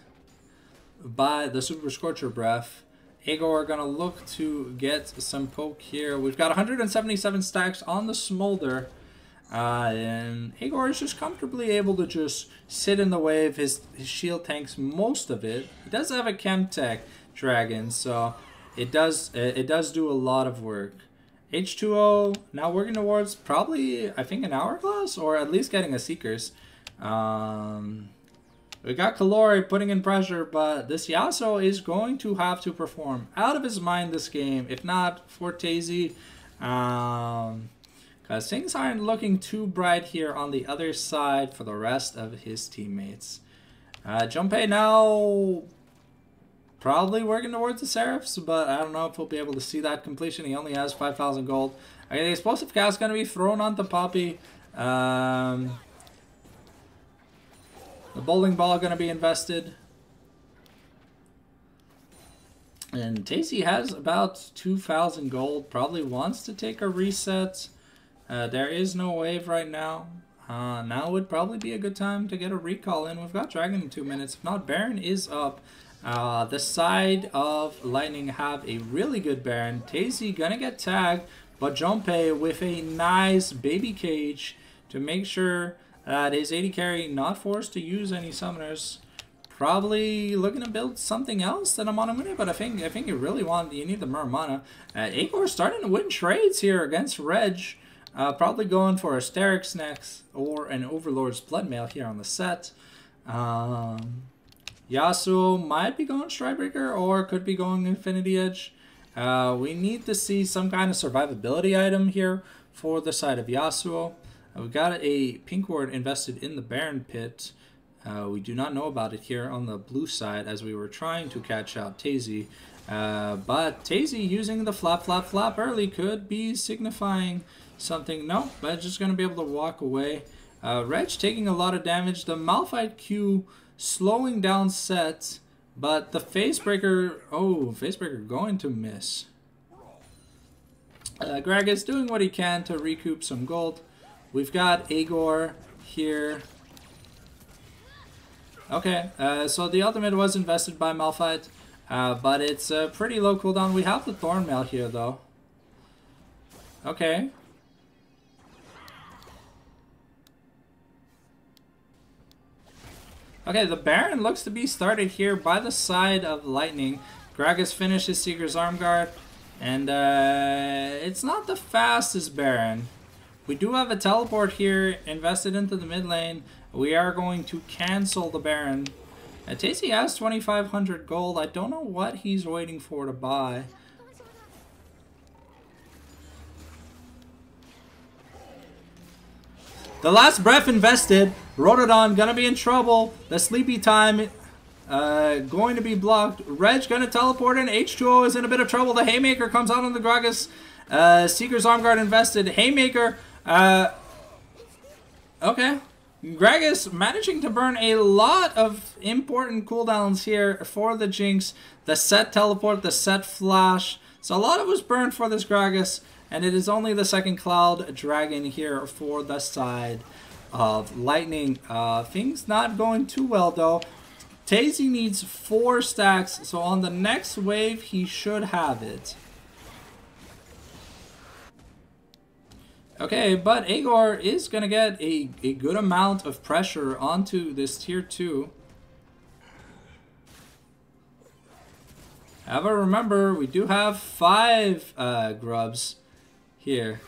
by the Super Scorcher Breath. Agor are gonna look to get some poke here. We've got 177 stacks on the Smolder. Uh, and Agor is just comfortably able to just sit in the wave. His, his shield tanks most of it. He does have a Chemtech Dragon, so it does it does do a lot of work. H2O now working towards probably, I think, an Hourglass, or at least getting a Seekers. Um, we got Kalori putting in pressure, but this Yasuo is going to have to perform out of his mind this game. If not, for Tazy. Um, because things aren't looking too bright here on the other side for the rest of his teammates. Uh, Junpei now probably working towards the Seraphs, but I don't know if we'll be able to see that completion. He only has 5,000 gold. Okay, the Explosive Cask going to be thrown onto Poppy. Um, the bowling ball going to be invested. And Tazy has about 2,000 gold. Probably wants to take a reset. Uh, there is no wave right now. Uh, now would probably be a good time to get a recall in. We've got Dragon in two minutes. If not, Baron is up. Uh, the side of Lightning have a really good Baron. Tazy gonna get tagged but Junpei with a nice baby cage to make sure that his AD carry not forced to use any summoners. Probably looking to build something else than a Manamune, but I think I think you really want you need the Muramana. Uh, Igor starting to win trades here against Reg. Uh, probably going for a Sterak's next or an Overlord's Bloodmail here on the Sett. Um, Yasuo might be going Stridebreaker or could be going Infinity Edge. Uh, we need to see some kind of survivability item here for the side of Yasuo. Uh, we got a pink ward invested in the Baron Pit. Uh, we do not know about it here on the blue side as we were trying to catch out Tazy. Uh, but Tazy using the flop, flop, flop early could be signifying something. No, but just going to be able to walk away. Uh, Reg taking a lot of damage. The Malphite Q slowing down sets. But the Facebreaker... Oh, Facebreaker going to miss. Uh, Greg is doing what he can to recoup some gold. We've got Agor here Okay, uh, so the ultimate was invested by Malphite, uh, but it's a pretty low cooldown. We have the Thornmail here, though. Okay. Okay, the Baron looks to be started here by the side of Lightning. Gragas finishes Seeker's Arm Guard, and uh, it's not the fastest Baron. We do have a teleport here invested into the mid lane. We are going to cancel the Baron. Uh, Tazy has 2,500 gold. I don't know what he's waiting for to buy. The last breath invested. Rotodon gonna be in trouble. The sleepy time uh, going to be blocked. Reg gonna teleport in. H2O is in a bit of trouble. The Haymaker comes out on the Gragas. Uh, Seeker's Arm Guard invested. Haymaker uh, okay. Gragas managing to burn a lot of important cooldowns here for the Jinx. The Sett teleport, the Sett flash. So a lot of was burned for this Gragas. And it is only the second Cloud Dragon here for the side of Lightning. Uh, things not going too well though. Tazy needs four stacks. So on the next wave, he should have it. Okay, but Agor is going to get a, a good amount of pressure onto this tier 2. However, remember, we do have five uh, grubs here.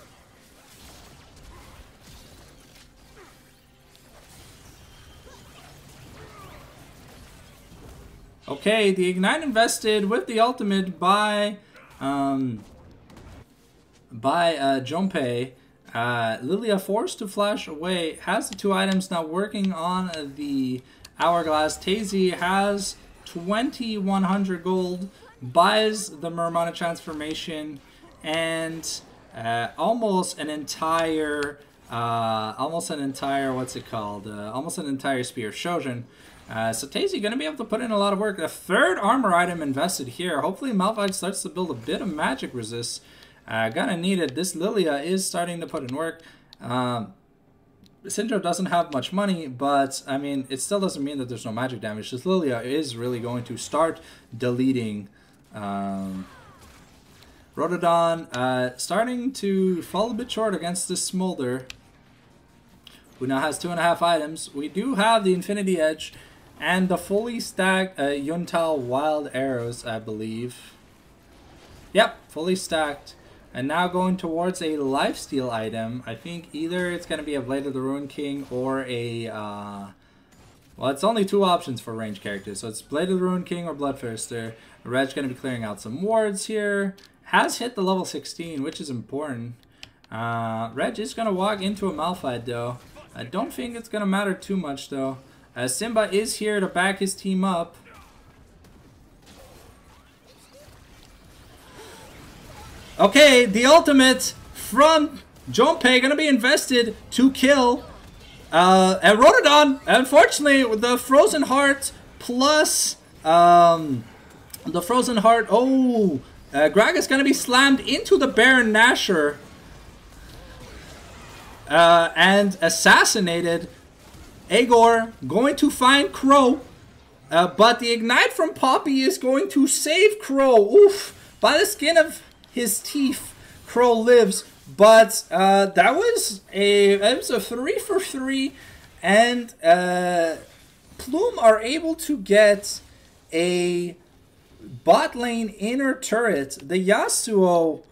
Okay, the Ignite invested with the ultimate by um, by uh, Junpei. Uh, Lilia forced to flash away, has the two items now working on the Hourglass. Tazy has 2100 gold, buys the Muramana transformation, and uh, almost an entire, uh, almost an entire, what's it called? Uh, almost an entire Spear Shojin. Uh, so Tazy going to be able to put in a lot of work. A third armor item invested here. Hopefully Malphite starts to build a bit of magic resist. Uh, gonna need it. This Lilia is starting to put in work. Um, Syndra doesn't have much money, but I mean, it still doesn't mean that there's no magic damage. This Lilia is really going to start deleting um, Rotodon, uh, starting to fall a bit short against this Smolder, who now has two and a half items. We do have the Infinity Edge and the fully stacked uh, Yuntal Wild Arrows, I believe. Yep, fully stacked. And now going towards a lifesteal item, I think either it's going to be a Blade of the Ruined King or a... Uh, well, it's only two options for range characters. So it's Blade of the Ruined King or Bloodthirster. Red's going to be clearing out some wards here. Has hit the level 16, which is important. Uh, Reg is going to walk into a Malphite, though. I don't think it's going to matter too much, though. Uh, Simba is here to back his team up. Okay, the ultimate from Junpei gonna be invested to kill uh, and Rotodon. Unfortunately, the Frozen Heart plus um, the Frozen Heart. Oh, uh, Greg is gonna be slammed into the Baron Nashor uh, and assassinated. Agor going to find Crow, uh, but the ignite from Poppy is going to save Crow. Oof! By the skin of his teeth Crow lives. But uh, that was a it was a three for three, and uh, Plume are able to get a bot lane inner turret. The Yasuo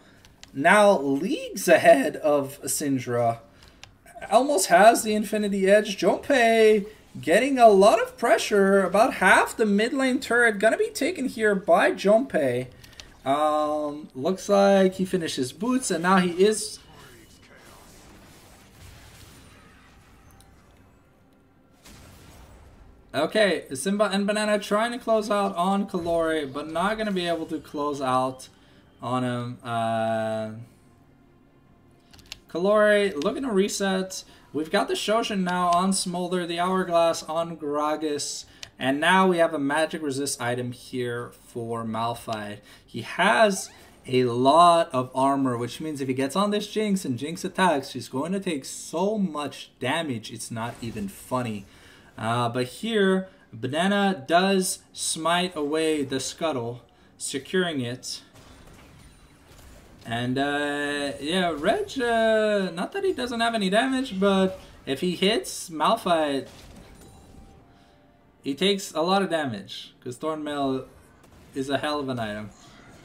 now leagues ahead of Syndra. Almost has the Infinity Edge. Junpei getting a lot of pressure. About half the mid lane turret gonna be taken here by Junpei. Um, looks like he finished his boots and now he is Okay, Simba and Banana trying to close out on Kalori, but not going to be able to close out on him. Uh, Kalori looking to reset. We've got the Shojin now on Smolder, the Hourglass on Gragas, and now we have a magic resist item here for Malphite. He has a lot of armor, which means if he gets on this Jinx and Jinx attacks, she's going to take so much damage, it's not even funny. Uh, but here, Banana does smite away the scuttle, securing it. And uh, yeah, Reg, uh, not that he doesn't have any damage, but if he hits Malphite, he takes a lot of damage because Thornmail is a hell of an item.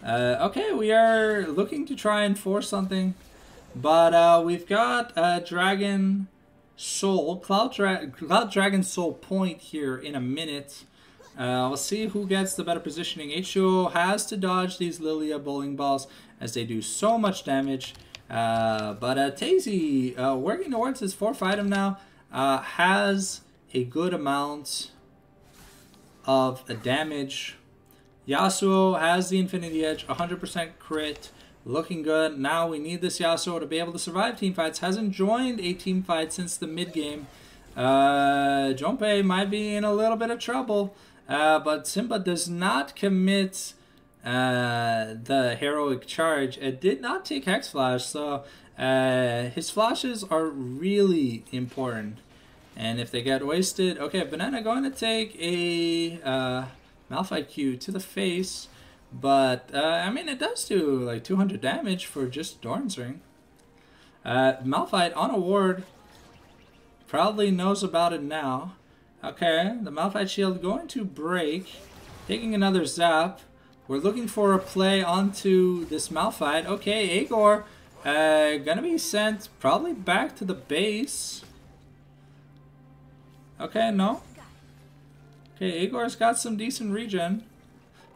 Uh, okay, we are looking to try and force something, but uh, we've got a Dragon Soul, Cloud, Dra Cloud Dragon Soul point here in a minute. Uh, we'll see who gets the better positioning. H2O has to dodge these Lilia bowling balls as they do so much damage. Uh, but uh, Tazy, uh, working towards his fourth item now, uh, has a good amount of a damage. Yasuo has the Infinity Edge, 100% crit. Looking good. Now we need this Yasuo to be able to survive team fights. Hasn't joined a team fight since the mid game. Uh, Junpei might be in a little bit of trouble. Uh, but Simba does not commit uh, the heroic charge. It did not take Hex Flash, so uh, his flashes are really important. And if they get wasted... Okay, Banana going to take a uh, Malphite Q to the face. But, uh, I mean, it does do like 200 damage for just Doran's Ring. Uh, Malphite on a ward probably knows about it now. Okay, the Malphite shield going to break. Taking another zap. We're looking for a play onto this Malphite. Okay, Agor uh, gonna be sent probably back to the base. Okay, no. Okay, Agor's got some decent regen.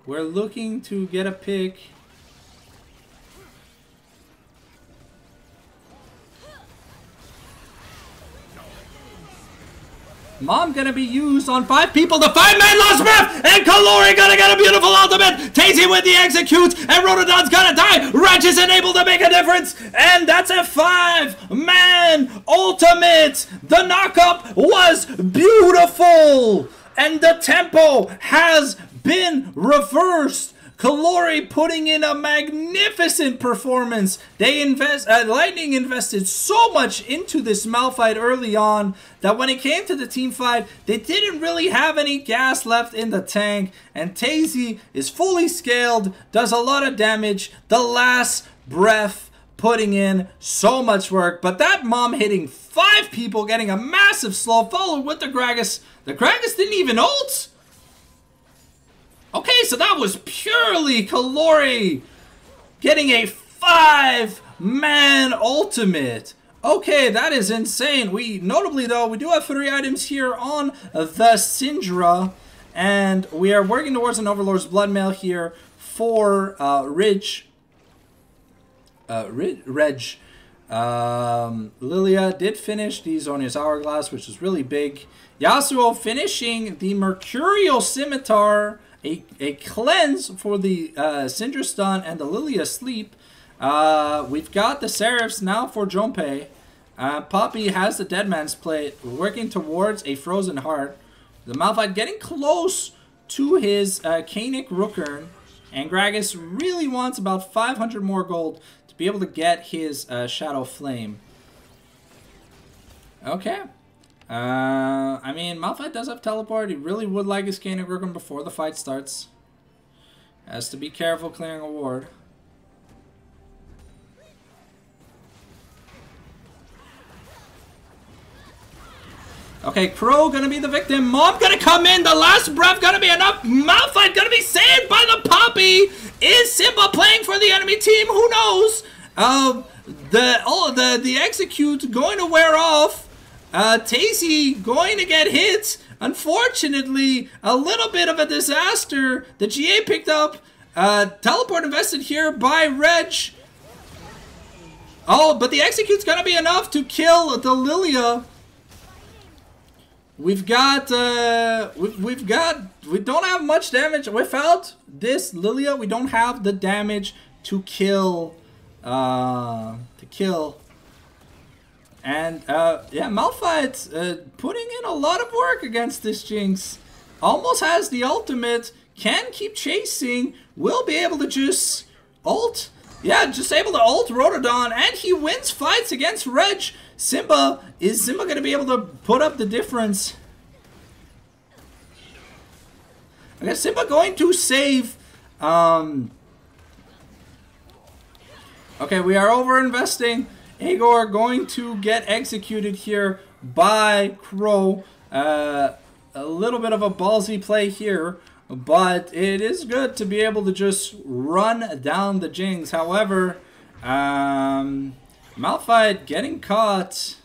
We're looking to get a pick. Mom gonna be used on five people. The five man lost breath, and Kalori gonna get a beautiful ultimate. Tazy with the executes, and Rotodon's gonna die. Wretch is unable to make a difference, and that's a five man ultimate. The knockup was beautiful, and the tempo has been reversed. Kalori putting in a magnificent performance. They invest, uh, Lightning invested so much into this Malphite early on that when it came to the team fight, they didn't really have any gas left in the tank. And Tazy is fully scaled, does a lot of damage. The last breath putting in so much work. But that mom hitting five people, getting a massive slow, followed with the Gragas. The Gragas didn't even ult. Okay, so that was purely Kalori getting a five-man ultimate. Okay, that is insane. We Notably, though, we do have three items here on the Syndra, and we are working towards an Overlord's Bloodmail here for uh, Ridge. Uh, Reg. Um, Lilia did finish the Zhonya's Hourglass, which is really big. Yasuo finishing the Mercurial Scimitar a, a cleanse for the uh, Stun and the Lilia Sleep. Uh, we've got the Seraphs now for Junpei. Uh, Poppy has the Dead Man's Plate, working towards a Frozen Heart. The Malphite getting close to his uh, Rookern. And Gragas really wants about 500 more gold to be able to get his uh, Shadow Flame. Okay. Uh, I mean, Malphite does have teleport. He really would like his Kaenic Rookern before the fight starts. Has to be careful clearing a ward. Okay, Crow gonna be the victim. Mom gonna come in. The last breath gonna be enough. Malphite gonna be saved by the Poppy. Is Simba playing for the enemy team? Who knows? Um, the oh the the execute going to wear off. Uh, Tazy going to get hit. Unfortunately, a little bit of a disaster. The GA picked up. Uh, teleport invested here by Reg. Oh, but the execute's gonna be enough to kill the Lilia. We've got, uh, we've, we've got, we don't have much damage. Without this Lilia, we don't have the damage to kill, uh, to kill. And, uh, yeah, Malphite, uh, putting in a lot of work against this Jinx. Almost has the ultimate, can keep chasing, will be able to just ult. Yeah, just able to ult Rotodon, and he wins fights against Reg. Simba, is Simba going to be able to put up the difference? I guess Simba going to save. Um, okay, we are over investing. Agor going to get executed here by Crow. Uh, a little bit of a ballsy play here, but it is good to be able to just run down the Jinx. However, um, Malphite getting caught.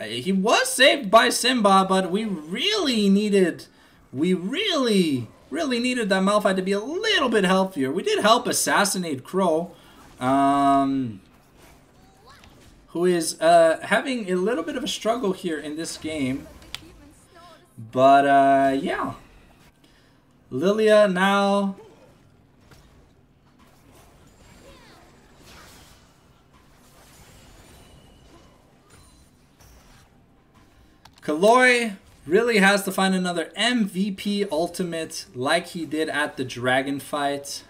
Uh, he was saved by Simba, but we really needed, we really, really needed that Malphite to be a little bit healthier. We did help assassinate Crow, um, who is uh, having a little bit of a struggle here in this game. But, uh, yeah. Lilia now Kalori really has to find another MVP ultimate like he did at the dragon fight.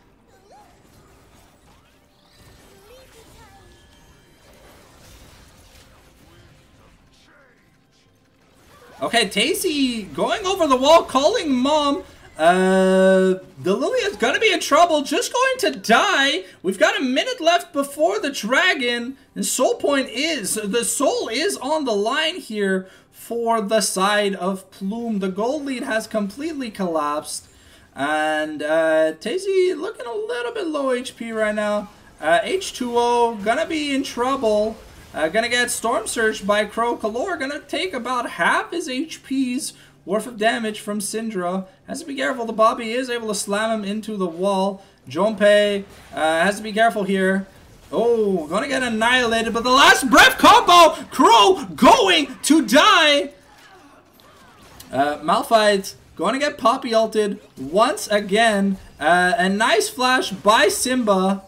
Okay, Tazy going over the wall, calling mom. Uh, the Lilia's gonna be in trouble, just going to die. We've got a minute left before the dragon, and Soul Point is, the soul is on the line here for the side of Plume. The gold lead has completely collapsed. And uh, Tazy looking a little bit low HP right now. Uh, H2O gonna be in trouble. Uh, gonna get Storm Surge by Crow. Kalori gonna take about half his HP's worth of damage from Syndra. Has to be careful. The Poppy is able to slam him into the wall. Junpei uh, has to be careful here. Oh, gonna get annihilated, but the last breath combo! Crow going to die! Uh, Malphite going to get Poppy ulted once again. Uh, a nice flash by Simba.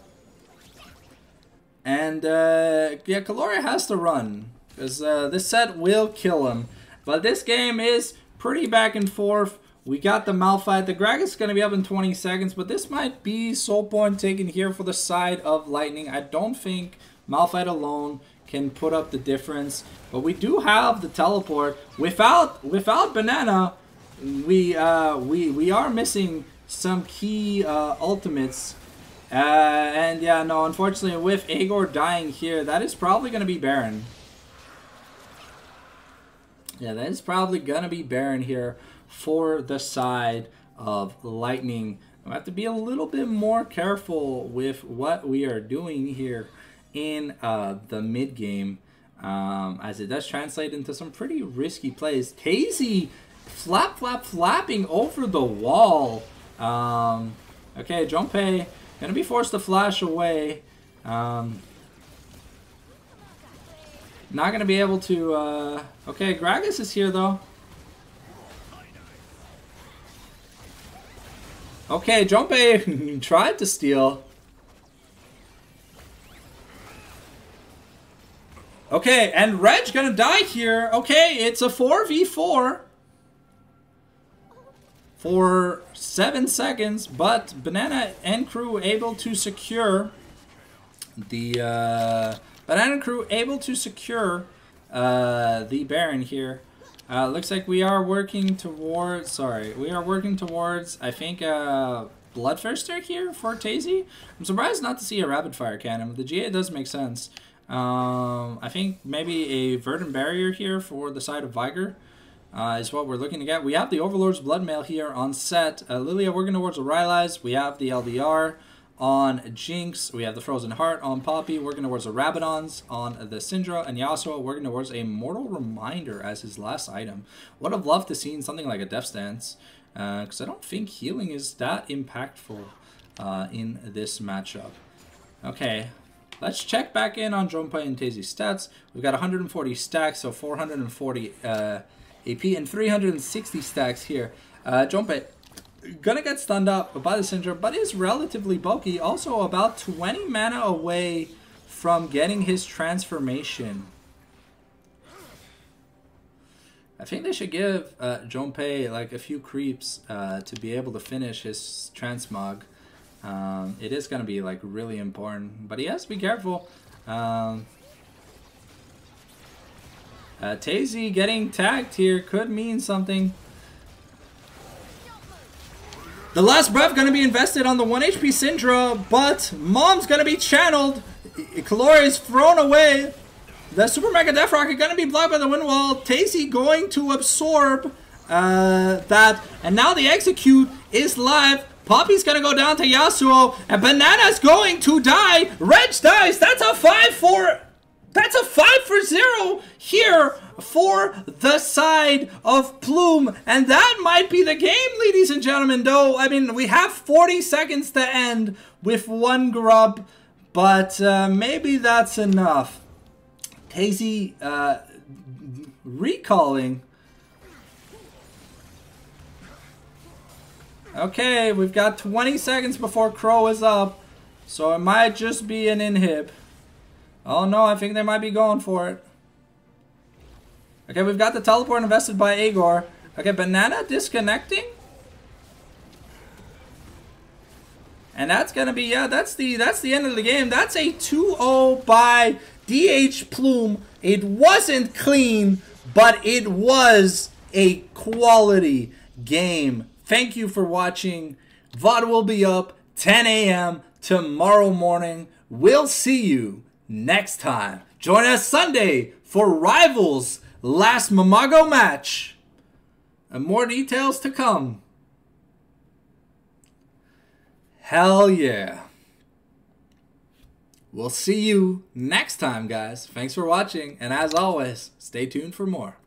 And, uh, yeah, Kalori has to run. Because uh, this Sett will kill him. But this game is pretty back and forth. We got the Malphite. The Gragas is going to be up in 20 seconds, but this might be Soul Point taken here for the side of Lightning. I don't think Malphite alone can put up the difference, but we do have the teleport. Without without Banana, we uh, we we are missing some key uh, ultimates. Uh, and yeah, no, unfortunately, with Agor dying here, that is probably going to be Baron. Yeah, that is probably going to be Baron here for the side of Lightning. We have to be a little bit more careful with what we are doing here in uh, the mid game, um, as it does translate into some pretty risky plays. Tazy flap, flap, flapping over the wall. Um, okay, Junpei gonna be forced to flash away. Um, not gonna be able to. Uh, okay, Gragas is here though. Okay, Junpei tried to steal. Okay, and Reg gonna die here. Okay, it's a 4v4 for 7 seconds, but Banana and crew able to secure the uh, Banana crew able to secure uh, the Baron here. Uh, looks like we are working towards, sorry, we are working towards, I think, uh, Bloodthirster here for Tazy. I'm surprised not to see a Rapid Fire Cannon, the GA does make sense. Um, I think maybe a Verdant Barrier here for the side of Viger uh, is what we're looking to get. We have the Overlord's Bloodmail here on Sett. Uh, Lilia working towards the Rylai's. We have the LDR on Jinx. We have the Frozen Heart on Poppy, working towards the Rabadon's on the Syndra, and Yasuo working towards a Mortal Reminder as his last item. Would have loved to seen something like a Death's Dance, because uh, I don't think healing is that impactful uh, in this matchup. Okay, let's check back in on Junpei and Tazy's stats. We've got 140 stacks, so 440 uh, AP, and 360 stacks here. Uh, Junpei, gonna get stunned up by the Syndra, but is relatively bulky. Also about 20 mana away from getting his transformation. I think they should give uh, Junpei like a few creeps uh, to be able to finish his transmog. Um, it is going to be like really important, but he has to be careful. Um, uh, Tazy getting tagged here could mean something. The last breath gonna be invested on the 1 HP Syndra, but Mom's gonna be channeled. Kalori is thrown away. The Super Mega Death Rocket gonna be blocked by the Wind Wall. Tazy going to absorb uh, that. And now the Execute is live. Poppy's gonna go down to Yasuo. And Banana's going to die. Reg dies. That's a 5-4. That's a 5 for 0 here for the side of Plume. And that might be the game, ladies and gentlemen. Though, I mean, we have 40 seconds to end with one grub. But uh, maybe that's enough. Tazy uh, recalling. Okay, we've got 20 seconds before Crow is up. So it might just be an inhib. Oh no, I think they might be going for it. Okay, we've got the teleport invested by Agor. Okay, Banana disconnecting? And that's gonna be, yeah, that's the that's the end of the game. That's a 2-0 by DH Plume. It wasn't clean, but it was a quality game. Thank you for watching. VOD will be up 10 a.m. tomorrow morning. We'll see you next time. Join us Sunday for Rivals last Mamago match. And more details to come. Hell yeah. We'll see you next time, guys. Thanks for watching, and as always, stay tuned for more.